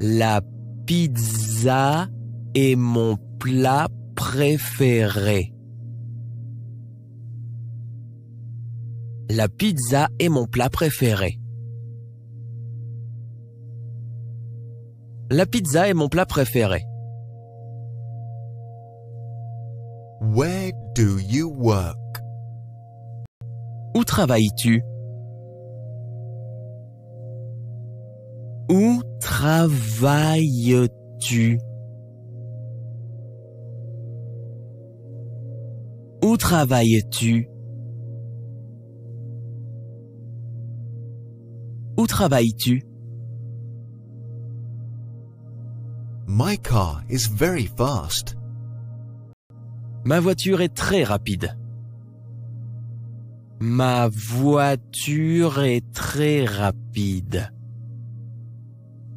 La pizza est mon plat préféré. La pizza est mon plat préféré. La pizza est mon plat préféré. Where do you work? Où travailles-tu? Où travailles-tu? Où travailles-tu? Où travailles-tu? My car is very fast. Ma voiture est très rapide. Ma voiture est très rapide.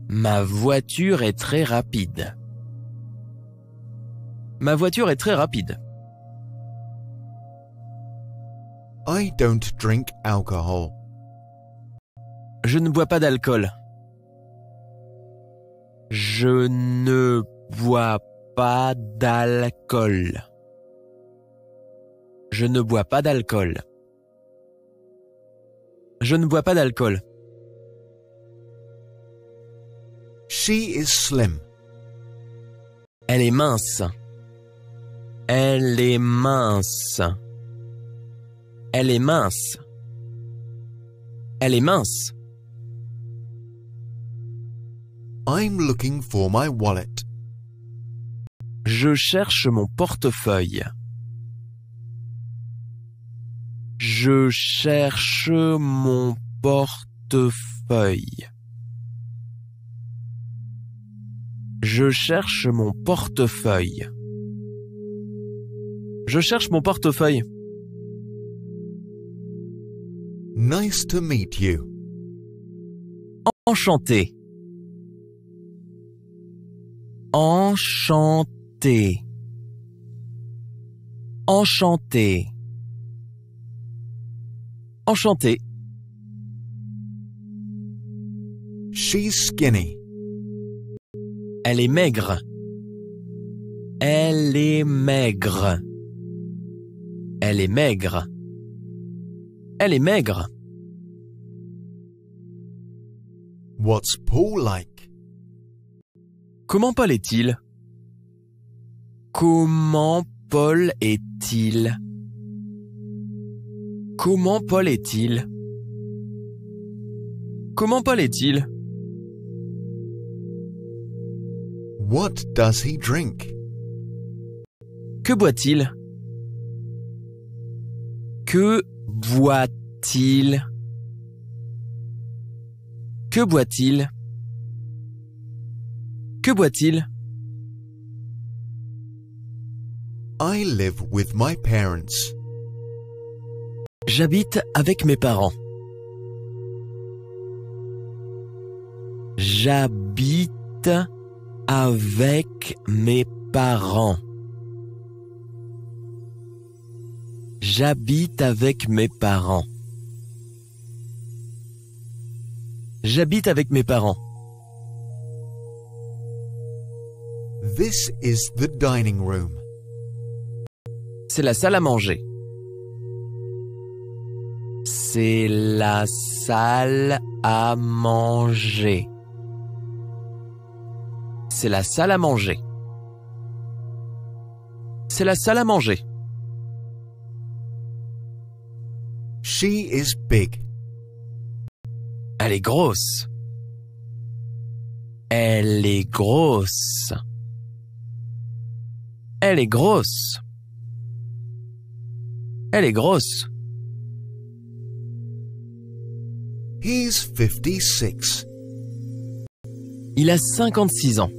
Ma voiture est très rapide. Ma voiture est très rapide. I don't drink alcohol. Je ne bois pas d'alcool. Je ne bois pas d'alcool. Je ne bois pas d'alcool. Je ne bois pas d'alcool. She is slim. Elle est mince. Elle est mince. Elle est mince. Elle est mince. I'm looking for my wallet. Je cherche mon portefeuille. Je cherche mon portefeuille. Je cherche mon portefeuille. Je cherche mon portefeuille. Nice to meet you. Enchanté. Enchanté. Enchanté. Enchanté. She's skinny. Elle est maigre. Elle est maigre. Elle est maigre. Elle est maigre. What's Paul like? Comment Paul est-il? Comment Paul est-il? Comment Paul est-il? Comment Paul est-il? What does he drink? Que boit-il? Que boit-il? Que boit-il? Que boit-il? I live with my parents. J'habite avec mes parents. J'habite avec mes parents. J'habite avec mes parents. J'habite avec mes parents. This is the dining room. C'est la salle à manger. C'est la salle à manger. C'est la salle à manger. C'est la salle à manger. She is big. Elle est grosse. Elle est grosse. Elle est grosse. Elle est grosse. He's 56. Il a 56 ans.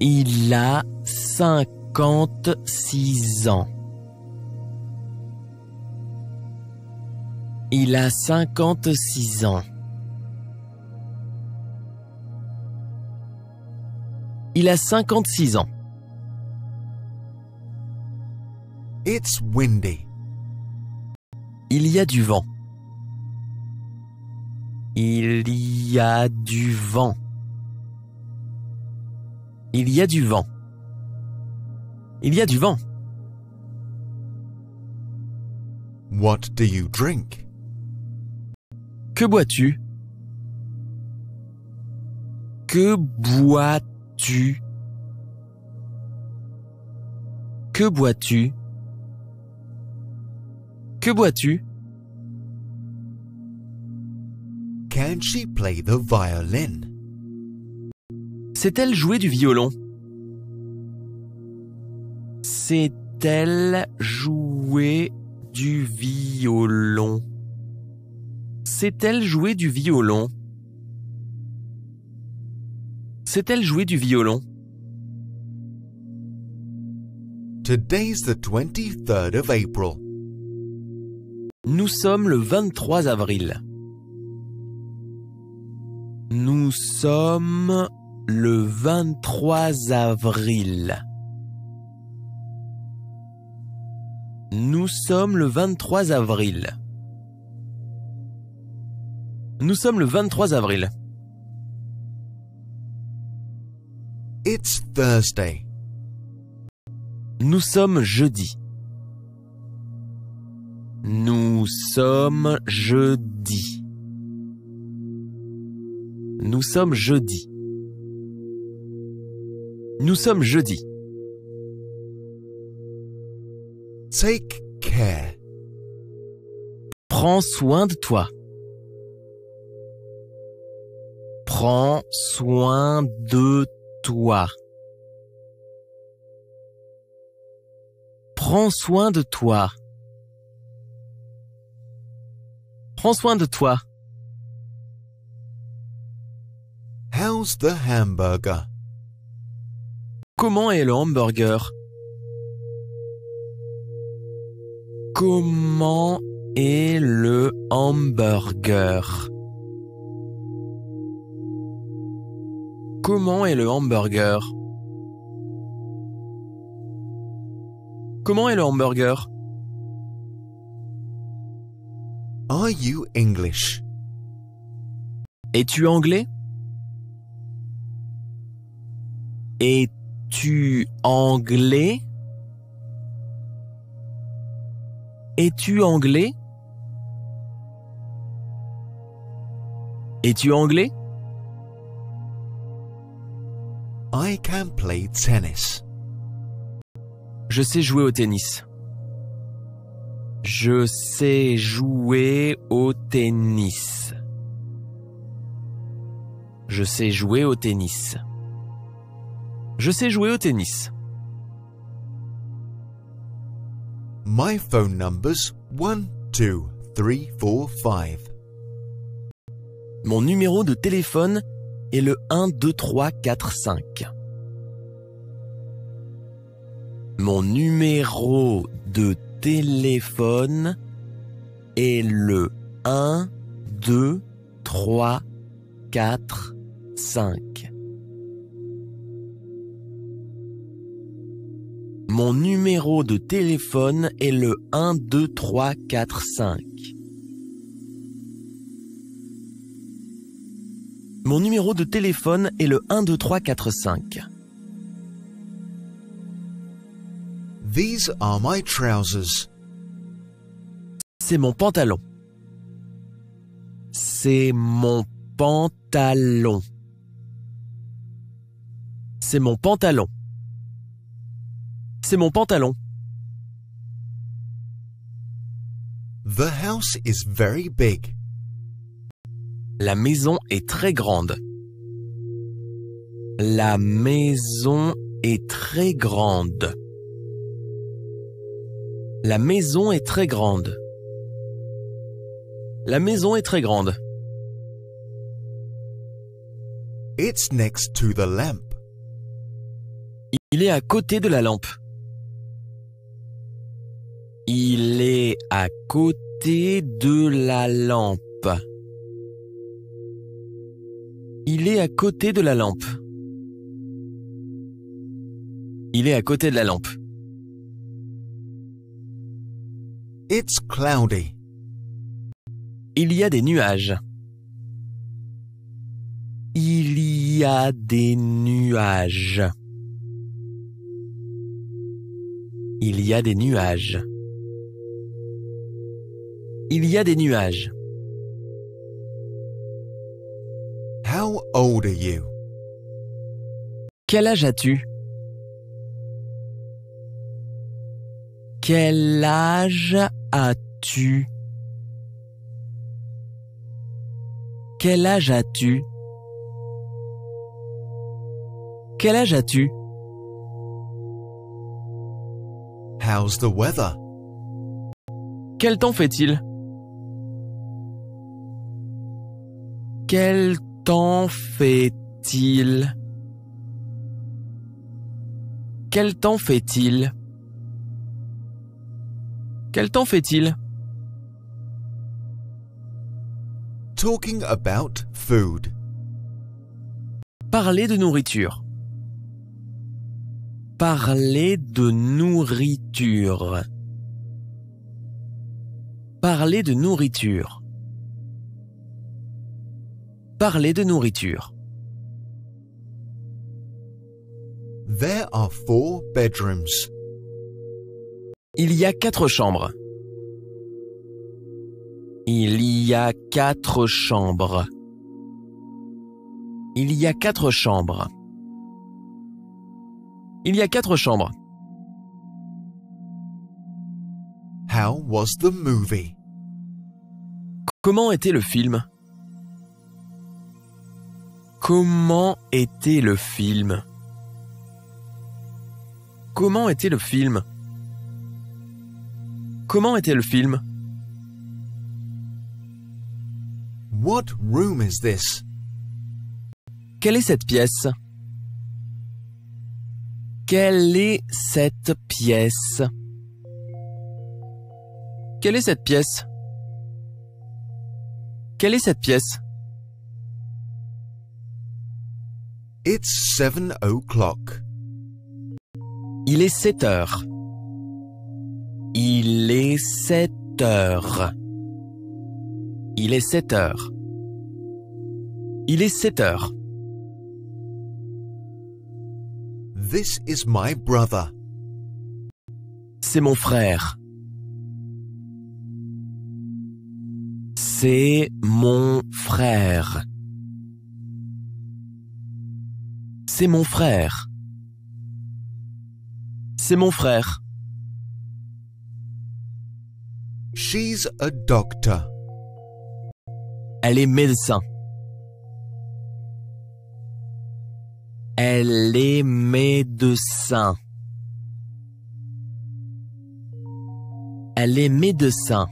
Il a 56 ans. Il a 56 ans. Il a 56 ans. It's windy. Il y a du vent. Il y a du vent. Il y a du vent. Il y a du vent. What do you drink? Que bois-tu? Que bois-tu? Que bois-tu Que bois-tu Can she play the violin? Sait-elle jouer du violon Sait-elle jouer du violon Sait-elle jouer du violon Sait-elle jouer du violon? Today's the 23rd of April. Nous sommes le 23 avril. Nous sommes le 23 avril. Nous sommes le 23 avril. Nous sommes le 23 avril. It's Thursday. Nous sommes jeudi. Nous sommes jeudi. Nous sommes jeudi. Nous sommes jeudi. Take care. Prends soin de toi. Prends soin de toi. Prends soin de toi. Prends soin de toi. How's the hamburger? Comment est le hamburger? Comment est le hamburger? Comment est le hamburger? Comment est le hamburger? Are you English? Es-tu anglais? Es-tu anglais? Es-tu anglais? Es-tu anglais? I can play tennis. Je sais jouer au tennis. Je sais jouer au tennis. Je sais jouer au tennis. Je sais jouer au tennis. My phone number's 1, 2, 3, 4, 5. Mon numéro de téléphone est le 1, 2, 3, 4, 5. Mon numéro de téléphone est le 1, 2, 3, 4, 5. Mon numéro de téléphone est le 1, 2, 3, 4, 5. Mon numéro de téléphone est le 1, 2, 3, 4, 5. These are my trousers. C'est mon pantalon. C'est mon pantalon. C'est mon pantalon. C'est mon pantalon. The house is very big. La maison est très grande. La maison est très grande. La maison est très grande. La maison est très grande. It's next to the lamp. Il est à côté de la lampe. Il est à côté de la lampe. Il est à côté de la lampe. Il est à côté de la lampe. It's cloudy. Il y a des nuages. Il y a des nuages. Il y a des nuages. Il y a des nuages. How old are you? Quel âge as-tu? Quel âge as-tu? Quel âge as-tu? Quel âge as-tu? How's the weather? Quel temps fait-il? Quel temps fait-il? Quel temps fait-il? Quel temps fait-il? Talking about food. Parler de nourriture. Parler de nourriture. Parler de nourriture. Parler de nourriture. There are four bedrooms. Il y a quatre chambres. Il y a quatre chambres. Il y a quatre chambres. Il y a quatre chambres. How was the movie? Comment était le film? Comment était le film? Comment était le film? Comment était le film? What room is this? Quelle est cette pièce? Quelle est cette pièce? Quelle est cette pièce? Quelle est cette pièce? It's seven o'clock. Il est 7 heures. Il est 7 heures. Il est 7 heures. Il est 7 heures. This is my brother. C'est mon frère. C'est mon frère. C'est mon frère. C'est mon frère. She's a doctor. Elle est médecin. Elle est médecin. Elle est médecin.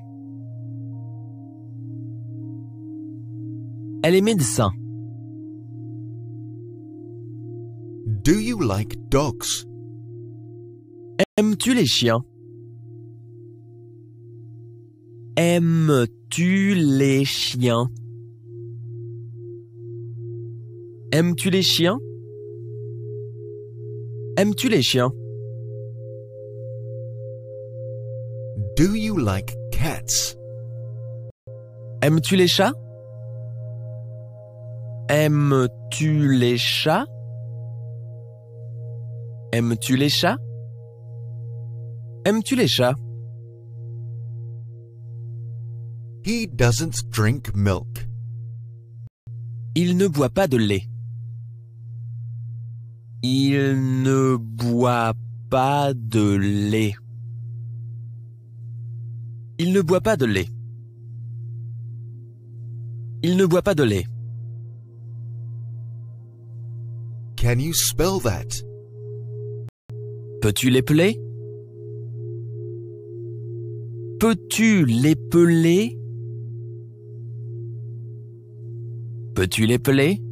Elle est médecin. Do you like dogs? Aimes-tu les chiens? Aimes-tu les chiens? Aimes-tu les chiens? Aimes-tu les chiens? Do you like cats? Aimes-tu les chats? Aimes-tu les chats? Aimes-tu les chats? Aimes-tu les chats? He doesn't drink milk. Il ne boit pas de lait. Il ne boit pas de lait. Il ne boit pas de lait. Il ne boit pas de lait. Can you spell that? Peux-tu l'épeler? Peux-tu l'épeler? Peux-tu l'épeler?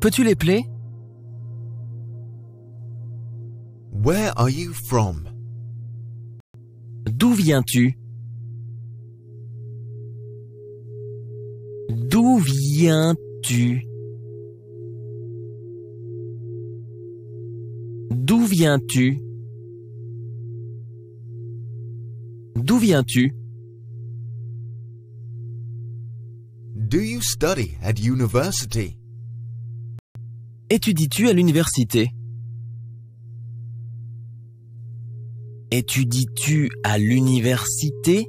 Peux-tu l'épeler? Where are you from? D'où viens-tu? D'où viens-tu? Viens-tu? D'où viens-tu? Do you study at university? Étudies-tu à l'université? Étudies-tu à l'université?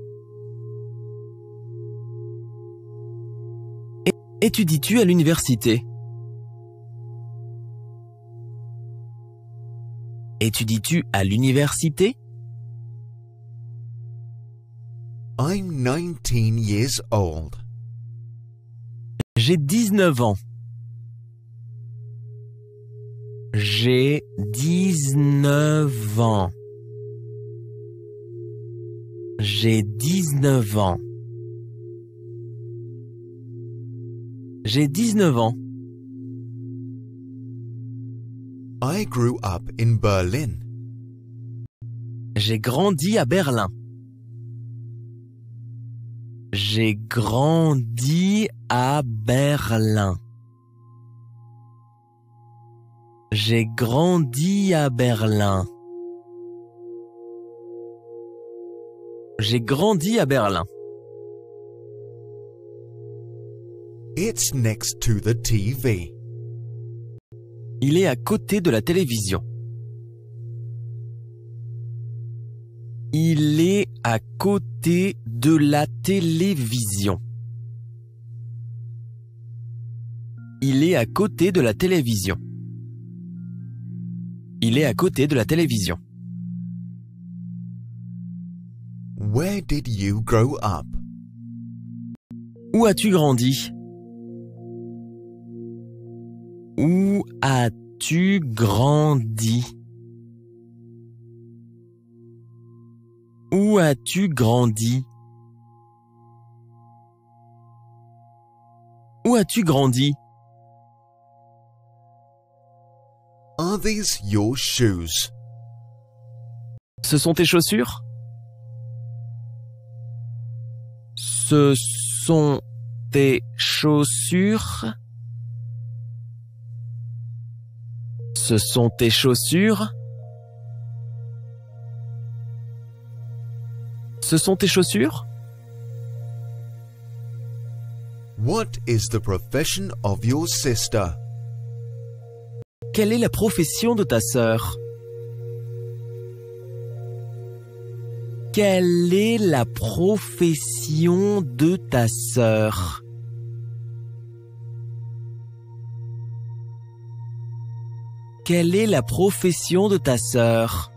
Étudies-tu à l'université? Étudies-tu à l'université? I'm 19 years old. J'ai 19 ans. J'ai 19 ans. J'ai 19 ans. J'ai 19 ans. I grew up in Berlin. J'ai grandi à Berlin. J'ai grandi à Berlin. J'ai grandi à Berlin. J'ai grandi à Berlin. It's next to the TV. Il est à côté de la télévision. Il est à côté de la télévision. Il est à côté de la télévision. Il est à côté de la télévision. Where did you grow up? Où as-tu grandi? Où as-tu grandi? Où as-tu grandi? Où as-tu grandi? Are these your shoes? Ce sont tes chaussures? Ce sont tes chaussures? Ce sont tes chaussures? Ce sont tes chaussures? What is the profession of your sister? Quelle est la profession de ta sœur? Quelle est la profession de ta sœur? Quelle est la profession de ta sœur?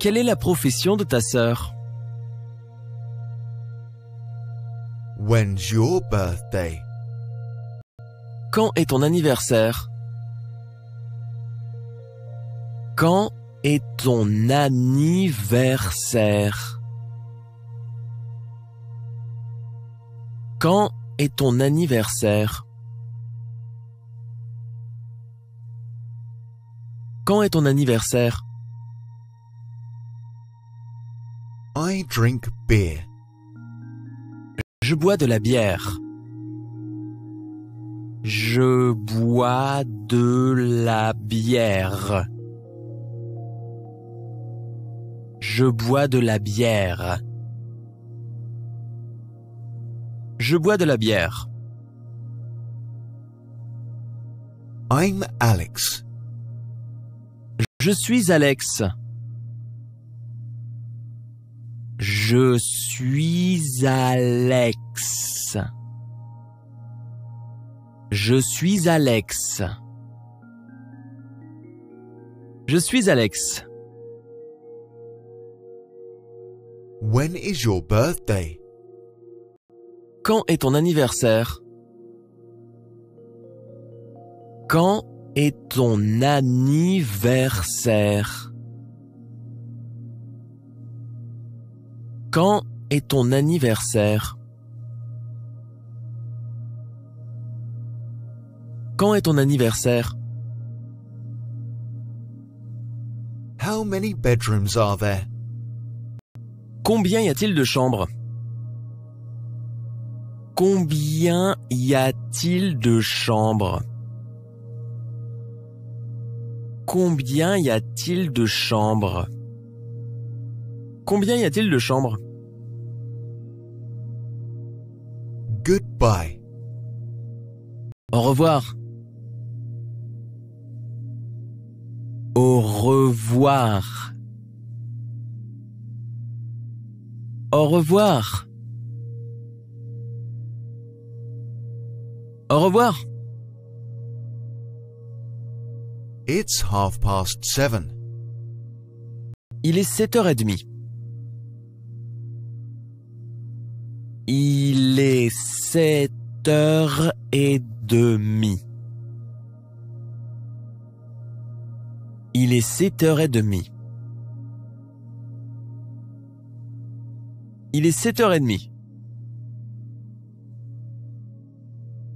Quelle est la profession de ta sœur? When's your birthday? Quand est ton anniversaire? Quand est ton anniversaire? Quand est ton anniversaire? Quand est ton anniversaire? I drink beer. Je bois de la bière. Je bois de la bière. Je bois de la bière. Je bois de la bière. I'm Alex. Je suis Alex. Je suis Alex. Je suis Alex. Je suis Alex. When is your birthday? Quand est ton anniversaire? Quand est ton anniversaire. Quand est ton anniversaire? Quand est ton anniversaire? How many bedrooms are there? Combien y a-t-il de chambres? Combien y a-t-il de chambres? Combien y a-t-il de chambres? Combien y a-t-il de chambres? Goodbye. Au revoir. Au revoir. Au revoir. Au revoir. It's half past seven. Il est 7h30. Il est 7h30. Il est 7h30. Il est 7h30.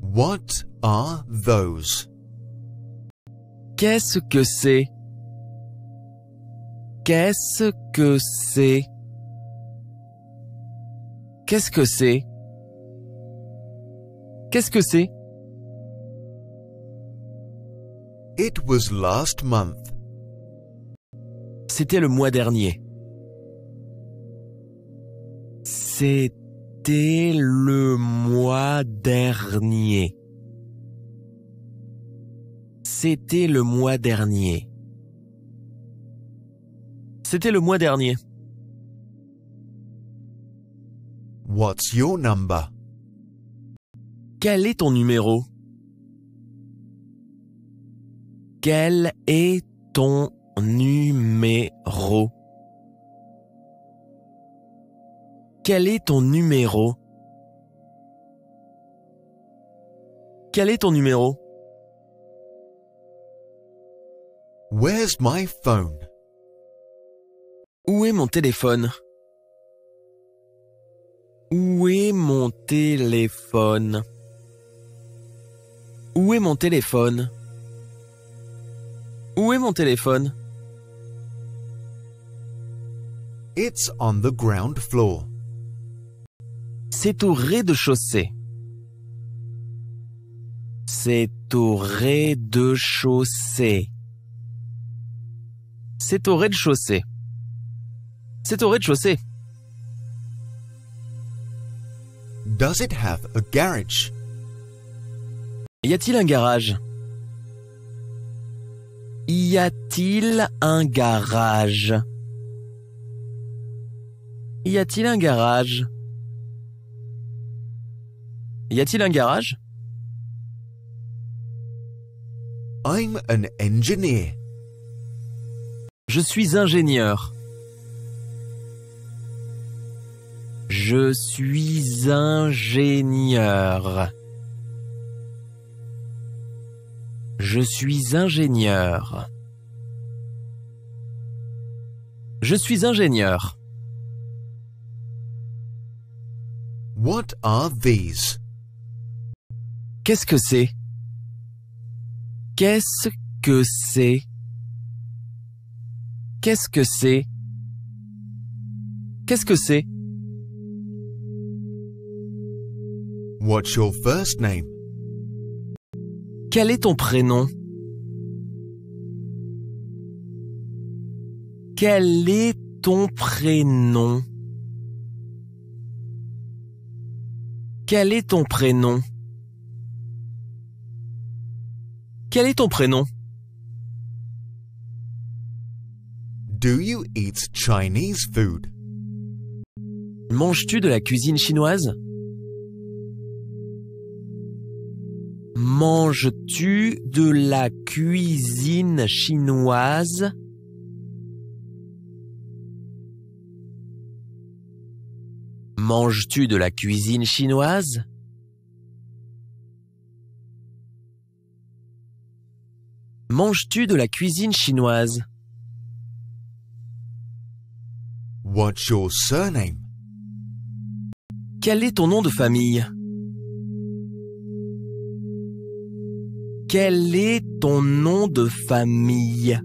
What are those? Qu'est-ce que c'est? Qu'est-ce que c'est? Qu'est-ce que c'est? Qu'est-ce que c'est? It was last month. C'était le mois dernier. C'était le mois dernier. C'était le mois dernier. C'était le mois dernier. What's your number? Quel est ton numéro? Quel est ton numéro? Quel est ton numéro? Quel est ton numéro? Where's my phone? Où est mon téléphone? Où est mon téléphone? Où est mon téléphone? Où est mon téléphone? It's on the ground floor. C'est au rez-de-chaussée. C'est au rez-de-chaussée. C'est au rez-de-chaussée. C'est au rez-de-chaussée. Does it have a garage? Y a-t-il un garage? Y a-t-il un garage? Y a-t-il un garage? Y a-t-il un garage? I'm an engineer. Je suis ingénieur. Je suis ingénieur. Je suis ingénieur. Je suis ingénieur. What are these? Qu'est-ce que c'est? Qu'est-ce que c'est? Qu'est-ce que c'est? Qu'est-ce que c'est? What's your first name? Quel est ton prénom? Quel est ton prénom? Quel est ton prénom? Quel est ton prénom? Do you eat Chinese food? Manges-tu de la cuisine chinoise? Manges-tu de la cuisine chinoise? Manges-tu de la cuisine chinoise? Manges-tu de la cuisine chinoise? What's your surname? Quel est ton nom de famille? Quel est ton nom de famille?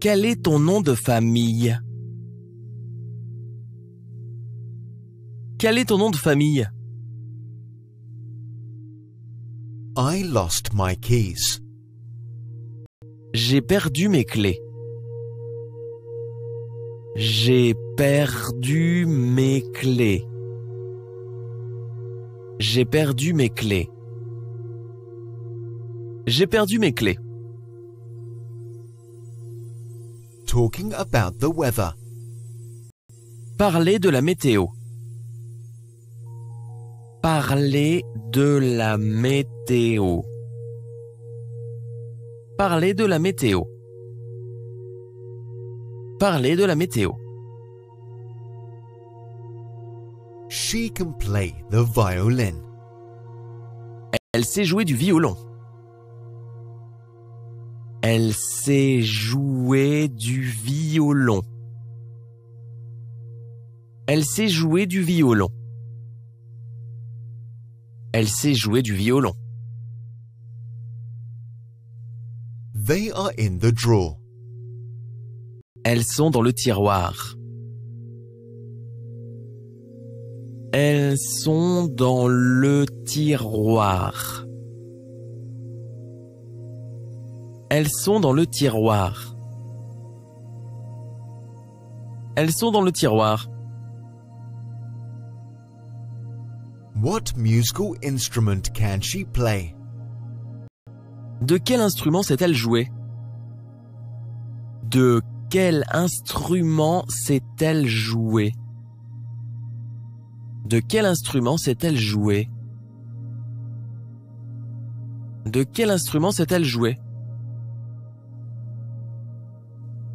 Quel est ton nom de famille? Quel est ton nom de famille? I lost my keys. J'ai perdu mes clés. J'ai perdu mes clés. J'ai perdu mes clés. J'ai perdu mes clés. Talking about the weather. Parler de la météo. Parler de la météo. Parler de la météo. Parler de la météo. She can play the violin. Elle sait jouer du violon. Elle sait jouer du violon. Elle sait jouer du violon. Elle sait jouer du violon. They are in the drawer. Elles sont dans le tiroir. Elles sont dans le tiroir. Elles sont dans le tiroir. Elles sont dans le tiroir. What musical instrument can she play? De quel instrument sait-elle jouer? De quel instrument sait-elle jouer De quel instrument sait-elle jouer De quel instrument sait-elle jouer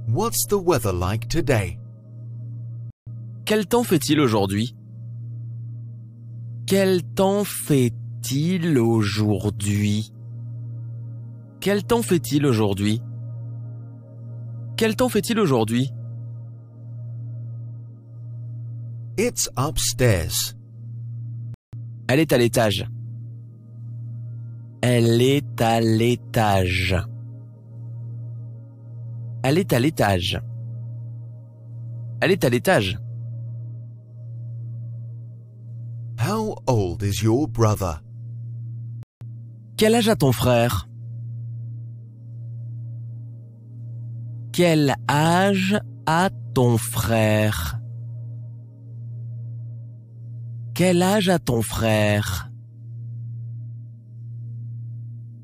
What's the weather like today? Quel temps fait-il aujourd'hui? Quel temps fait-il aujourd'hui? Quel temps fait-il aujourd'hui? Quel temps fait-il aujourd'hui? It's upstairs. Elle est à l'étage. Elle est à l'étage. Elle est à l'étage. Elle est à l'étage. How old is your brother? Quel âge a ton frère? Quel âge a ton frère? Quel âge a ton frère?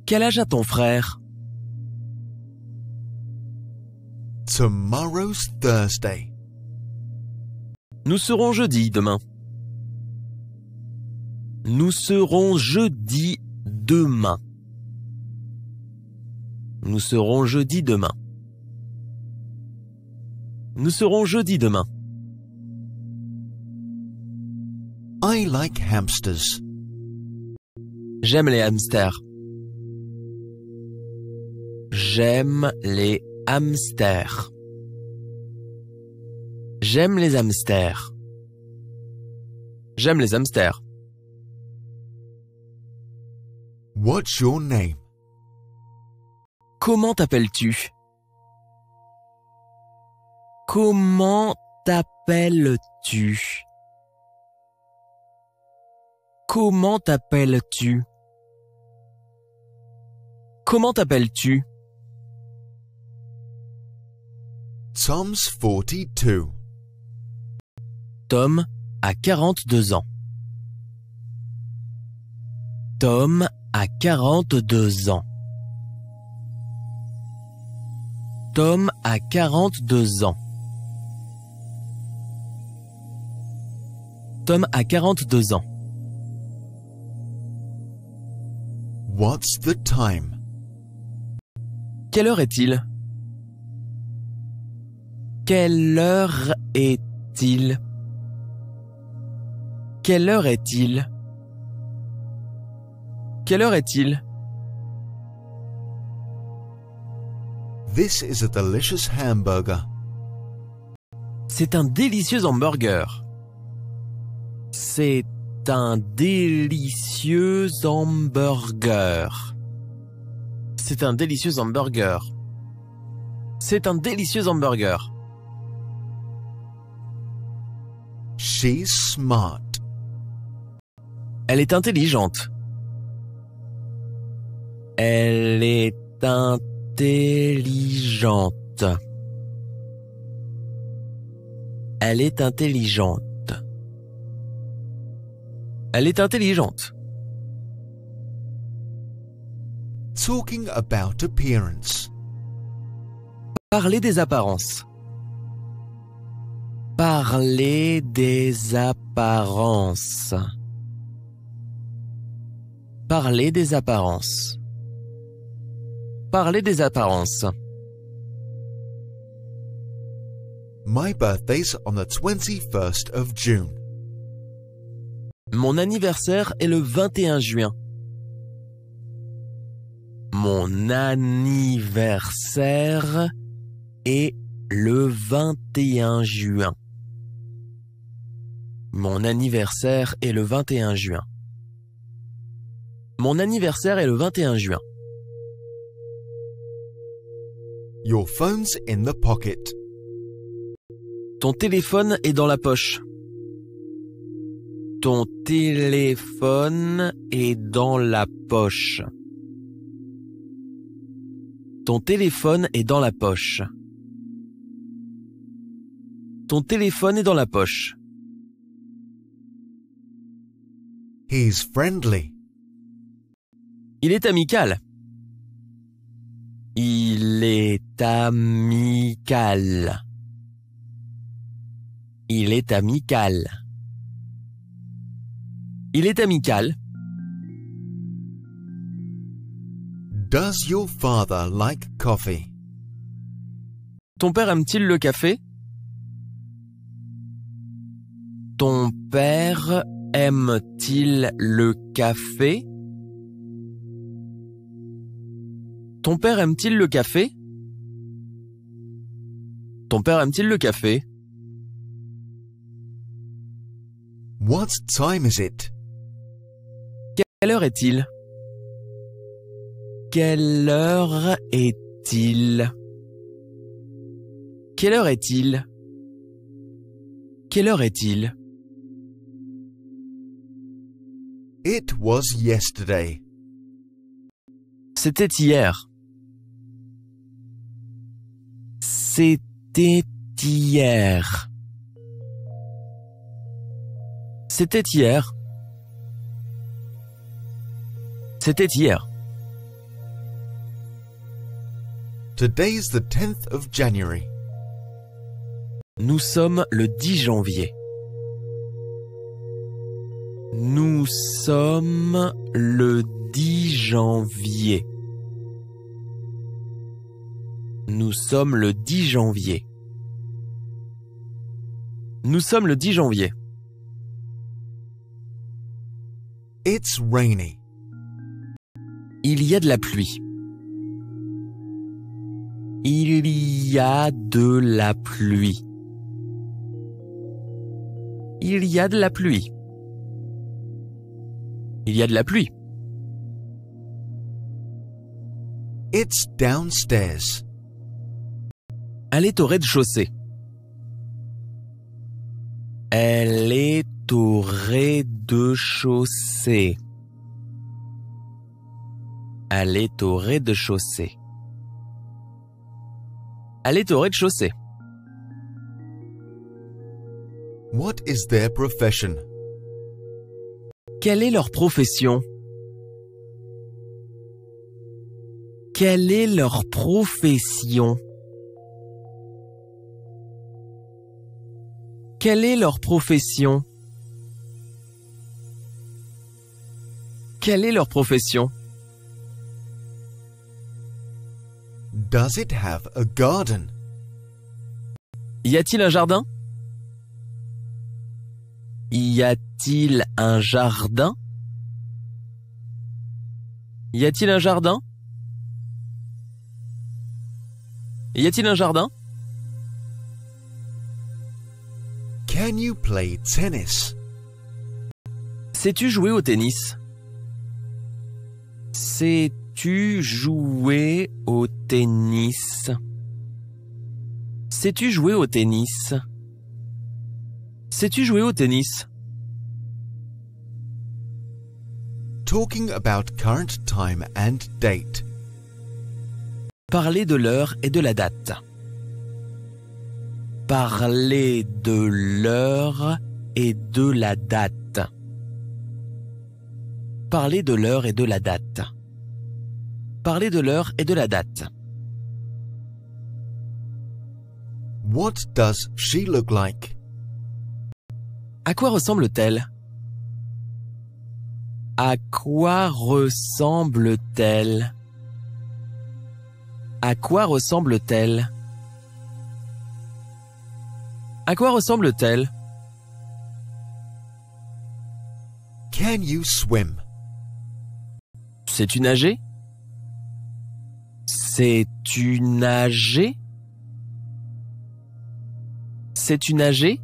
Quel âge a ton frère? Tomorrow's Thursday. Nous serons jeudi demain. Nous serons jeudi demain. Nous serons jeudi demain. Nous serons jeudi demain. I like hamsters. J'aime les hamsters. J'aime les hamsters. J'aime les hamsters. J'aime les hamsters. What's your name? Comment t'appelles-tu? Comment t'appelles-tu? Comment t'appelles-tu? Comment t'appelles-tu? Tom's 42. Tom a 42 ans. Tom a 42 ans. Tom a 42 ans. Tom a 42 ans. What's the time? Quelle heure est-il? Quelle heure est-il? Quelle heure est-il? Quelle heure est-il? This is a delicious hamburger. C'est un délicieux hamburger. C'est un délicieux hamburger. C'est un délicieux hamburger. C'est un délicieux hamburger. She's smart. Elle est intelligente. Elle est intelligente. Elle est intelligente. Elle est intelligente. Talking about appearance. Parler des apparences. Parler des apparences. Parler des apparences. Parler des apparences. My birthday's on the 21st of June. Mon anniversaire est le 21 juin. Mon anniversaire est le 21 juin. Mon anniversaire est le 21 juin. Mon anniversaire est le 21 juin. Your phone's in the pocket. Ton téléphone est dans la poche. Ton téléphone est dans la poche. Ton téléphone est dans la poche. Ton téléphone est dans la poche. He's friendly. Il est amical. Il est amical. Il est amical. Il est amical. Does your father like coffee? Ton père aime-t-il le café? Ton père aime-t-il le café? Ton père aime-t-il le café? Ton père aime-t-il le café? What time is it? Quelle heure est-il? Quelle heure est-il? Quelle heure est-il? Quelle heure est-il? It was yesterday. C'était hier. C'était hier. C'était hier. C'était hier. Today's the 10th of January. Nous sommes le 10 janvier. Nous sommes le 10 janvier. Nous sommes le 10 janvier. Nous sommes le 10 janvier. It's rainy. Il y a de la pluie. Il y a de la pluie. Il y a de la pluie. Il y a de la pluie. It's downstairs. Elle est au rez-de-chaussée. Elle est au rez-de-chaussée. Elle est au rez-de-chaussée. Elle est au rez-de-chaussée. What is their profession? Quelle est leur profession? Quelle est leur profession? Quelle est leur profession? Quelle est leur profession? Does it have a garden? Y a-t-il un jardin? Y a-t-il un jardin? Y a-t-il un jardin? Y a-t-il un jardin? Can you play tennis? Sais-tu jouer au tennis? Sais-tu jouer au tennis? Sais-tu jouer au tennis? Sais-tu jouer au tennis? Talking about current time and date. Parler de l'heure et de la date. Parler de l'heure et de la date. Parler de l'heure et de la date. Parler de l'heure et de la date. What does she look like? À quoi ressemble-t-elle? À quoi ressemble-t-elle? À quoi ressemble-t-elle? À quoi ressemble-t-elle? Can you swim? Sais-tu nager Sais-tu nager Sais-tu nager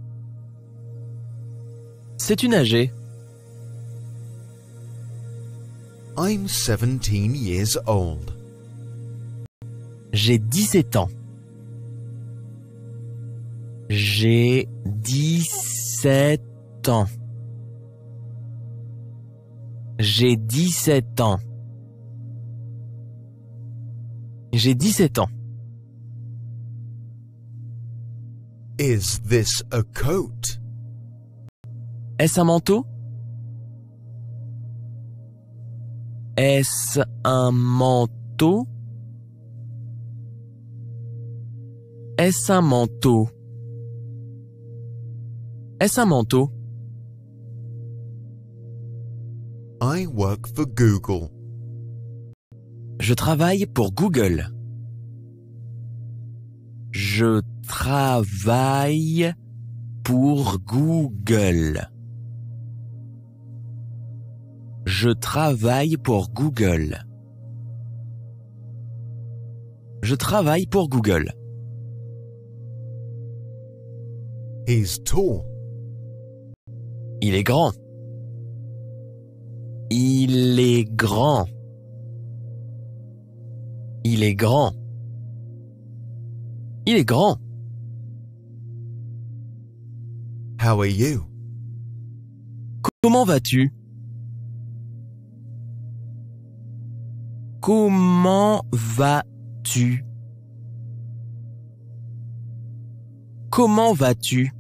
Sais-tu nager I'm 17 years old. J'ai 17 ans. J'ai 17 ans. J'ai 17 ans. J'ai 17 ans. Is this a coat? Est-ce un manteau? Est-ce un manteau? Est-ce un manteau? Est-ce un manteau? I work for Google. Je travaille pour Google. Je travaille pour Google. Je travaille pour Google. Je travaille pour Google. He's tall. Il est grand. Il est grand. Il est grand. Il est grand. How are you? Comment vas-tu? Comment vas-tu? Comment vas-tu?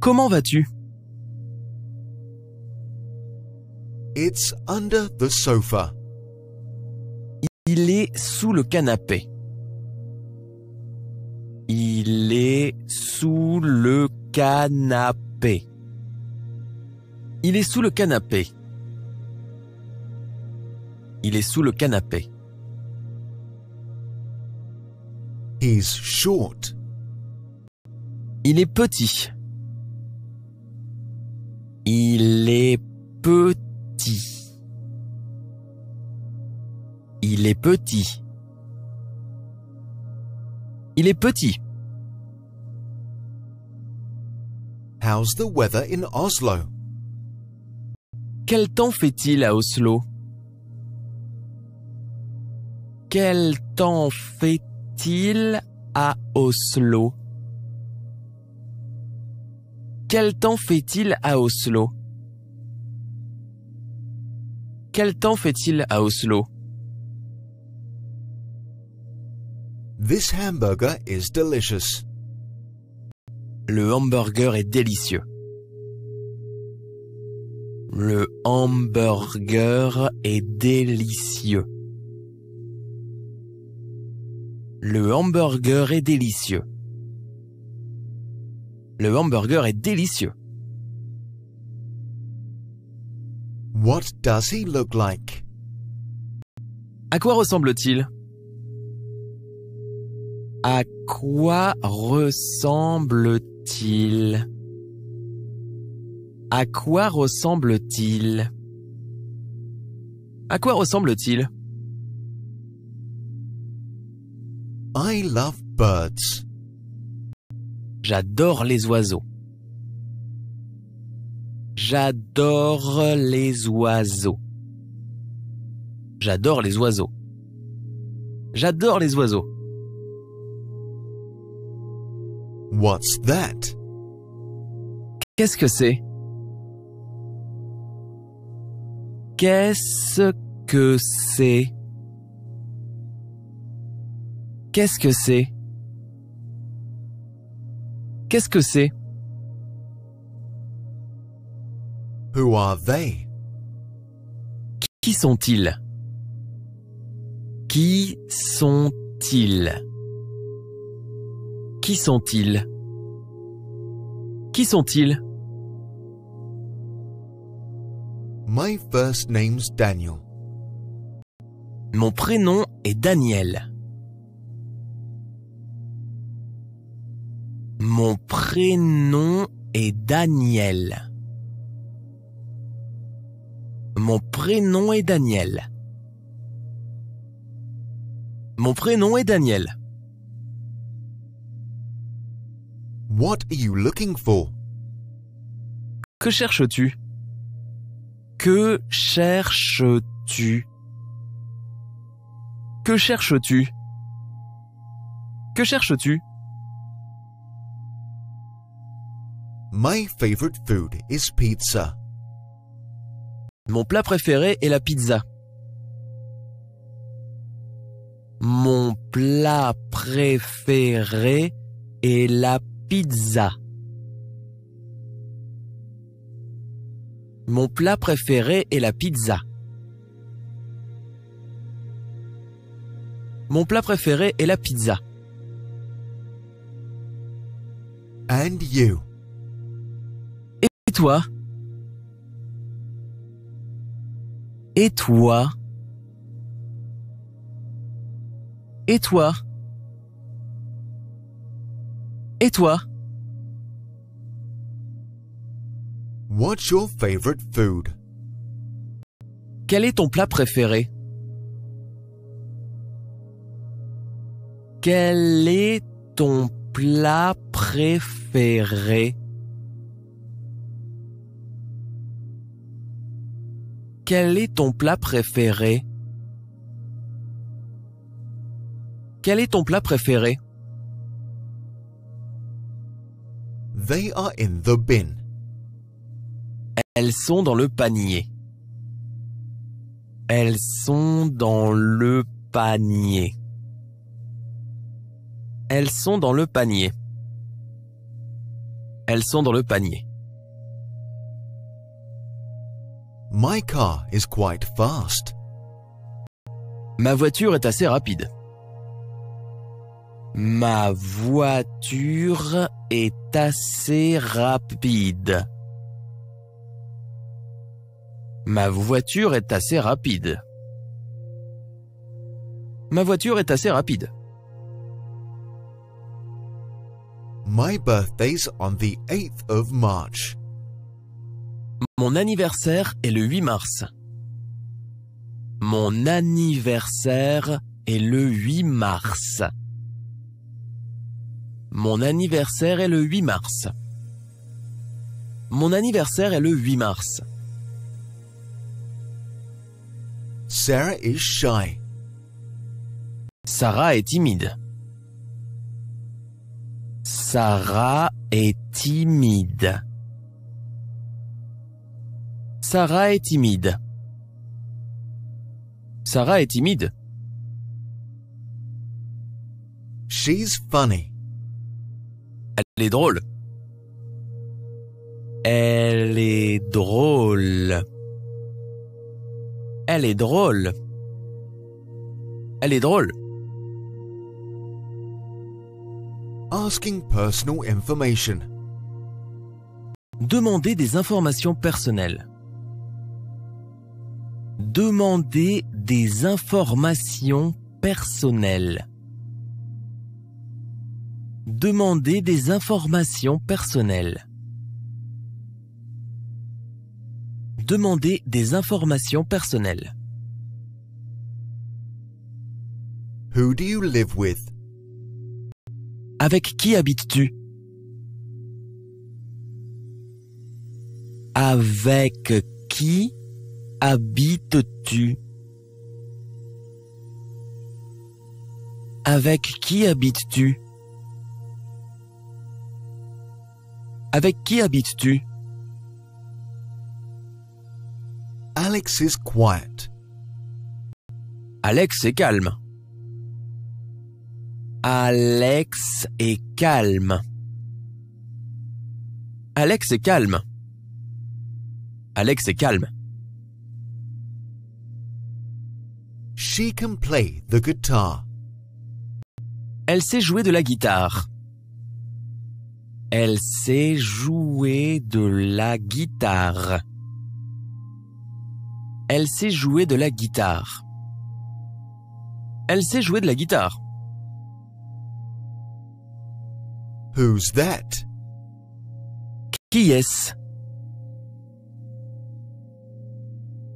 Comment vas-tu? It's under the sofa. Il est sous le canapé. Il est sous le canapé. Il est sous le canapé. Il est sous le canapé. He's short. Il est petit. Il est petit. Il est petit. Il est petit. How's the weather in Oslo? Quel temps fait-il à Oslo? Quel temps fait-il à Oslo? Quel temps fait-il à Oslo? Quel temps fait-il à Oslo? This hamburger is delicious. Le hamburger est délicieux. Le hamburger est délicieux. Le hamburger est délicieux. Le hamburger est délicieux. What does he look like? À quoi ressemble-t-il? À quoi ressemble-t-il? À quoi ressemble-t-il? À quoi ressemble-t-il? I love birds. J'adore les oiseaux. J'adore les oiseaux. J'adore les oiseaux. J'adore les oiseaux. What's that? Qu'est-ce que c'est? Qu'est-ce que c'est? Qu'est-ce que c'est? Qu'est-ce que c'est? Who are they? Qui sont-ils? Qui sont-ils? Qui sont-ils? Qui sont-ils? My first name's Daniel. Mon prénom est Daniel. Mon prénom est Daniel. Mon prénom est Daniel. Mon prénom est Daniel. What are you looking for? Que cherches-tu? Que cherches-tu? Que cherches-tu? Que cherches-tu? My favorite food is pizza. Mon plat préféré est la pizza. Mon plat préféré est la pizza. Mon plat préféré est la pizza. Mon plat préféré est la pizza. And you. Et toi? Et toi? Et toi? Et toi? What's your favorite food? Quel est ton plat préféré? Quel est ton plat préféré? Quel est ton plat préféré? Quel est ton plat préféré? They are in the bin. Elles sont dans le panier. Elles sont dans le panier. Elles sont dans le panier. Elles sont dans le panier. My car is quite fast. Ma voiture est assez rapide. Ma voiture est assez rapide. Ma voiture est assez rapide. Ma voiture est assez rapide. My birthday's on the 8th of March. Mon anniversaire est le 8 mars. Mon anniversaire est le 8 mars. Mon anniversaire est le 8 mars. Mon anniversaire est le 8 mars. Sarah is shy. Sarah est timide. Sarah est timide. Sarah est timide. Sarah est timide. She's funny. Elle est drôle. Elle est drôle. Elle est drôle. Elle est drôle. Asking personal information. Demander des informations personnelles. Demander des informations personnelles. Demander des informations personnelles. Demander des informations personnelles. Who do you live with? Avec qui habites-tu? Avec qui habites-tu? Avec qui habites-tu? Avec qui habites-tu? Alex is quiet. Alex est calme. Alex est calme. Alex est calme. Alex est calme. She can play the guitar. Elle sait jouer de la guitare. Elle sait jouer de la guitare. Elle sait jouer de la guitare. Elle sait jouer de la guitare. Who's that? Qui est-ce?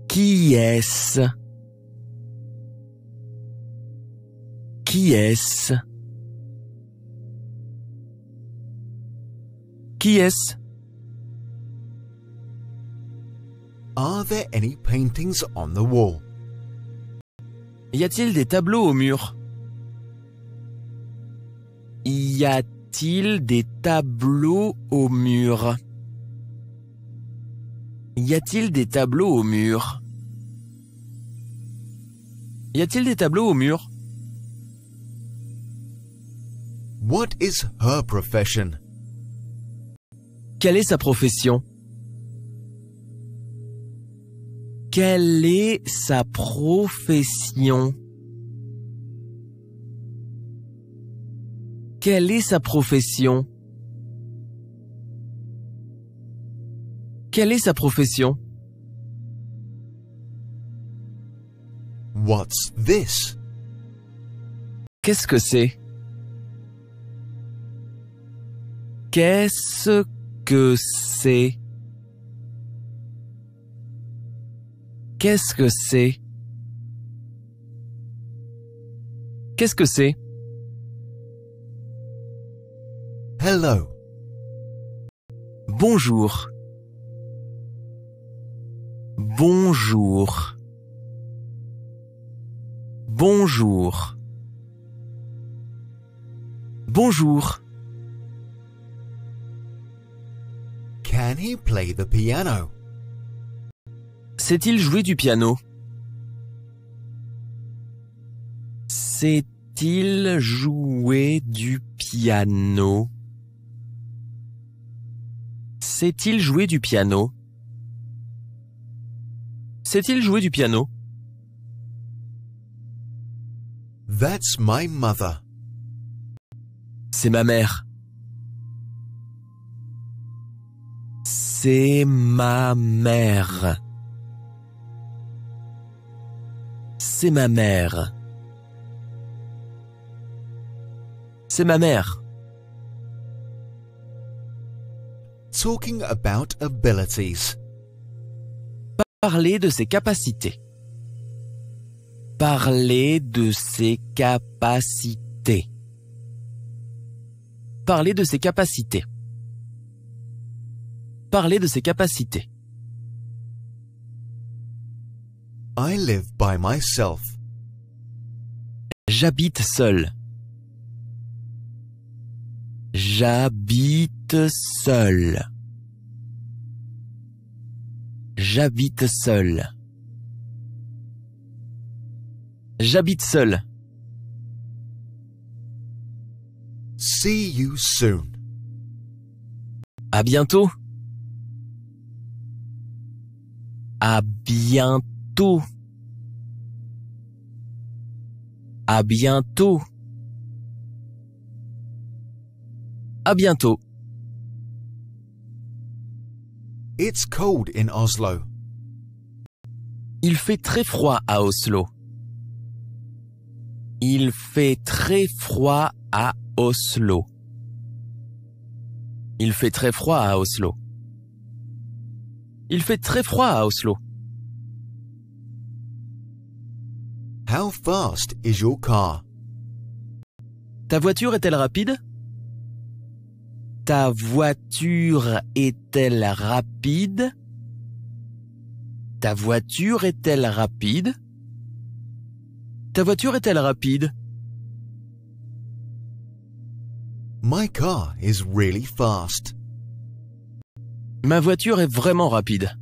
Qui est-ce? Qui est-ce? Qui est-ce? Are there any paintings on the wall? Y a-t-il des tableaux au mur? Y a-t-il des tableaux au mur? Y a-t-il des tableaux au mur? Y a-t-il des tableaux au mur? What is her profession? Quelle est sa profession? Quelle est sa profession? Quelle est sa profession? Quelle est sa profession? What's this? Qu'est-ce que c'est? Qu'est-ce que c'est? Qu'est-ce que c'est? Qu'est-ce que c'est? Hello. Bonjour. Bonjour. Bonjour. Bonjour. Can he play the piano? Sait-il jouer du piano? Sait-il jouer du piano? Sait-il jouer du piano? Sait-il jouer du piano? That's my mother. C'est ma mère. C'est ma mère. C'est ma mère. C'est ma mère. Talking about abilities. Parler de ses capacités. Parler de ses capacités. Parler de ses capacités. Parler de ses capacités. I live by myself. J'habite seul. J'habite seul. J'habite seul. J'habite seul. See you soon. À bientôt. À bientôt. À bientôt. À bientôt. It's cold in Oslo. Il fait très froid à Oslo. Il fait très froid à Oslo. Il fait très froid à Oslo. Il fait très froid à Oslo. How fast is your car? Ta voiture est-elle rapide? Ta voiture est-elle rapide? Ta voiture est-elle rapide? Ta voiture est-elle rapide? My car is really fast. Ma voiture est vraiment rapide.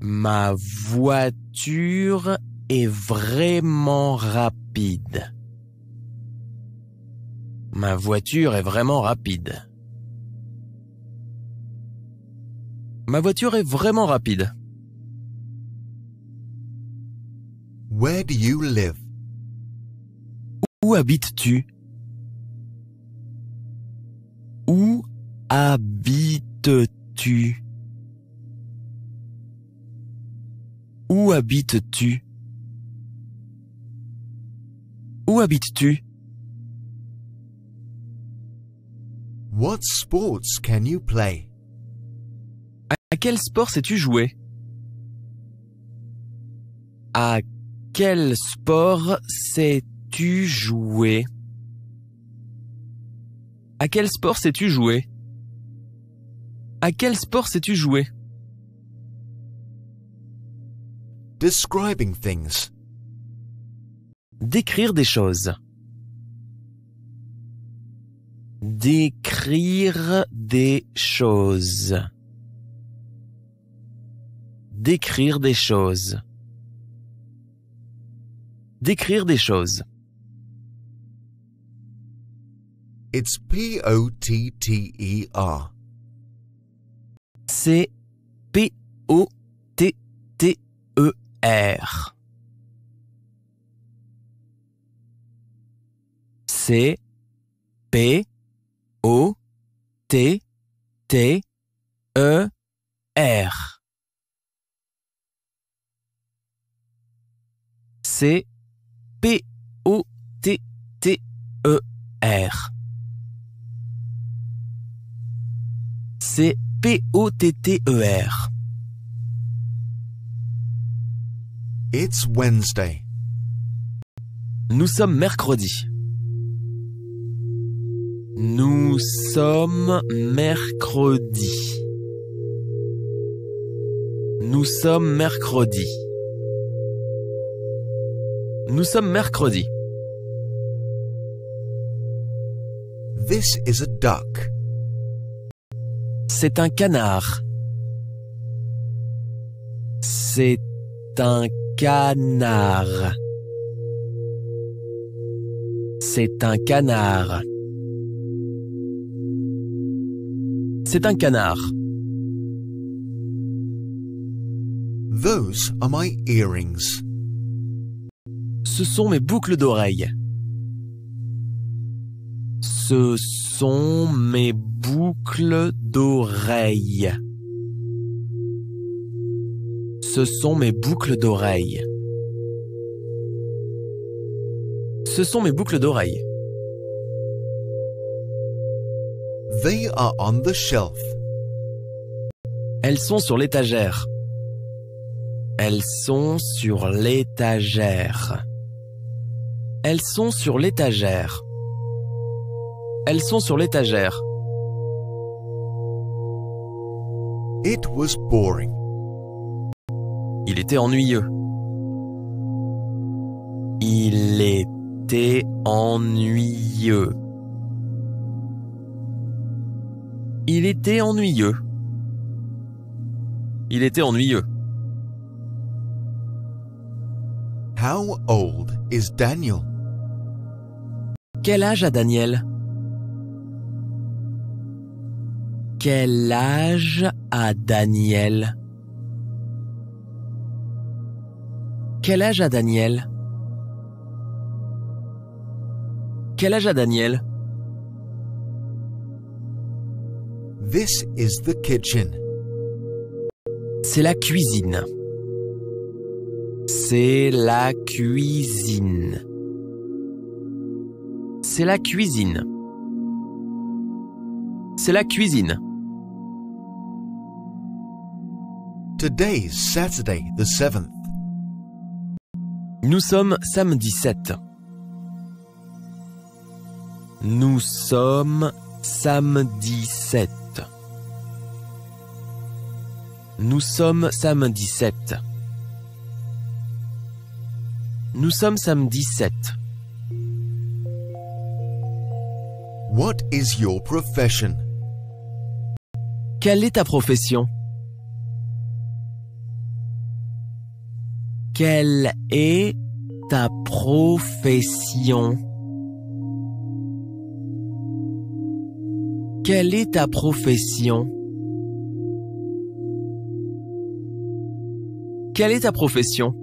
Ma voiture est vraiment rapide. Ma voiture est vraiment rapide. Ma voiture est vraiment rapide. Where do you live? Où habites-tu? Où habites-tu? Où habites-tu? Où habites-tu? What sports can you play? À quel sport sais-tu jouer? À quel sport sais-tu jouer? À quel sport sais-tu jouer? À quel sport sais-tu jouer? Describing things. Décrire des choses. Décrire des choses. Décrire des choses. Décrire des choses. It's P O T T E R. C'est P-O-T-T-E-R. C'est P-O-T-T-E-R. C'est P-O-T-T-E-R. P-O-T-T-E-R. It's Wednesday. Nous sommes mercredi. Nous sommes mercredi. Nous sommes mercredi. Nous sommes mercredi. This is a duck. C'est un canard. C'est un canard. C'est un canard. C'est un canard. Those are my earrings. Ce sont mes boucles d'oreilles. Ce sont mes boucles d'oreilles. Ce sont mes boucles d'oreilles. Ce sont mes boucles d'oreilles. They are on the shelf. Elles sont sur l'étagère. Elles sont sur l'étagère. Elles sont sur l'étagère. Elles sont sur l'étagère. It was boring. Il était ennuyeux. Il était ennuyeux. Il était ennuyeux. Il était ennuyeux. How old is Daniel? Quel âge a Daniel? Quel âge a Daniel? Quel âge a Daniel? Quel âge a Daniel? This is the kitchen. C'est la cuisine. C'est la cuisine. C'est la cuisine. C'est la cuisine. Today's Saturday, the 7th. Nous sommes samedi 7. Nous sommes samedi 7. Nous sommes samedi 7. Nous sommes samedi 7. What is your profession? Quelle est ta profession? Quelle est ta profession? Quelle est ta profession? Quelle est ta profession?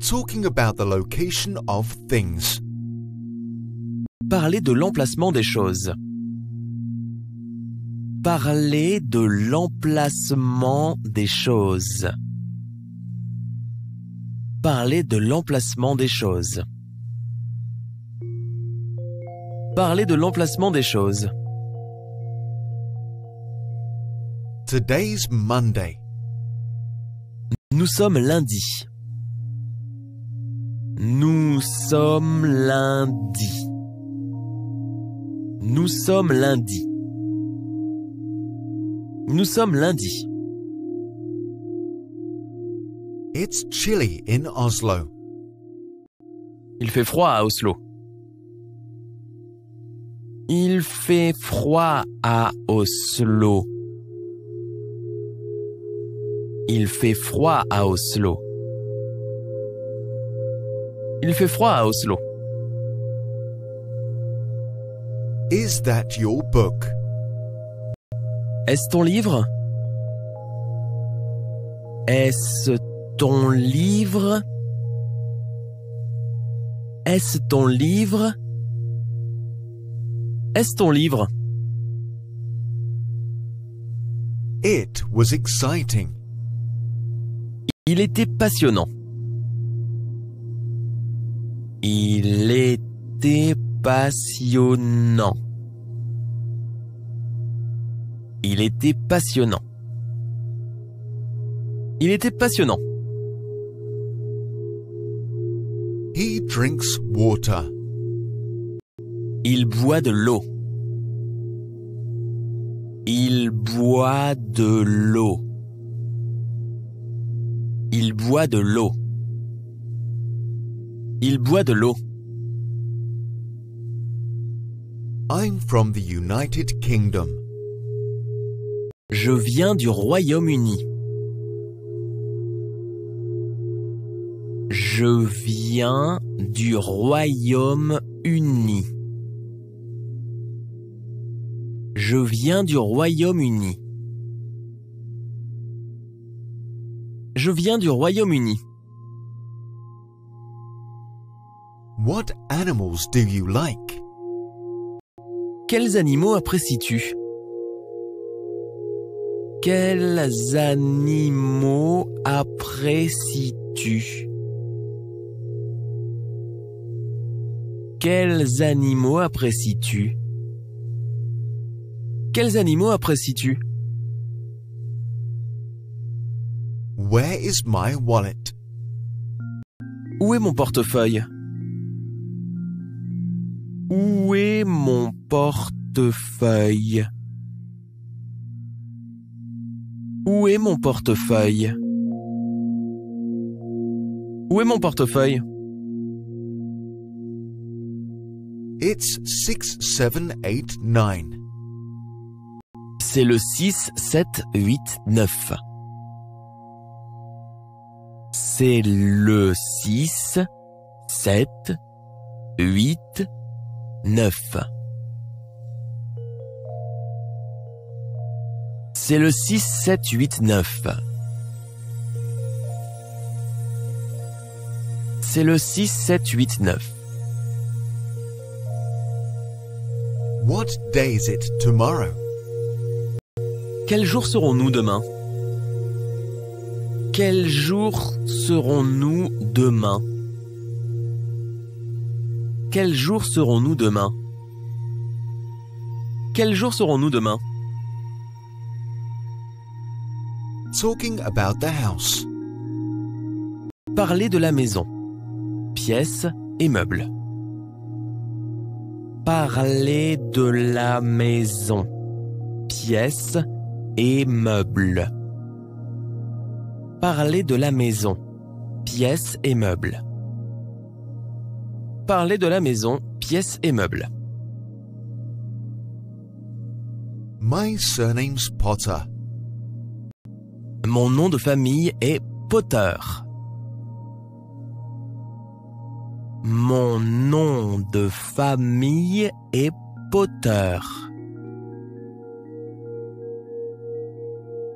Talking about the location of things. Parler de l'emplacement des choses. Parler de l'emplacement des choses. Parler de l'emplacement des choses. Parler de l'emplacement des choses. Today's Monday. Nous sommes lundi. Nous sommes lundi. Nous sommes lundi. Nous sommes lundi. It's chilly in Oslo. Il fait froid à Oslo. Il fait froid à Oslo. Il fait froid à Oslo. Il fait froid à Oslo. Is that your book? Est-ce ton livre? Est-ce ton livre? Est-ce ton livre? Est-ce ton livre? It was exciting. Il était passionnant. Il était passionnant. Il était passionnant. Il était passionnant. He drinks water. Il boit de l'eau. Il boit de l'eau. Il boit de l'eau. Il boit de l'eau. I'm from the United Kingdom. Je viens du Royaume-Uni. Je viens du Royaume-Uni. Je viens du Royaume-Uni. Je viens du Royaume-Uni. What animals do you like? Quels animaux apprécies-tu? Quels animaux apprécies-tu? Quels animaux apprécies-tu? Quels animaux apprécies-tu? Where is my wallet? Où est mon portefeuille? Où est mon portefeuille? Où est mon portefeuille? Où est mon portefeuille? It's 6789. C'est le 6, 7, 8, 9. C'est le 6, 7, 8, 9. C'est le 6, 7, 8, 9. C'est le 6, 7, 8, 9. What day is it tomorrow? Quel jour serons-nous demain? Quel jour serons-nous demain? Quel jour serons-nous demain? Quel jour serons-nous demain? Talking about the house. Parler de la maison. Pièces et meubles. Parler de la maison. Pièces et meubles. Parler de la maison. Pièces et meubles. Parler de la maison. Pièces et meubles. My surname's Potter. Mon nom de famille est Potter. Mon nom de famille est Potter.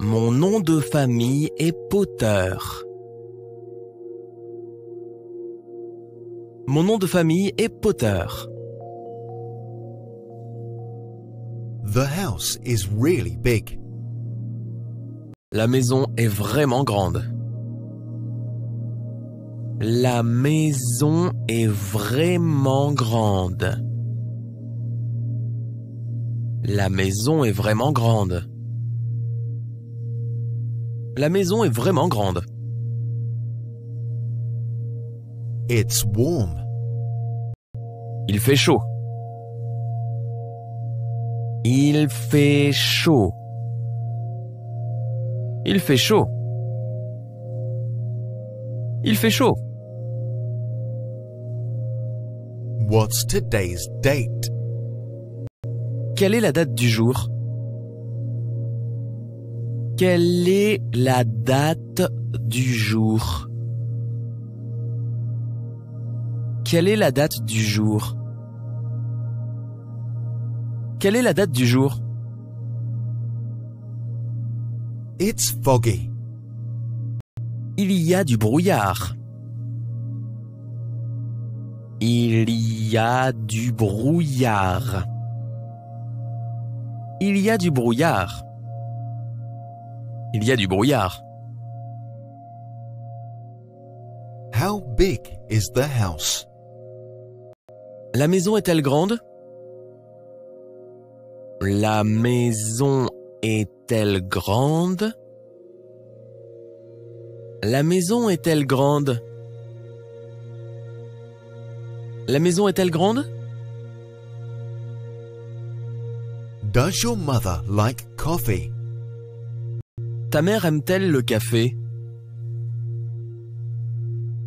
Mon nom de famille est Potter. Mon nom de famille est Potter. The house is really big. La maison est vraiment grande. La maison est vraiment grande. La maison est vraiment grande. La maison est vraiment grande. It's warm. Il fait chaud. Il fait chaud. Il fait chaud. Il fait chaud. What's today's date? Quelle est la date du jour? Quelle est la date du jour? Quelle est la date du jour? Quelle est la date du jour? It's foggy. Il y a du brouillard. Il y a du brouillard. Il y a du brouillard. Il y a du brouillard. How big is the house? La maison est-elle grande? La maison est-elle grande? La maison est-elle grande? La maison est-elle grande? Does your mother like coffee? Ta mère aime-t-elle le café?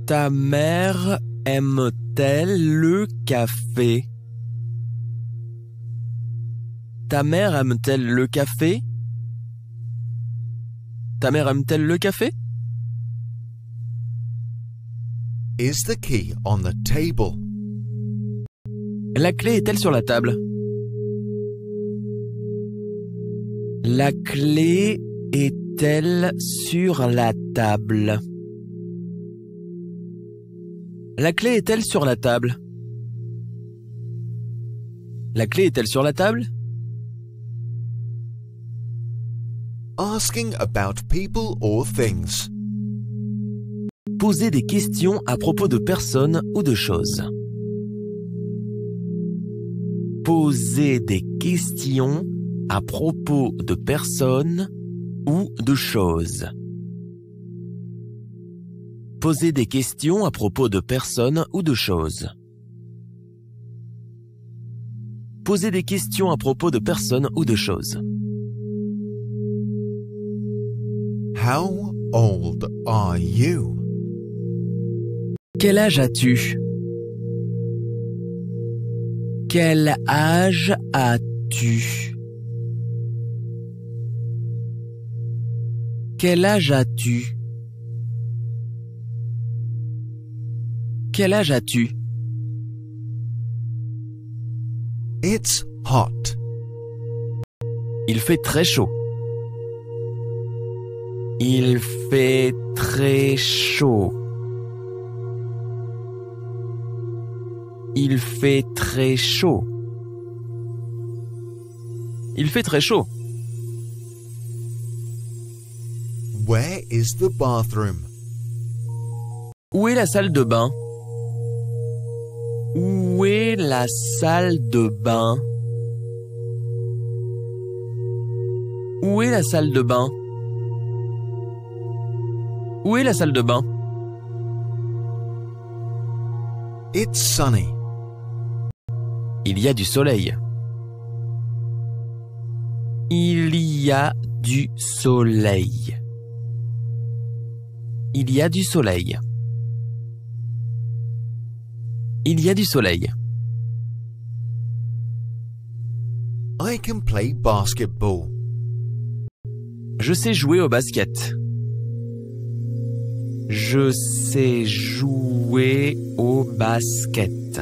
Ta mère aime-t-elle le café? Ta mère aime-t-elle le café? Ta mère aime-t-elle le café? Is the key on the table? La clé est-elle sur la table? La clé est-elle sur la table? La clé est-elle sur la table? La clé est-elle sur la table? Asking about people or things. Poser des questions à propos de personnes ou de choses. Poser des questions à propos de personnes ou de choses. Poser des questions à propos de personnes ou de choses. Poser des questions à propos de personnes ou de choses. How old are you? Quel âge as-tu? Quel âge as-tu? Quel âge as-tu? Quel âge as-tu? It's hot. Il fait très chaud. Il fait très chaud. Il fait très chaud. Il fait très chaud. Where is the bathroom? Où est la salle de bain? Où est la salle de bain? Où est la salle de bain? Où est la salle de bain? It's sunny. Il y a du soleil. Il y a du soleil. Il y a du soleil. Il y a du soleil. I can play basketball. Je sais jouer au basket. Je sais jouer au basket.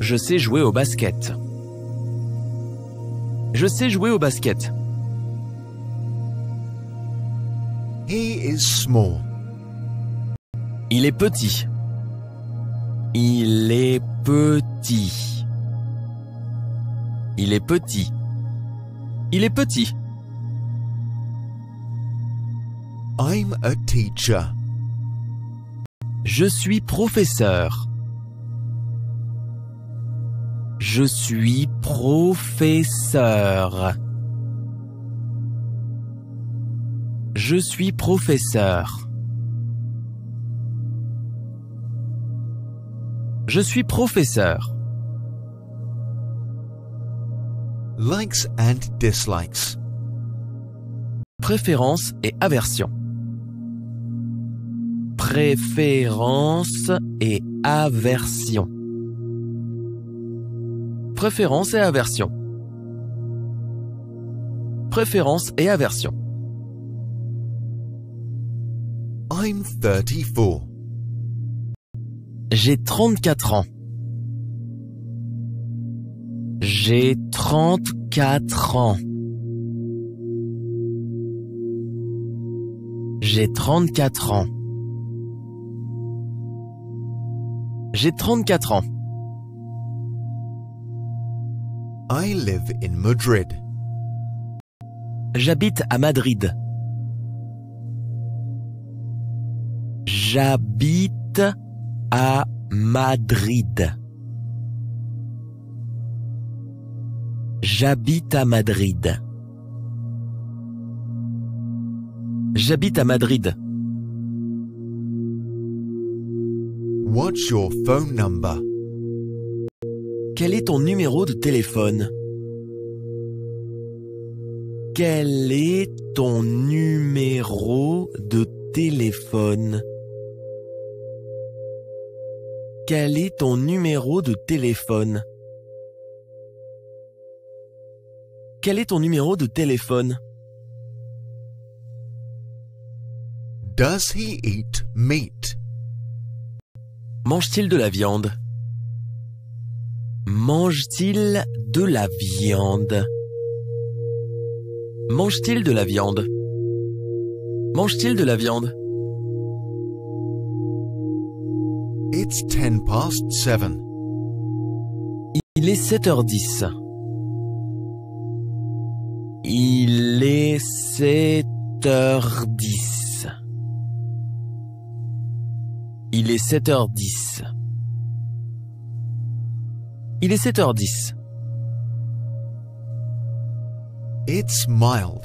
Je sais jouer au basket. Je sais jouer au basket. He is small. Il est petit. Il est petit. Il est petit. Il est petit. I'm a teacher. Je suis professeur. Je suis professeur. Je suis professeur. Je suis professeur. Likes and dislikes. Préférence et aversion. Préférence et aversion. Préférence et aversion. Préférence et aversion. I'm 34. J'ai 34 ans. J'ai 34 ans. J'ai 34 ans. J'ai 34 ans. I live in Madrid. J'habite à Madrid. J'habite à Madrid. J'habite à Madrid. J'habite à Madrid. What's your phone number? Quel est ton numéro de téléphone? Quel est ton numéro de téléphone? Quel est ton numéro de téléphone? Quel est ton numéro de téléphone? Does he eat meat? Mange-t-il de la viande? Mange-t-il de la viande? Mange-t-il de la viande? Mange-t-il de la viande? It's ten past seven. Il est 7h10. Il est 7h10. Il est 7h10. Il est 7h10. It's mild.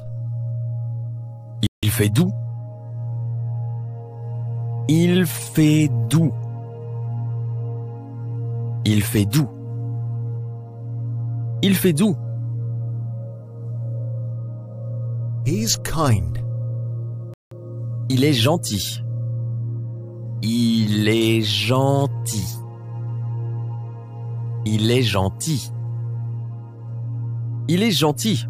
Il fait doux. Il fait doux. Il fait doux. Il fait doux. He's kind. Il est gentil. Il est gentil. Il est gentil. Il est gentil.